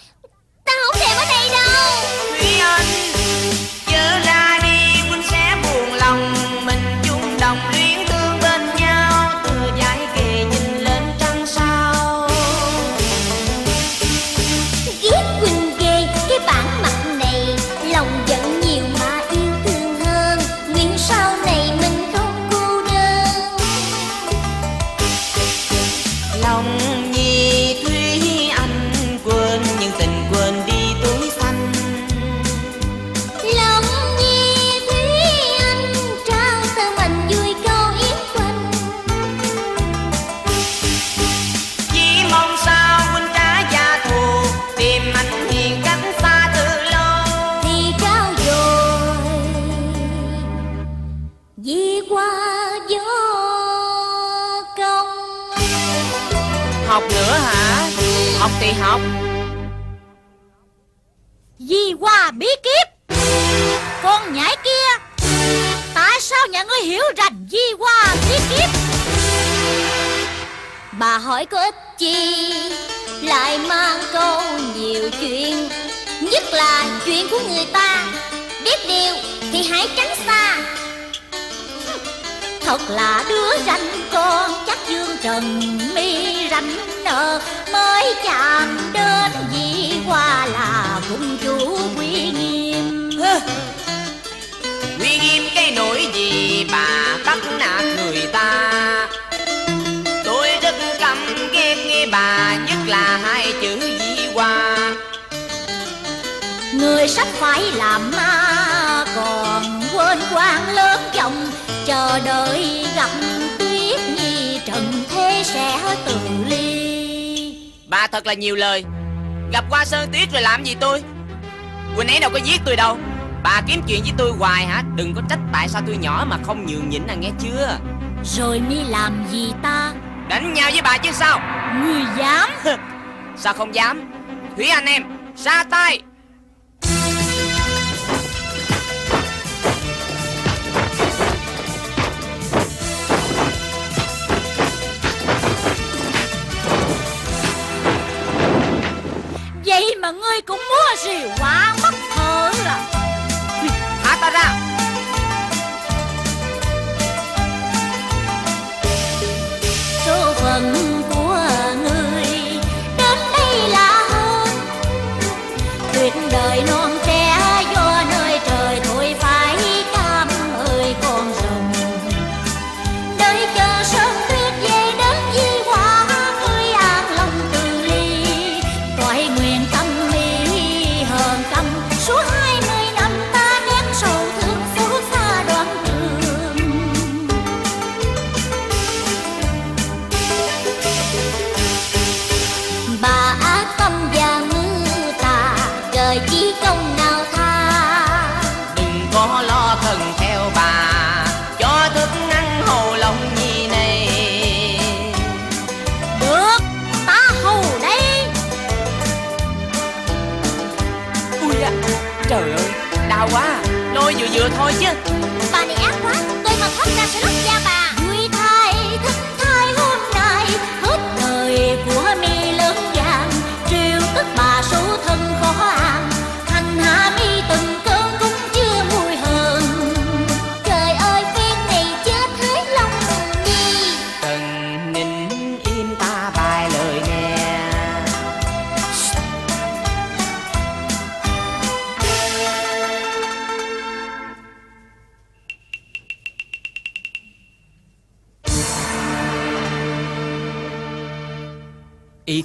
hỏi có ích chi? Lại mang câu nhiều chuyện, nhất là chuyện của người ta. Biết điều thì hãy tránh xa. Thật là đứa ranh con, chắc dương trần mi rảnh nợ Mới chạm đến di qua là cung chủ quy nghiêm. Quy nghiêm cái nỗi gì bà bắt nạt người ta? Người sắp phải làm ma còn quên quan lớn dòng Chờ đợi gặp tuyết nhi trần thế sẽ tự ly. Bà thật là nhiều lời. Gặp qua sơn tuyết rồi làm gì tôi? Quỳnh ấy đâu có giết tôi đâu. Bà kiếm chuyện với tôi hoài hả? Đừng có trách tại sao tôi nhỏ mà không nhường nhịn à nghe chưa? Rồi mi làm gì ta? Đánh nhau với bà chứ sao? Ngươi dám? Sao không dám? Thúy anh em. Ra tay Mà ngươi cũng múa gì quá mất thở à? Thả ta ra. Số phận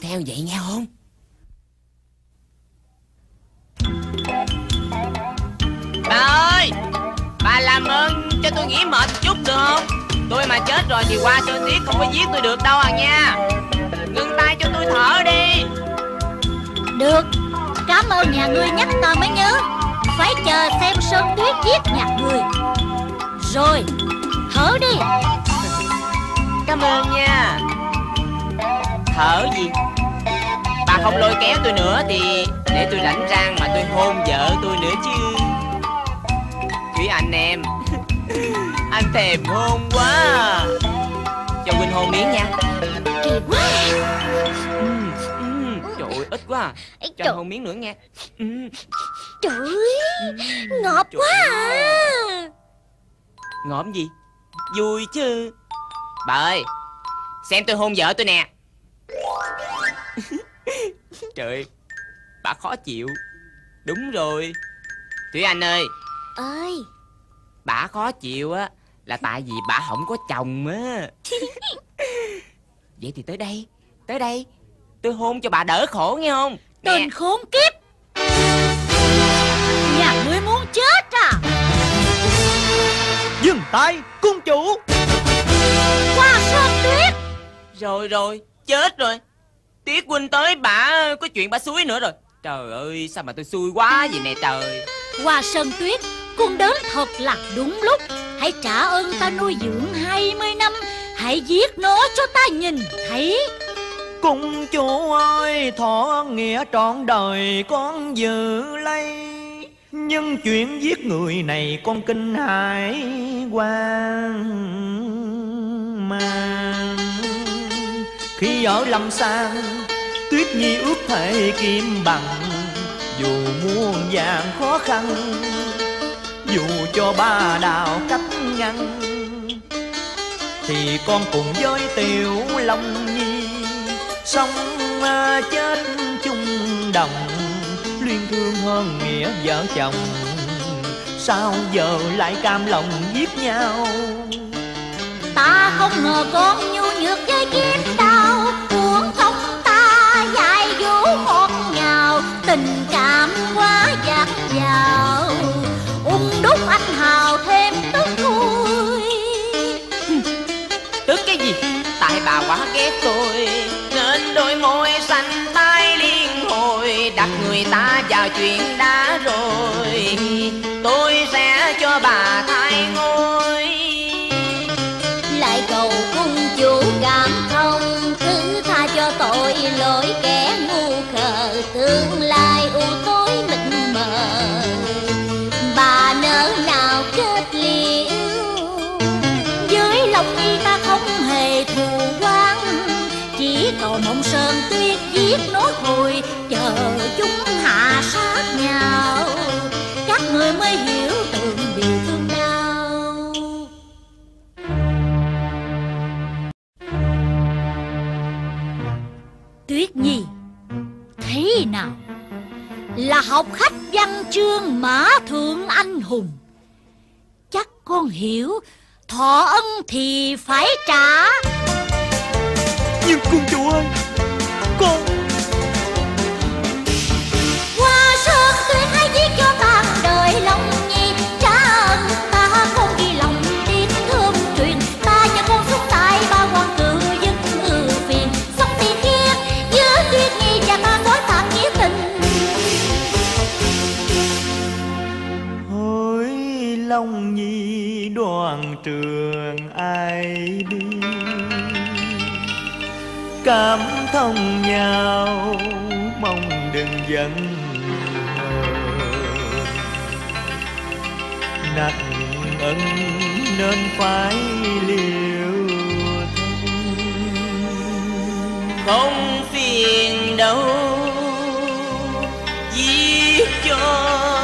theo vậy nghe không? Bà ơi Bà làm ơn cho tôi nghỉ mệt chút được không? Tôi mà chết rồi thì qua sơn tiết không có giết tôi được đâu à nha. Ngưng tay cho tôi thở đi. Được Cảm ơn nhà ngươi nhắc ta mới nhớ. Phải chờ xem Sơn Tuyết giết nhà ngươi Rồi Thở đi. Cảm ơn nha Thở gì? Bà không lôi kéo tôi nữa thì Để tôi rảnh rang mà tôi hôn vợ tôi nữa chứ. Thúy anh em Anh thèm hôn quá. Cho Quynh hôn miếng nha. Kỳ quá. Trời ơi ít quá à. Cho trời, hôn miếng nữa nha. Trời ơi, Ngọt trời quá à. Ngọt gì? Vui chứ. Bà ơi Xem tôi hôn vợ tôi nè Trời ơi, Bà khó chịu. Đúng rồi. Thúy Anh ơi. Ơi. Bà khó chịu á Là tại vì bà không có chồng á. Vậy thì tới đây Tới đây Tôi hôn cho bà đỡ khổ nghe không? Nè. Tên khốn kiếp. Nhà ngươi muốn chết à? Dừng tay cung chủ. Qua Sơn Tuyết Rồi rồi Chết rồi. Tiết huynh tới bà Có chuyện bà xúi nữa rồi. Trời ơi sao mà tôi xui quá vậy nè trời. Qua Sơn Tuyết Con đến thật là đúng lúc. Hãy trả ơn ta nuôi dưỡng 20 năm. Hãy giết nó cho ta nhìn thấy. Cung chủ ơi thọ nghĩa trọn đời con giữ lấy. Nhưng chuyện giết người này con kinh hãi quan mang khi ở lâm sang Tuyết nhi ước thể kim bằng. Dù muôn vàng khó khăn, Dù cho ba đạo cách ngăn, Thì con cùng với tiểu long nhi Sống à, chết chung đồng. Luyên thương hơn nghĩa vợ chồng, Sao giờ lại cam lòng giết nhau? Ta không ngờ con nhu nhược với kiếm đau Cuốn không ta dài vũ một nhào, Tình cảm quá dạt dào. Ung đúc anh hào thêm tức vui. Tức cái gì? Tại bà quá ghét tôi, Nên đôi môi xanh tay liên hồi, Đặt người ta vào chuyện Thế nào? Là học khách văn chương mã thượng anh hùng. Chắc con hiểu, Thọ ân thì phải trả. Nhưng cung chủ ơi, Con long nhi đoàn trường ai đi? Cảm thông nhau, mong đừng giận hờn. Nặng ân nên phải liều không phiền đâu, giết cho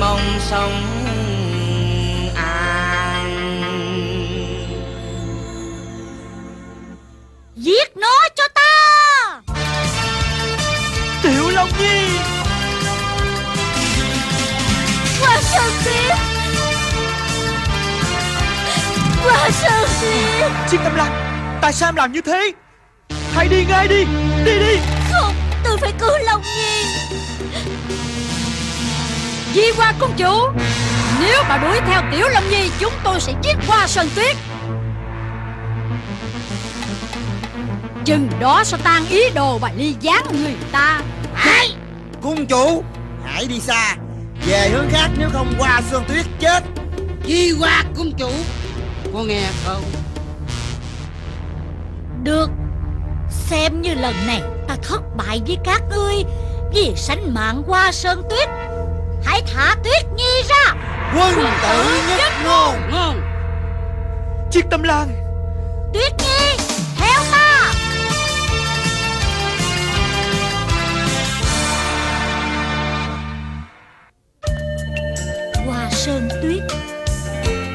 mong sống an. Giết nó cho ta! Tiểu Long Nhi! Hoa sơn tuyết Hoa sơn tuyết Chiếc tâm lan Tại sao em làm như thế? Hãy đi ngay đi Đi đi! Không tôi phải cứu Long Nhi Di Hoa công chủ. Nếu mà đuổi theo Tiểu Long Nhi Chúng tôi sẽ giết Hoa Sơn Tuyết. Chừng đó sẽ tan ý đồ và ly gián người ta. Hãy Cung chủ Hãy đi xa. Về hướng khác nếu không qua Sơn Tuyết chết. Di Hoa cung chủ. Có nghe không? Được. Xem như lần này ta thất bại với các ngươi. Vì sánh mạng Hoa sơn tuyết Hãy thả tuyết nhi ra. Quân tử nhất ngôn. Ngon. Chiếc tâm lan Tuyết nhi Theo ta. Hoa sơn tuyết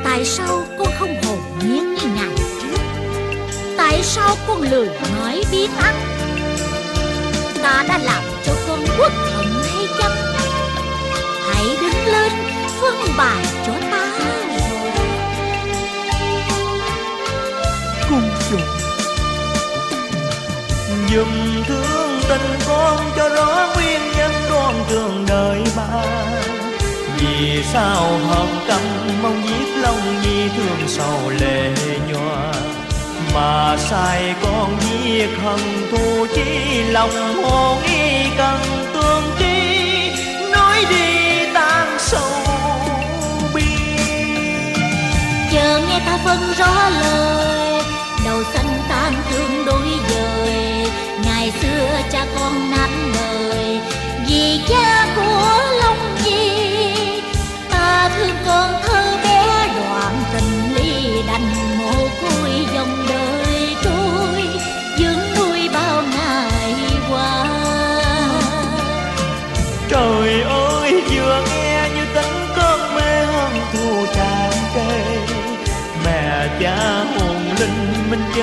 Tại sao con không hồn nhiên như ngày trước? Tại sao con lười nói biến ắc Ta đã làm cho con quốc hận hay chăng Hãy đứng lên phân bài cho ta. Cung chủ Dùm thương tình con cho rõ nguyên nhân con trường đời ba. Vì sao hợp tâm mong giết Long Nhi thương sầu lệ nhòa. Mà sai con giết hận thù chi lòng hồn y cần tương tri Nói đi chờ phân rõ lời. Đầu xanh tan thương đôi dời ngày xưa cha con nắm đời vì cha của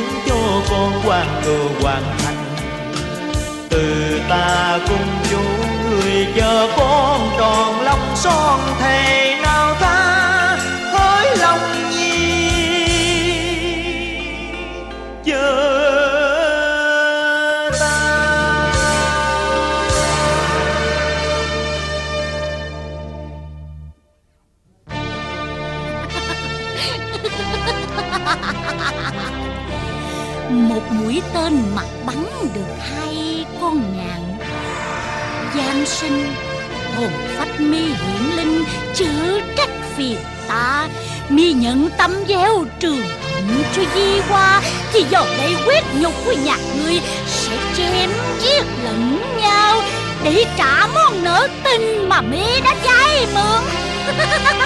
linh cho con quan cừu hoàn thành. Từ ta cùng chú người chờ con tròn lòng son thề. Tên mặt bắn được hai con ngàn giang sinh, hồn phách mi hiển linh chữ trách phiền ta mi nhận tâm gieo trường hận cho di qua. thì giờ đây quyết nhục của nhà ngươi sẽ chém giết lẫn nhau để trả món nợ tình mà mi đã vay mượn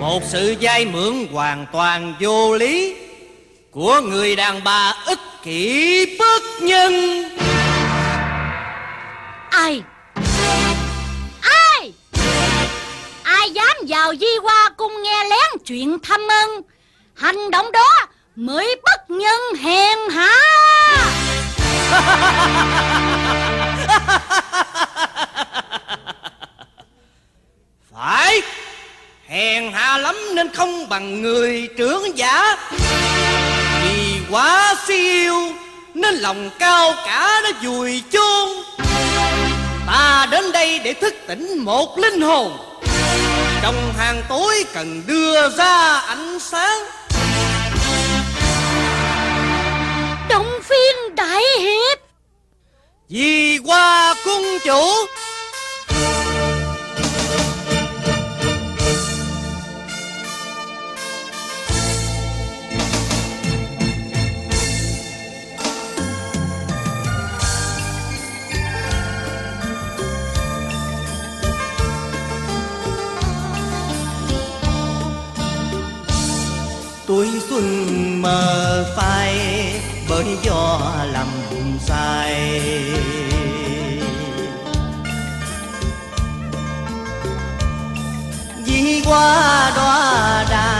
Một sự vay mượn hoàn toàn vô lý Của người đàn bà ích kỷ bất nhân. Ai? Ai? Ai dám vào di hoa cung nghe lén chuyện thăm ân? Hành động đó mới bất nhân hèn hạ. Phải Hèn hạ lắm nên không bằng người trưởng giả. Vì quá siêu Nên lòng cao cả đã vùi chôn. Ta đến đây để thức tỉnh một linh hồn. Trong hàng tối cần đưa ra ánh sáng. Động phiên đại hiệp. Vì qua cung chủ tuổi xuân mờ phai bởi do lầm sai. Vì qua đóa đài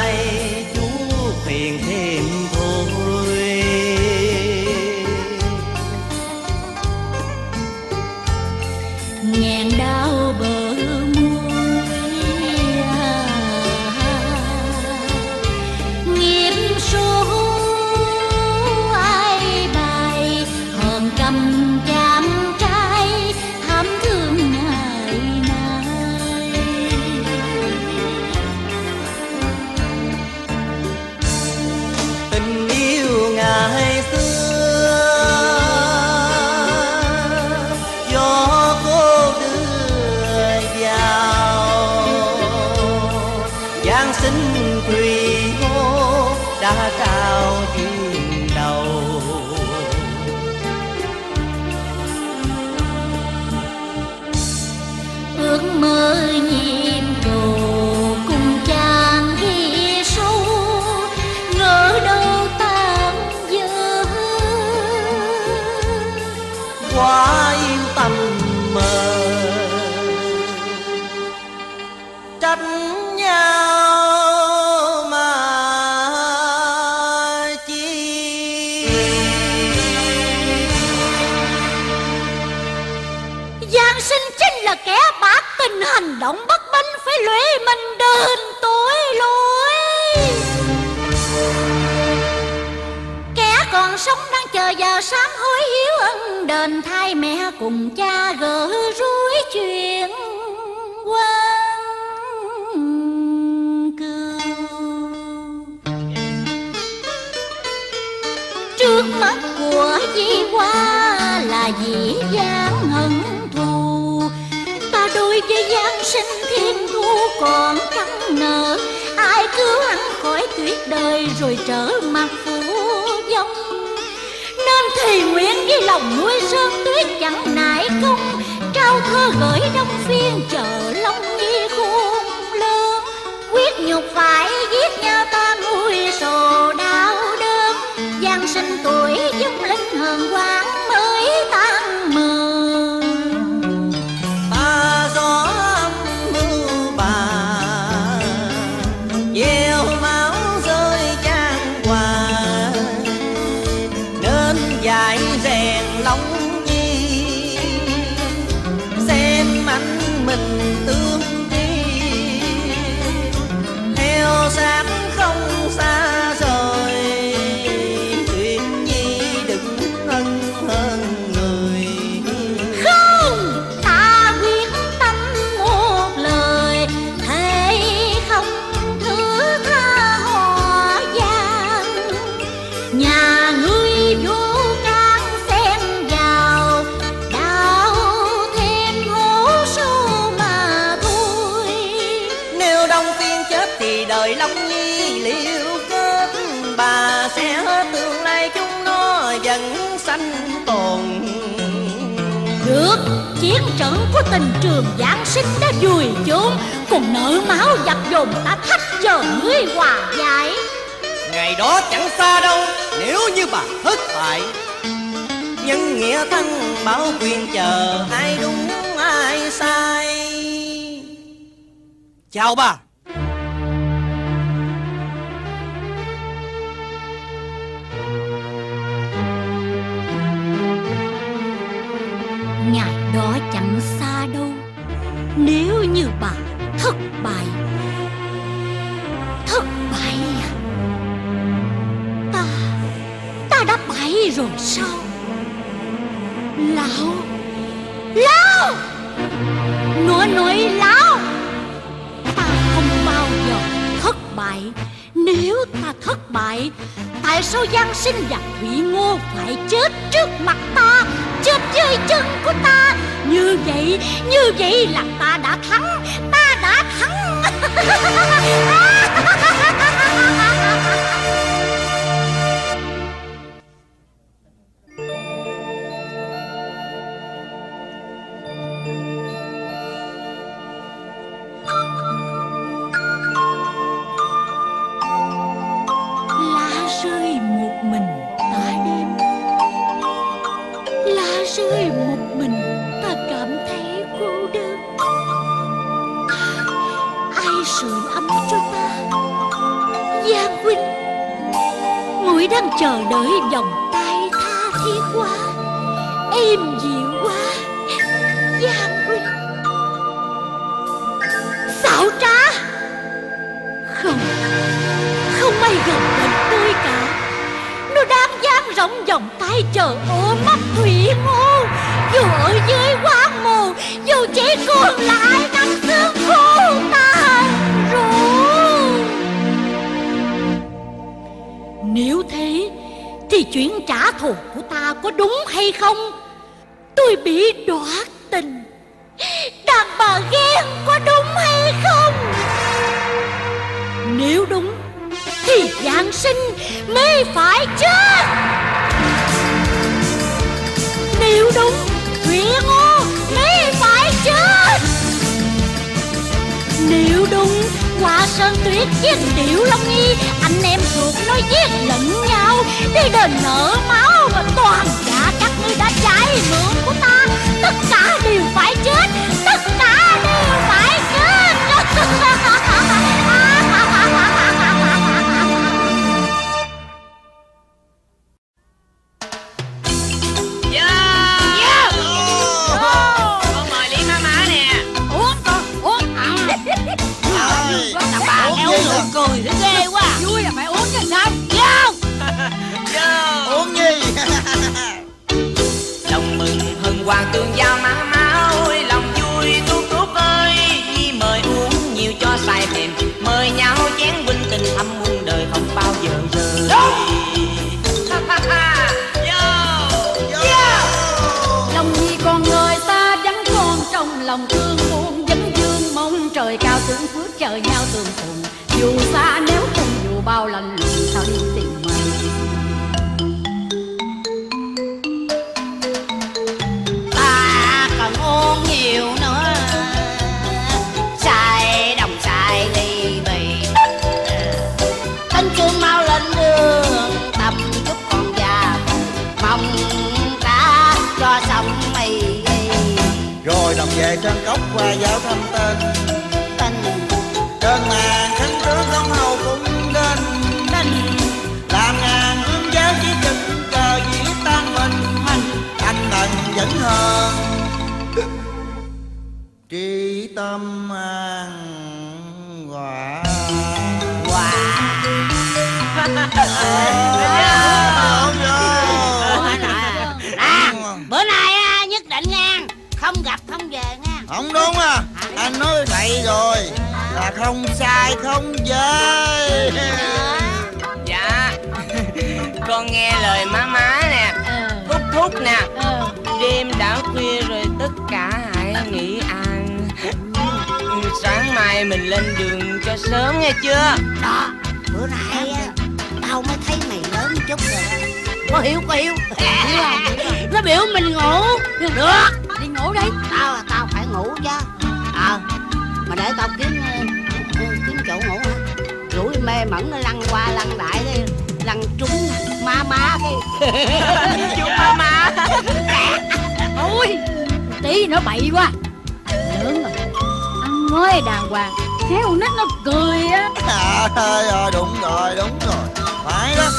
mình đền tội lỗi Kẻ còn sống đang chờ giờ sáng hối hiếu ân đền, thay mẹ cùng cha gỡ rối chuyện quan cừu. Trước mắt của di hoa là dĩ dáng hận cho giáng sinh thiên thu còn căng nợ. Ai cứu hắn khỏi tuyết đời rồi trở mặt phủ dông nên thì nguyện với lòng nuôi sơn tuyết chẳng nại công. Trao thơ gửi đông phiên chờ long nhi khôn lớn quyết nhục phải giết nhau ta nuôi sầu đau đớn. Giáng sinh tuổi dung linh hờn hoa nhà ngươi vô can xen vào đau thêm hố sâu mà thôi Nếu Đông Tiên chết thì đời Long Nhi liệu kết Bà sẽ tương lai chúng nó vẫn sanh tồn. Được, chiến trận của tình trường Giáng sinh đã vùi chôn Cùng nợ máu dập dồn ta thách chờ ngươi hòa giải Ngày đó chẳng xa đâu, nếu như bà thất bại. Nhân nghĩa thân bảo quyền chờ ai đúng, ai sai. Chào bà. Ngày đó chẳng xa đâu, Nếu như bà thất bại. Thất bại. Rồi sao Lão. Lão! Nó nói lão. Ta không bao giờ thất bại. Nếu ta thất bại Tại sao Giang Sinh và Thủy Ngô phải chết trước mặt ta Chết dưới chân của ta? Như vậy, như vậy là ta đã thắng. Ta đã thắng. của ta có đúng hay không? Tôi bị đọa tình. Đàn bà ghen có đúng hay không? Nếu đúng, thì giáng sinh mới phải chết. Nếu đúng Thủy Ngô mới phải chết. Nếu đúng, Hoa Sơn Tuyết giết Điệu Long Nhi Anh em ruột nói giết lẫn nhau Đi đền nợ máu và toàn cả các ngươi đã cháy. mượn cốc qua vậy rồi Là không sai không dơi Dạ. Con nghe lời má má nè. Thúc thúc nè. Đêm đã khuya rồi tất cả hãy nghỉ ăn. Sáng mai mình lên đường cho sớm nghe chưa? Đó bữa nay á tao mới thấy mày lớn chút rồi. Có hiểu có hiểu. Nó biểu mình ngủ. Được. Đi ngủ đi. Tao là tao phải ngủ chứ mà để tao kiếm ờ, ờ, kiếm chỗ ngủ hả? Rủi mê mẩn nó lăn qua lăn lại đi lăn trúng má má cái. Chú má má Ôi Tí nó bậy quá. Lớn rồi. Ăn nói đàng hoàng. Khéo nít nó cười á. À, rồi, đúng rồi đúng rồi. Phải đó.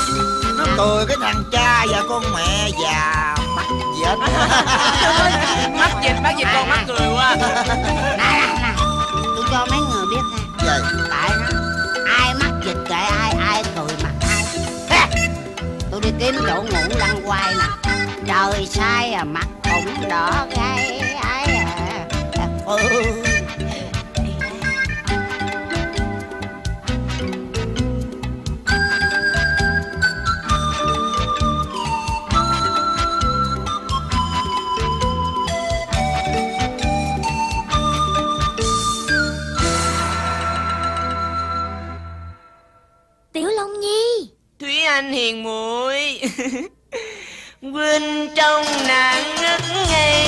Nó cười cái thằng cha và con mẹ già Mắc dệt Mắc dịch mắc dịch con mắc cười quá kiếm chỗ ngủ lăn quay nè. Trời sai à mặt cũng đỏ gai ai à. Ừ. Tiểu Long Nhi. Thúy Anh hiền muội Quên trong nạn ngất ngây.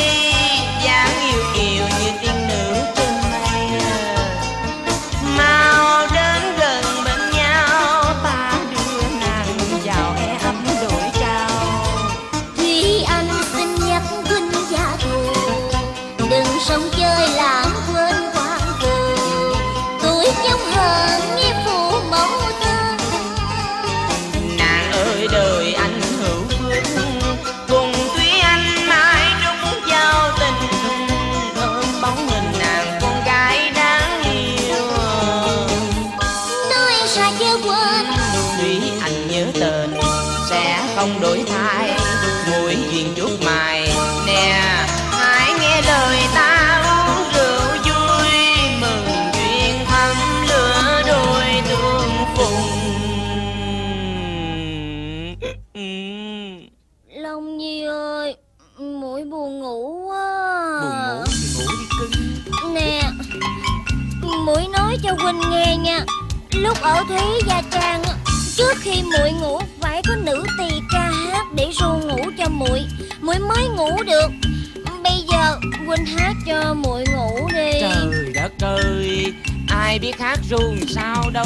Giờ Huynh hát cho muội ngủ đi. Trời đất ơi Ai biết hát ru sao đâu.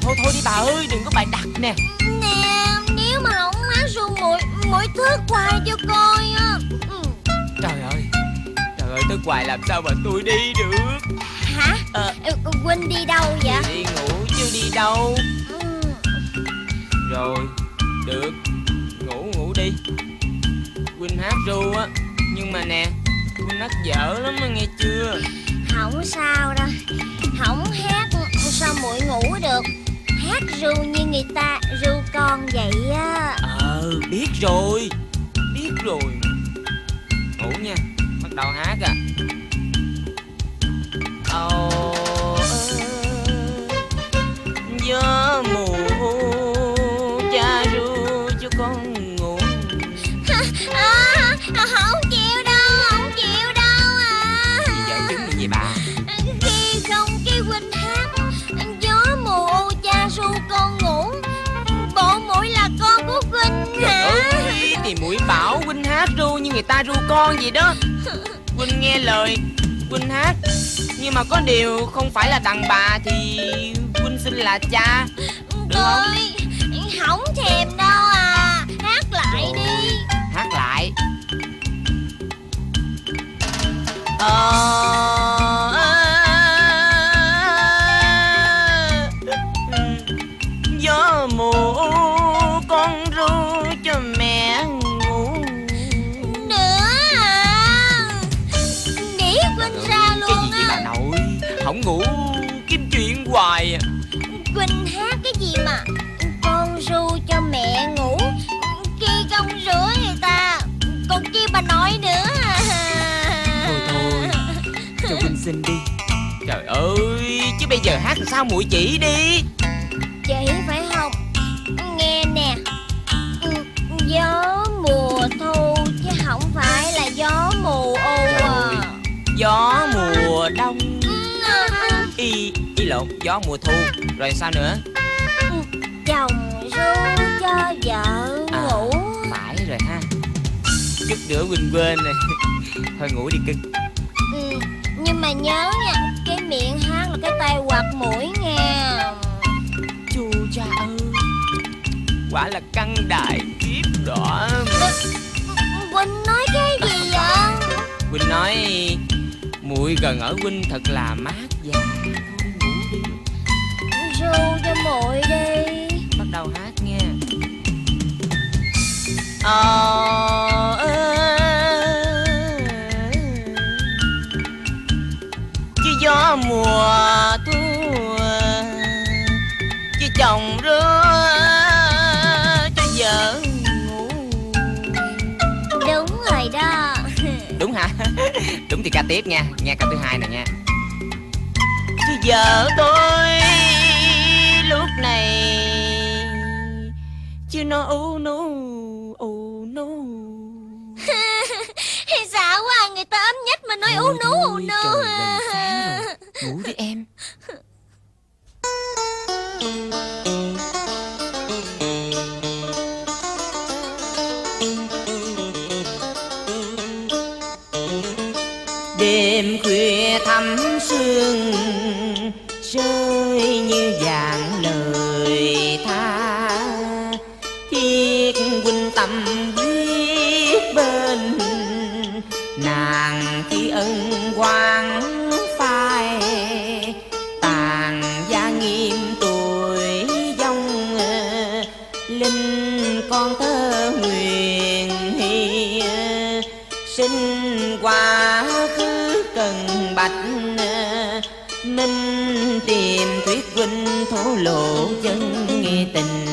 Thôi thôi đi bà ơi đừng có bài đặt nè. Nè Nếu mà không hát ru muội muội thức hoài cho coi á. Ừ. Trời ơi Trời ơi tới hoài làm sao mà tôi đi được? Hả? Ờ. Ừ, Huynh đi đâu vậy? Đi ngủ chứ đi đâu? Ừ. Rồi Được. Ngủ ngủ đi. Quynh hát ru á. Nhưng mà nè Hát dở lắm á nghe chưa? Không sao đâu. Không hát sao muội ngủ được. Hát ru như người ta ru con vậy á. Ờ biết rồi. Biết rồi. Ngủ nha. Bắt đầu hát à. Ồ Gió mùa người ta ru con vậy đó. Huynh nghe lời huynh hát. Nhưng mà có điều không phải là đàn bà thì huynh xin là cha. Được không? Không thèm đâu à. Hát lại đi. Hát lại. Ờ bây giờ hát sao muội chỉ đi? Chị phải không Nghe nè. Ừ, Gió mùa thu Chứ không phải là gió mùa ô à. Gió mùa đông. Y y lộn gió mùa thu. Rồi sao nữa? Ừ. Chồng ru cho vợ À. ngủ. phải rồi ha. Chút nữa huynh quên rồi. Thôi ngủ đi cưng. Ừ. Nhưng mà nhớ nha Cái miệng cái tay quạt mũi nha. Chu cha ơi. Quả là căng đại kiếp đỏ Quỳnh nói cái gì vậy? Huynh nói muội gần ở huynh thật là mát đi Ru cho muội đi. Bắt đầu hát nghe ờ ơ, chứ gió mùa ca tiếp nha nghe ca thứ hai nè nha. Vợ tôi lúc này chứ nó ú nú ú nú. Xạo quá người ta ấm nhách mà nói ú nú ú Thôi, nú. trời gần sáng rồi. ngủ đi em đêm khuya thắm sương rơi như dạng lời tha. Thiết huynh tâm lộ chân nghi tình.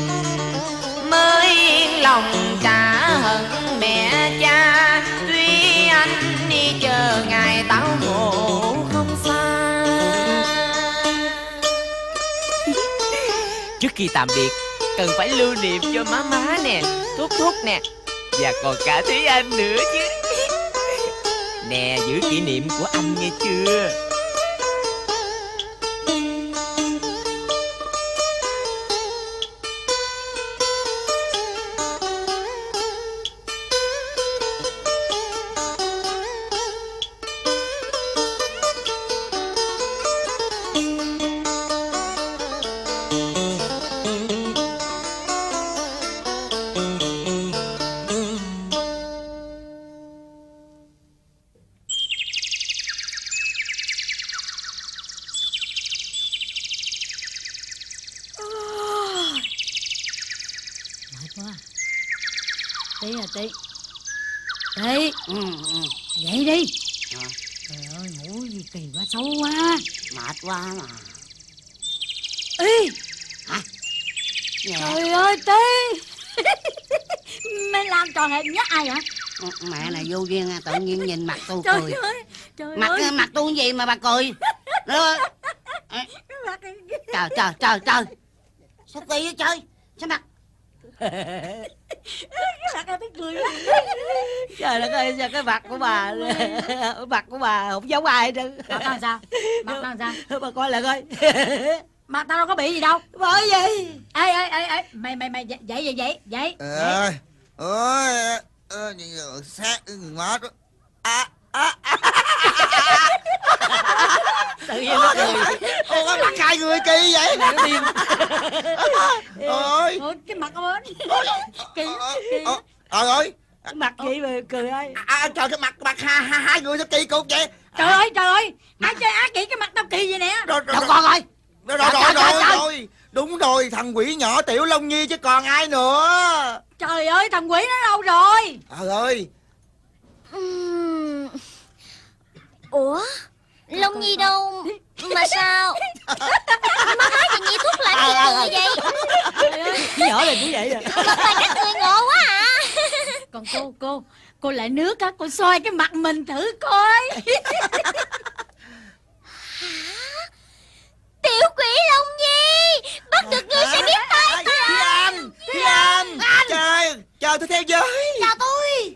Mới yên lòng trả hận mẹ cha, tuy anh đi chờ ngày táo ngộ không xa. Trước khi tạm biệt, cần phải lưu niệm cho má má nè thúc thúc nè, Và còn cả Thúy Anh nữa chứ. Nè, giữ kỷ niệm của anh nghe chưa? Quá mà. Ê, Dạ. trời ơi tí mày làm trò hẹp nhất ai vậy Ừ, mẹ này vô duyên à, tự nhiên nhìn mặt tôi trời cười. ơi trời mặt ơi. mặt tôi gì mà bà cười? Trời trời trời trời. Sao kỳ vậy trời? Sao mặt mặt em biết cười trời đất ơi sao cái mặt của bà mặt của bà không giống ai hết trơn. Mặt tao sao? Mặt tao sao? Bà coi lại coi. Mặt tao đâu có bị gì đâu. Bởi gì ê ê ê ê mày mày mày dậy dậy dậy dậy ơi ơi ơi sát à à tự nhiên nó cười. Ôi cái mặt hai người kỳ vậy? Nó điên. Ôi cái mặt của kỳ kỳ. Trời ơi. Mặt gì mà cười ai? À, trời cái mặt mặt hai hai hai người nó kỳ cục vậy? Trời ơi trời ơi. Ai chơi á kỳ cái mặt tao kỳ vậy nè. Rồi rồi con ơi rồi rồi rồi rồi, rồi. đúng rồi thằng quỷ nhỏ tiểu long nhi chứ còn ai nữa. Trời ơi thằng quỷ nó đâu rồi? Trời ơi. Ủa? Long Nhi đâu? Mà sao? Má má chị nhị thuốc lại À, chị cười vậy? Trời ơi nhỏ này cũng vậy à. Mặt mày cách cười ngộ quá à. Còn cô cô cô lại nước á cô soi cái mặt mình thử coi. Tiểu quỷ Long Nhi Bắt được ngươi sẽ biết tay Phi Anh Phi Anh chờ chờ tôi theo với Chào tôi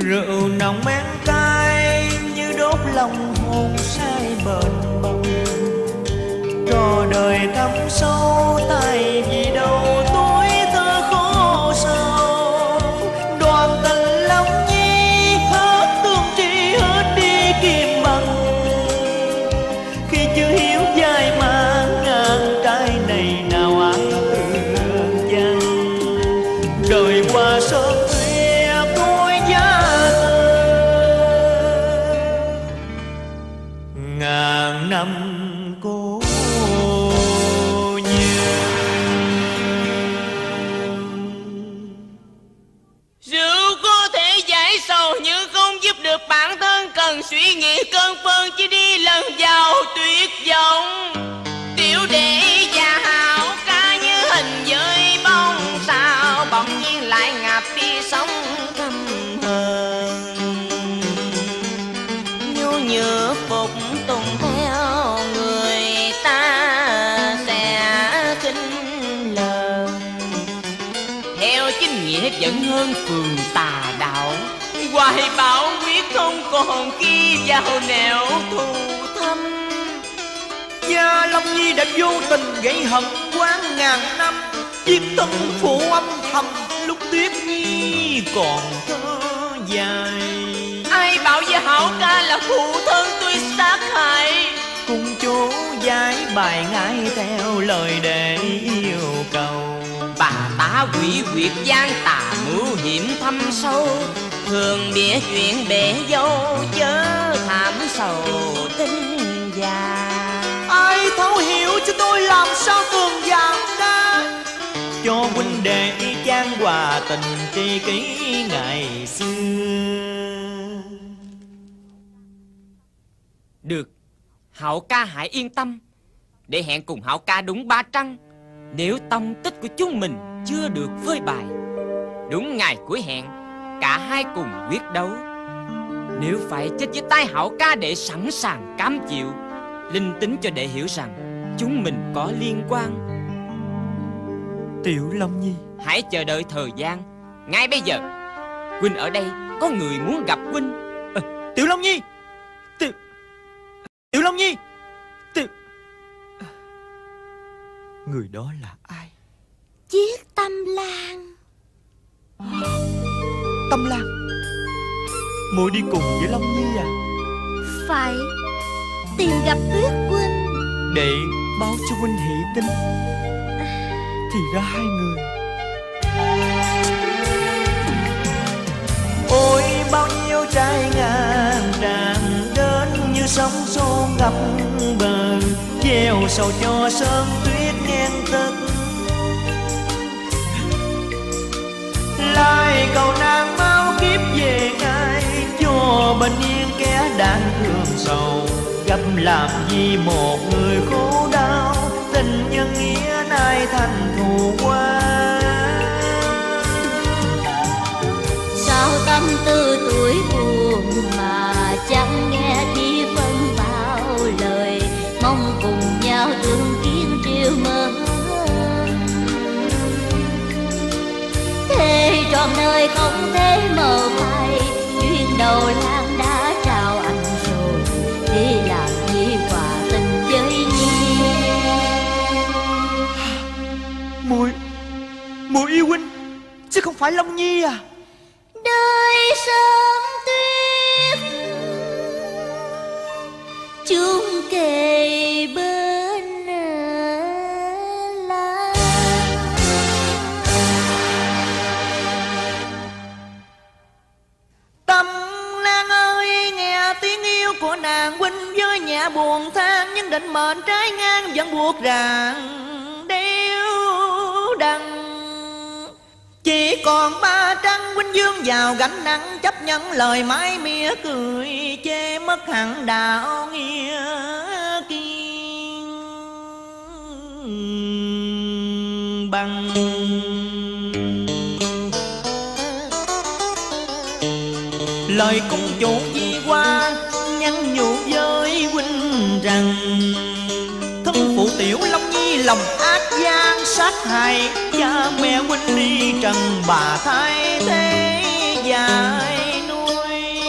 rượu nồng men cay như đốt lòng hồn say bền bồng. Cho đời thắm sâu còn khi vào nẻo thù thâm. Gia Long Nhi đã vô tình gây hận quán ngàn năm Diệt tâm phụ âm thầm lúc tuyết nhi còn thơ dài. Ai bảo với hảo ca là phụ thân tôi sát hại? Cùng chú giải bài ngải theo lời để yêu cầu. Bà tá quỷ quyệt gian tà mưu hiểm thâm sâu thường bịa chuyện bể dâu chớ thảm sầu tinh già. Ai thấu hiểu cho tôi làm sao tường vàng đa? Cho huynh đệ chan hòa tình tri kỷ ngày xưa. Được Hậu ca hãy yên tâm. Để hẹn cùng Hậu ca đúng ba trăng. Nếu tâm tích của chúng mình chưa được phơi bày Đúng ngày cuối hẹn Cả hai cùng quyết đấu. Nếu phải chết với tay hảo ca đệ sẵn sàng cam chịu Linh tính cho đệ hiểu rằng Chúng mình có liên quan. Tiểu Long Nhi. Hãy chờ đợi thời gian. Ngay bây giờ Huynh ở đây có người muốn gặp Huynh à, Tiểu Long Nhi! Tiểu Tiểu Long Nhi! Tiểu Người đó là ai? Chiếc tâm lan Tâm Lan Muội đi cùng với Long Nhi à? Phải. Tìm gặp Tuyết Huynh Để báo cho Huynh hỷ tin. Thì ra hai người. Ôi bao nhiêu trái ngàn tràn Đến như sóng xô ngập bờ. Gieo sầu cho sơn tuyết ngang tất. Lại cầu nàng về ai cho bình yên kẻ đang thương sầu. Gặp làm gì một người khổ đau, tình nhân nghĩa nay thành thù qua sao tâm tư tuổi buồn mà đời không thể mờ phai duyên đầu lang đã trao anh rồi. Đi làm gì quả tình với nhi muội muội yêu huynh chứ không phải long nhi à? Đời sớm tuyết chung kề bên tiếng yêu của nàng huynh với nhà buồn than, nhưng định mệnh trái ngang vẫn buộc ràng đeo đằng. Chỉ còn ba trăng, huynh dương vào gánh nắng, chấp nhận lời mái mía cười chê mất hẳn đạo nghĩa kiên bằng. Lời cung chủ rằng thân phụ tiểu long nhi lòng ác gian, sát hại cha mẹ huynh đi trần bà thay thế dài nuôi.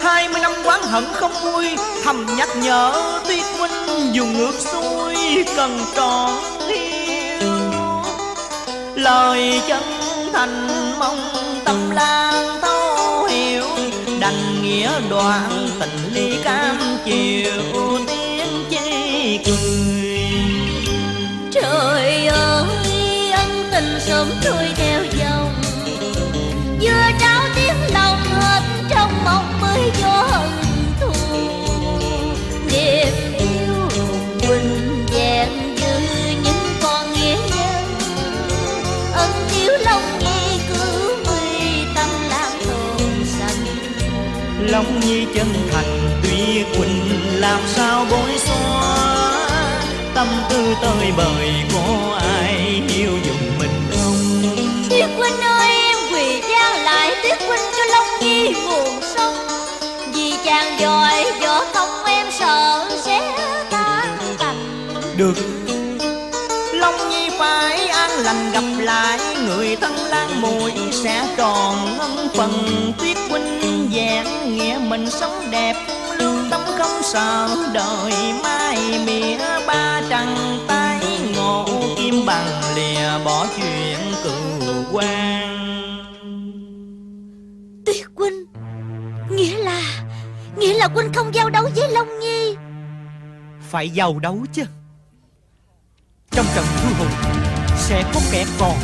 Hai mươi năm quán hận không vui, thầm nhắc nhở tuyết huynh dùng ngược xuôi cần trọn yêu lời chân thành mong tâm lan thấu hiểu, đành nghĩa đoạn tình ly cam chiều. Long Nhi chân thành tuy quỳnh làm sao bối xóa. Tâm tư tơi bời có ai hiểu dùng mình không? Tuyết Huynh ơi em quỳ gian lại Tuyết Huynh cho Long Nhi buồn sông Vì chàng giỏi võ công em sợ sẽ tan tành Được. Long Nhi phải an lành gặp lại Người thân lan muội sẽ tròn ngân phần mình sống đẹp Lương tâm không sợ đời mai mỉa ba trăng tay ngộ kim bằng lìa bỏ chuyện cừu quan Tuyết Huynh Nghĩa là Nghĩa là Huynh không giao đấu với Long Nhi. Phải giàu đấu chứ. Trong trận thư hùng Sẽ có kẻ còn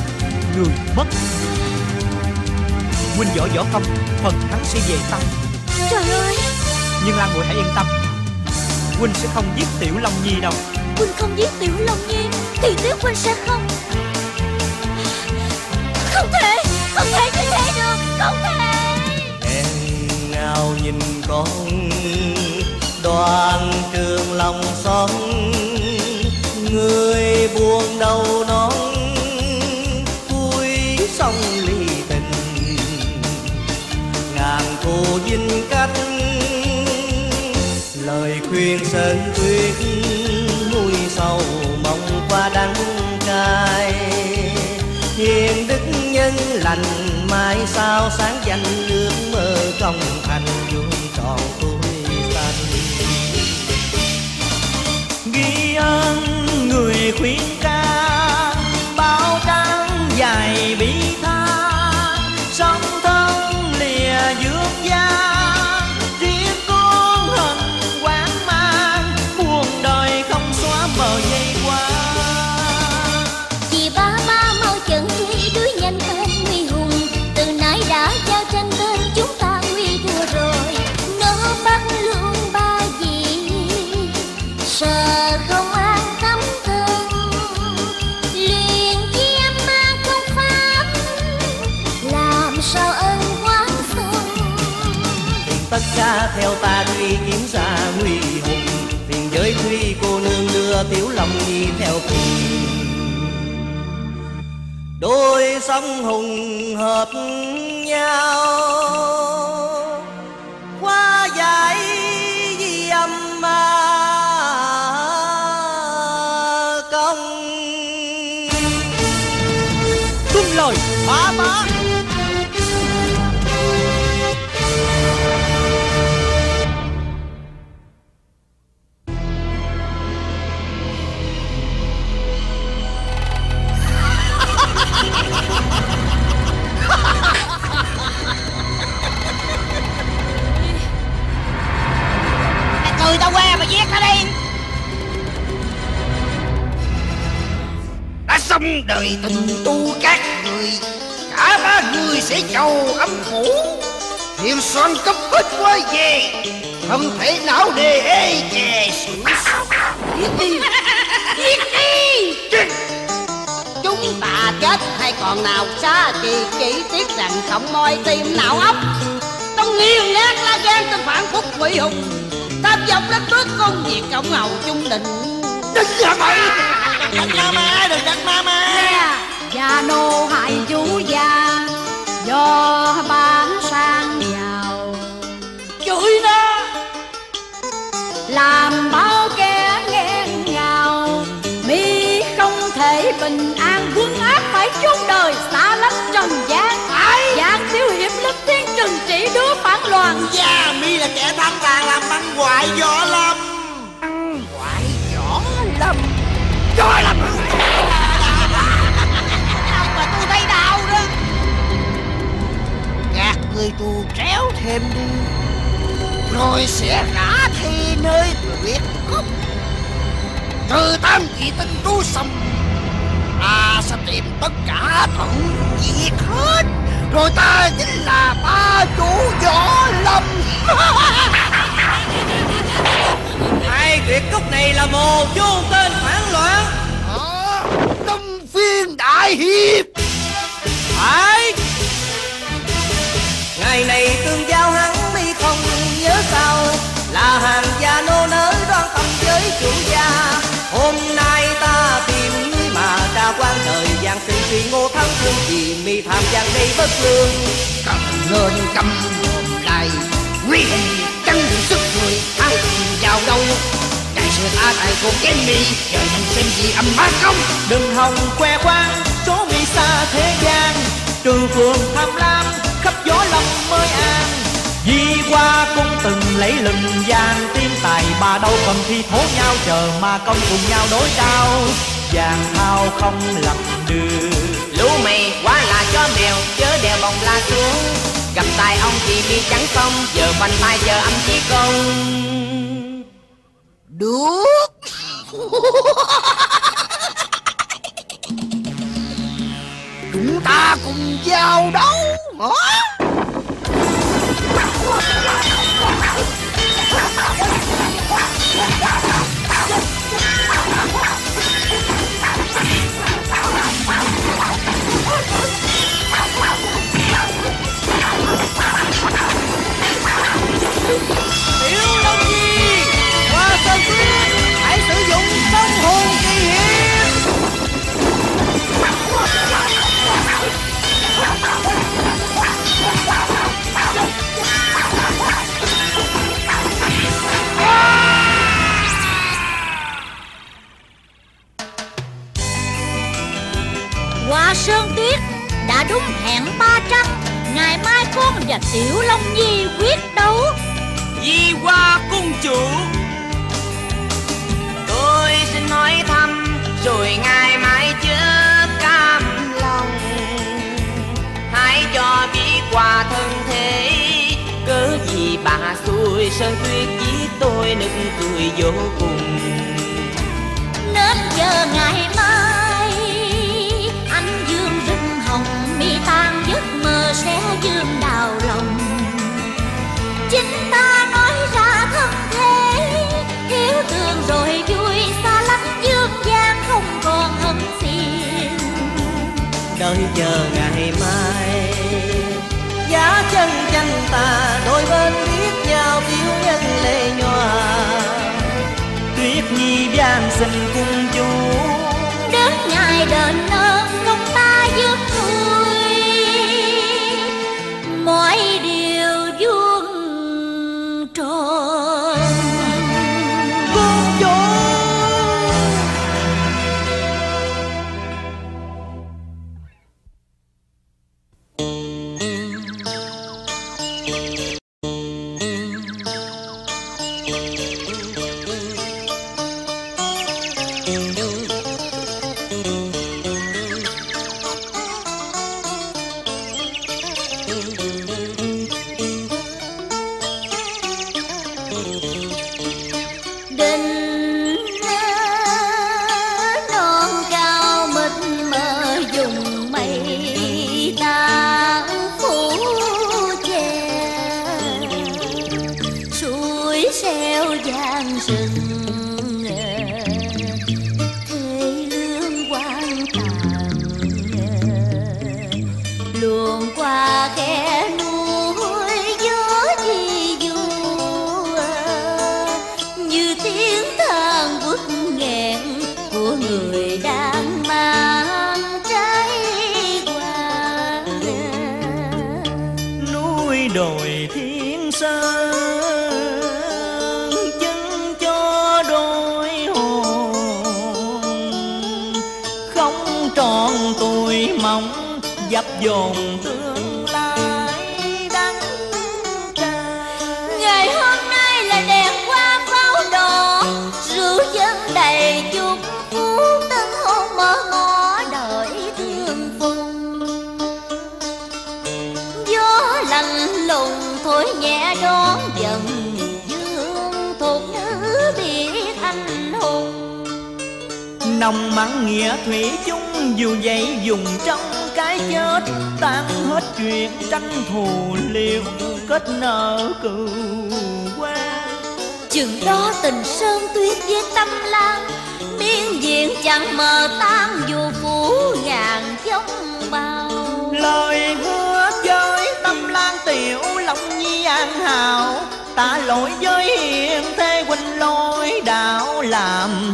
Người mất. Huynh võ võ công Phần thắng sẽ về tay Trời ơi. Nhưng Lan Muội hãy yên tâm. Huynh sẽ không giết Tiểu Long Nhi đâu. Huynh không giết Tiểu Long Nhi Thì Tuyết Huynh sẽ không. Không thể Không thể như thế được Không thể. Em ngao nhìn con đoàn trường lòng son người buồn đầu non phù dinh cách lời khuyên sơn tuyết nuôi sầu mong qua đắng cay. Hiền đức nhân lành, mai sao sáng danh ước mơ công thành vui tròn tuổi xanh. Ghi ơn người khuyên tranh tên chúng ta nguy thua rồi. Nó bắt luôn ba gì Sợ không an tâm thân Luyện chi ma công pháp, Làm sao ân quán xuân Phiền tất cả theo ta truy kiếm ra nguy hùng. Phiền giới truy cô nương đưa tiểu long nhi theo cùng Đôi sông hùng hợp nhau. Qua giải di âm ma công. Tung lời bá bá đi đã xong đời tình tu các người cả ba người sẽ giàu âm phủ. Thiền soạn cấp hết quay về không thể não đề ê về sự Giết đi. Giết đi. Chúng ta chết hay còn nào xa kỳ chỉ tiếc rằng không moi tim não ốc Tông nghiêng nát lá gan tên phản phúc quỷ hùng Tham vọng đất nước công việc cộng hầu chung định. Đừng làm mày Đừng ma ma, đừng đánh ma ma. Gia nô hại chú già Do bán sang giàu. Chửi nó. Làm bao kẻ nghẹn ngào Mi không thể bình an. Quân ác phải chốn đời xa lánh trần gian. Giang thiếu hiệp lớp thiên trừng trị đứa phản loạn. Dạ mi là kẻ tham tàn võ lâm. Ngoại võ lâm. Cho lâm Mà tôi thấy đau đó. Gạt người tù tréo thêm đi, Rồi sẽ ngã thi nơi tuyệt khúc Trừ tam vị tinh tú xong Ta sẽ tìm tất cả tận diệt hết Rồi ta chính là ba chủ võ lâm. Hai tuyệt cúc này là mồ vô tên phản loạn? Đông phiên đại hiệp. Phải. Ngày này tương giao hắn mi không nhớ sao. Là hàng gia nô nỡ đoan tâm với chủ gia. Hôm nay ta tìm ngươi mà tra quan thời gian sinh suy ngô thắng thương Vì mi tham gian đây bất lương. Cầm lên cầm lại Nguy hình căng người Ai vào đâu. Đại sự ta tại cuộc chém mi Chờ mình xem gì âm bá công đừng hòng que khoang số mi xa thế gian. Trừ phường tham lam khắp gió lâm mới an. Di qua cũng từng lấy lừng vàng tiên tài bà đâu còn khi thố nhau chờ mà công cùng nhau đối cao vàng thao không lầm đường Lũ mày quá là chó mèo chớ đèo bồng la xuống Gặp tài ông thì đi trắng không Giờ quanh tay giờ âm chí công đúng. Chúng ta cùng giao đấu hả? Tiểu Hạ Sơn Tuyết đã đúng hẹn ba trăm. Ngày mai con và Tiểu Long Nhi quyết đấu. Di qua cung chủ Tôi xin nói thăm Rồi ngày mai chưa cam lòng. Hãy cho biết qua thân thế Cớ gì bà xui Sơn Tuyết giết tôi nực cười vô cùng. Nên giờ ngày mai sẽ dương đào lòng. Chính ta nói ra thân thế thiếu thương rồi vui xa lắm dương gian không còn hận phiền. Đợi chờ ngày mai giá chân chân ta đôi bên biết nhau yêu nhân lệ nhòa. Tuyết nhi vang sinh cung chú đến ngày đền nơi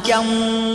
trong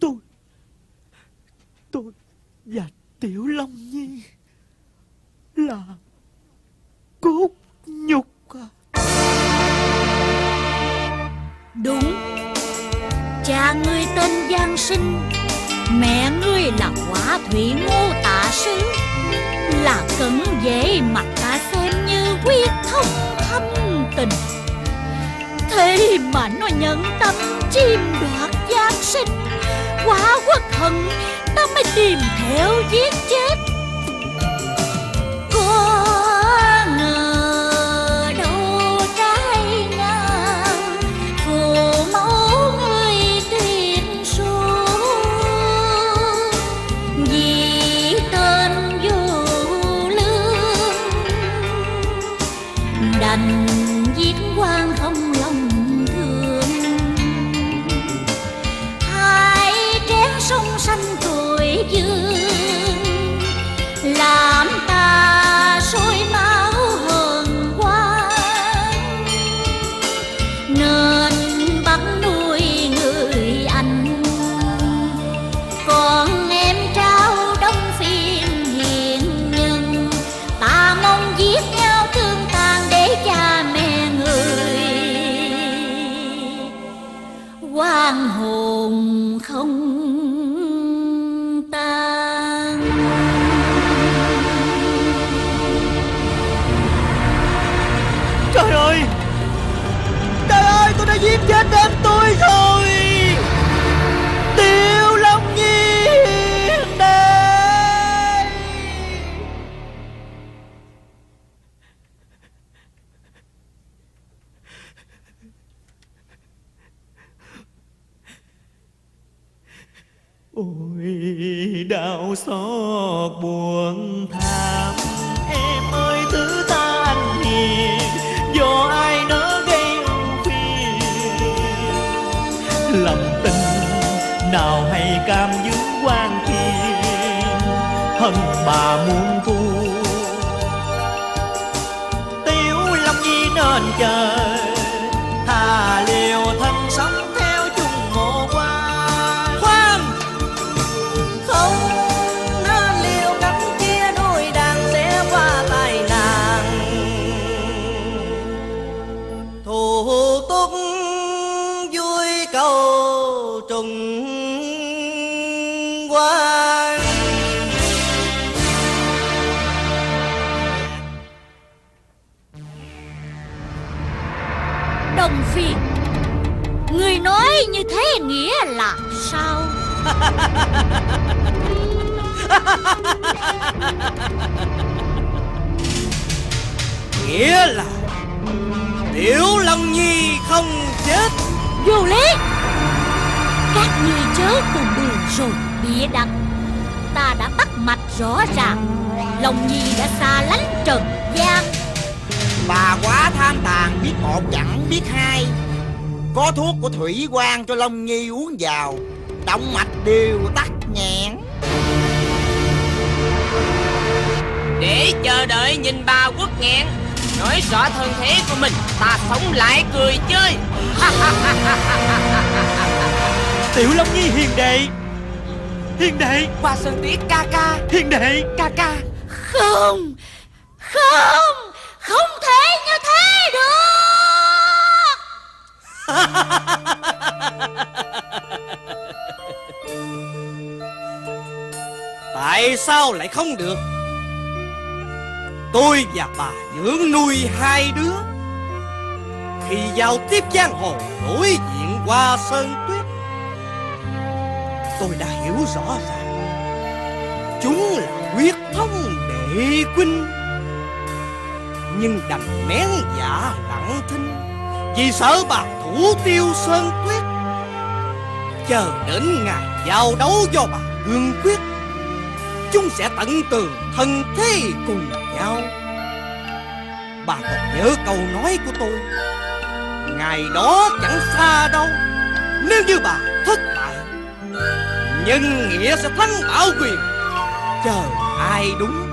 Tôi Tôi và Tiểu Long Nhi Là Cốt nhục à. Đúng. Cha ngươi tên Giang Sinh, Mẹ ngươi là quả thủy ngô tạ sứ. Là cẩn dễ mặt ta xem như quyết thông thâm tình. Thế mà nó nhận tâm chiêm đoạt Giang Sinh quá quốc hận ta mới tìm theo giết chết. Con xót buồn thảm. Em ơi, thứ ta anh hiền, do ai nỡ gây ưu phiền? Lòng tình nào hay cam dứt quan thiên? Thân bà muốn thu tiểu lòng gì nên chờ Nghĩa là Tiểu Long Nhi không chết. Vô lý. Các ngươi chớ cùng đường rồi bịa đặt. Ta đã bắt mạch rõ ràng. Long Nhi đã xa lánh trần gian. Bà quá tham tàn biết một chẳng biết hai. Có thuốc của Thủy quan cho Long Nhi uống vào. Động mạch đều tắc Để chờ đợi nhìn bà quốc nghẹn. Nói rõ thân thế của mình Ta sống lại cười chơi. Tiểu Long Nhi hiền đệ. Hiền đệ. Hoa Sơn Tuyết ca ca. Hiền đệ. Ca ca. Không Không Không thể như thế được. Tại sao lại không được Tôi và bà dưỡng nuôi hai đứa. Khi giao tiếp giang hồ, đối diện qua sơn tuyết, Tôi đã hiểu rõ ràng. Chúng là quyết thống đệ huynh, Nhưng đành nén dạ lặng thinh. Vì sợ bà thủ tiêu sơn tuyết, Chờ đến ngày giao đấu do bà cương quyết. Chúng sẽ tận tường thân thế cùng nhau. Bà còn nhớ câu nói của tôi Ngày đó chẳng xa đâu, Nếu như bà thất bại, Nhân nghĩa sẽ thắng bảo quyền. Chờ ai đúng